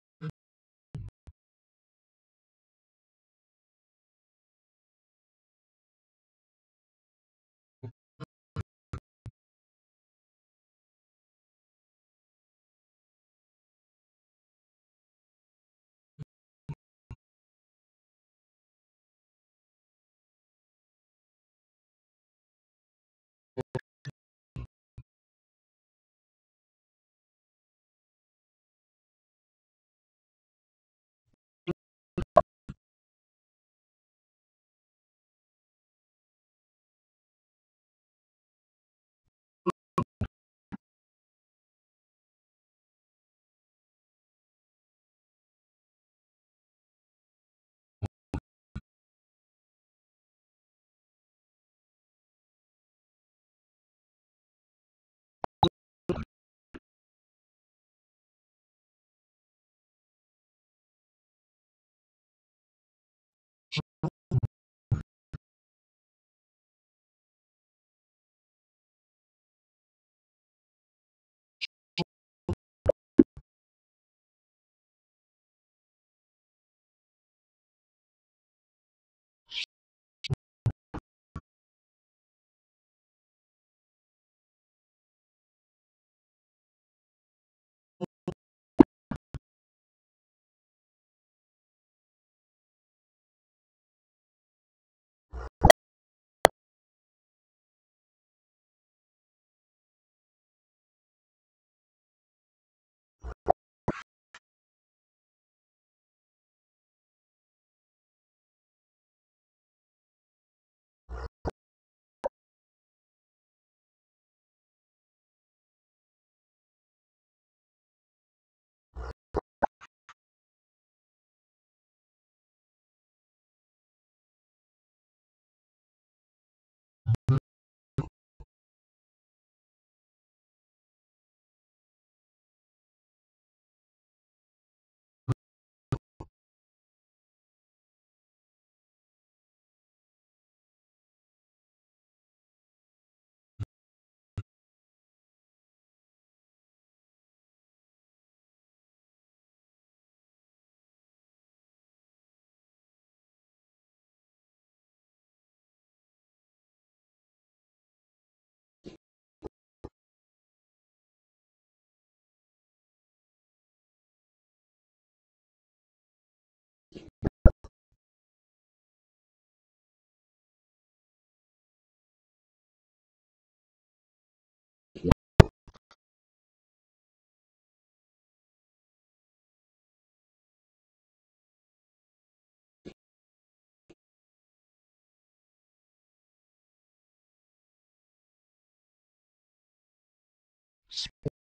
Spoil.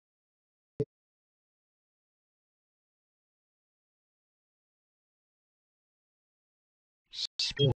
football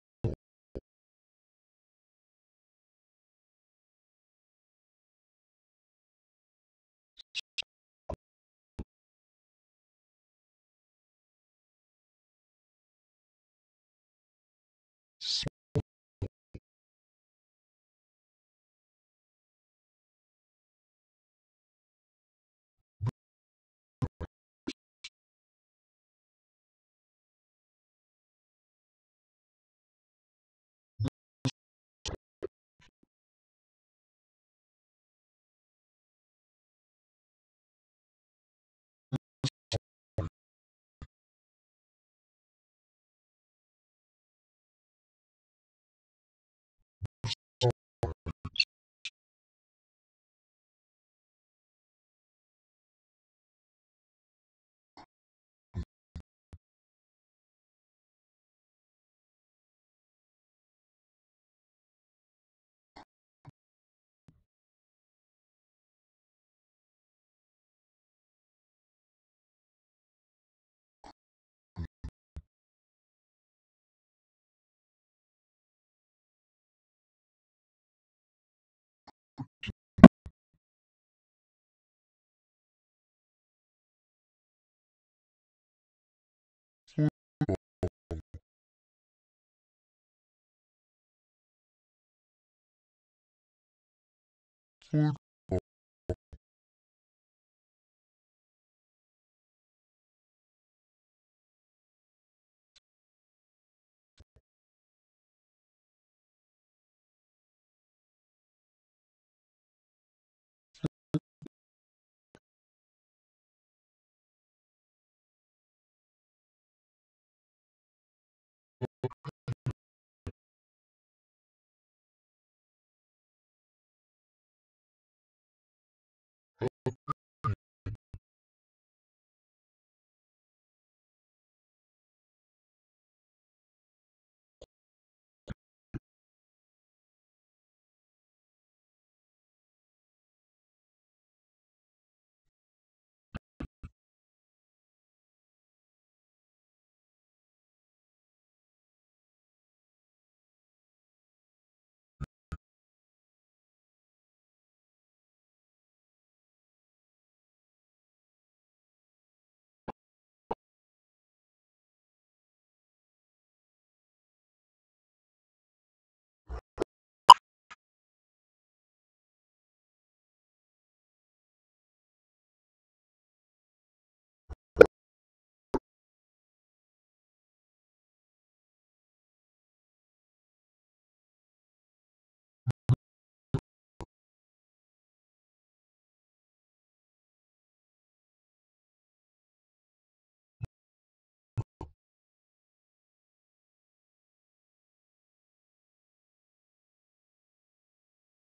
How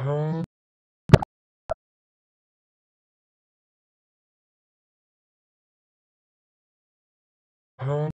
how over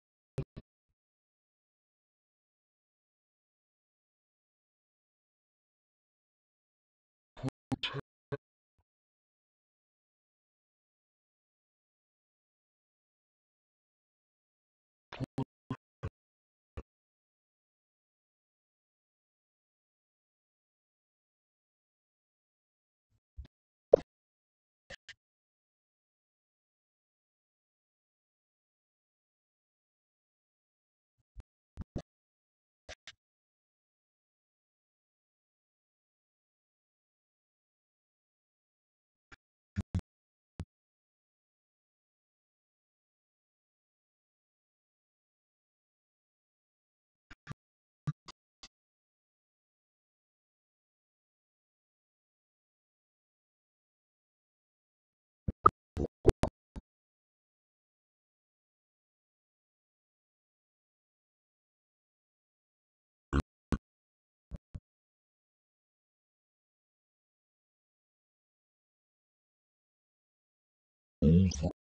how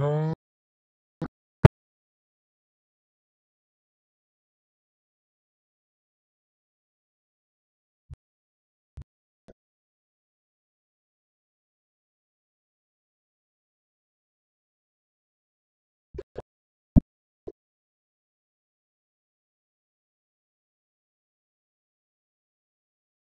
Um.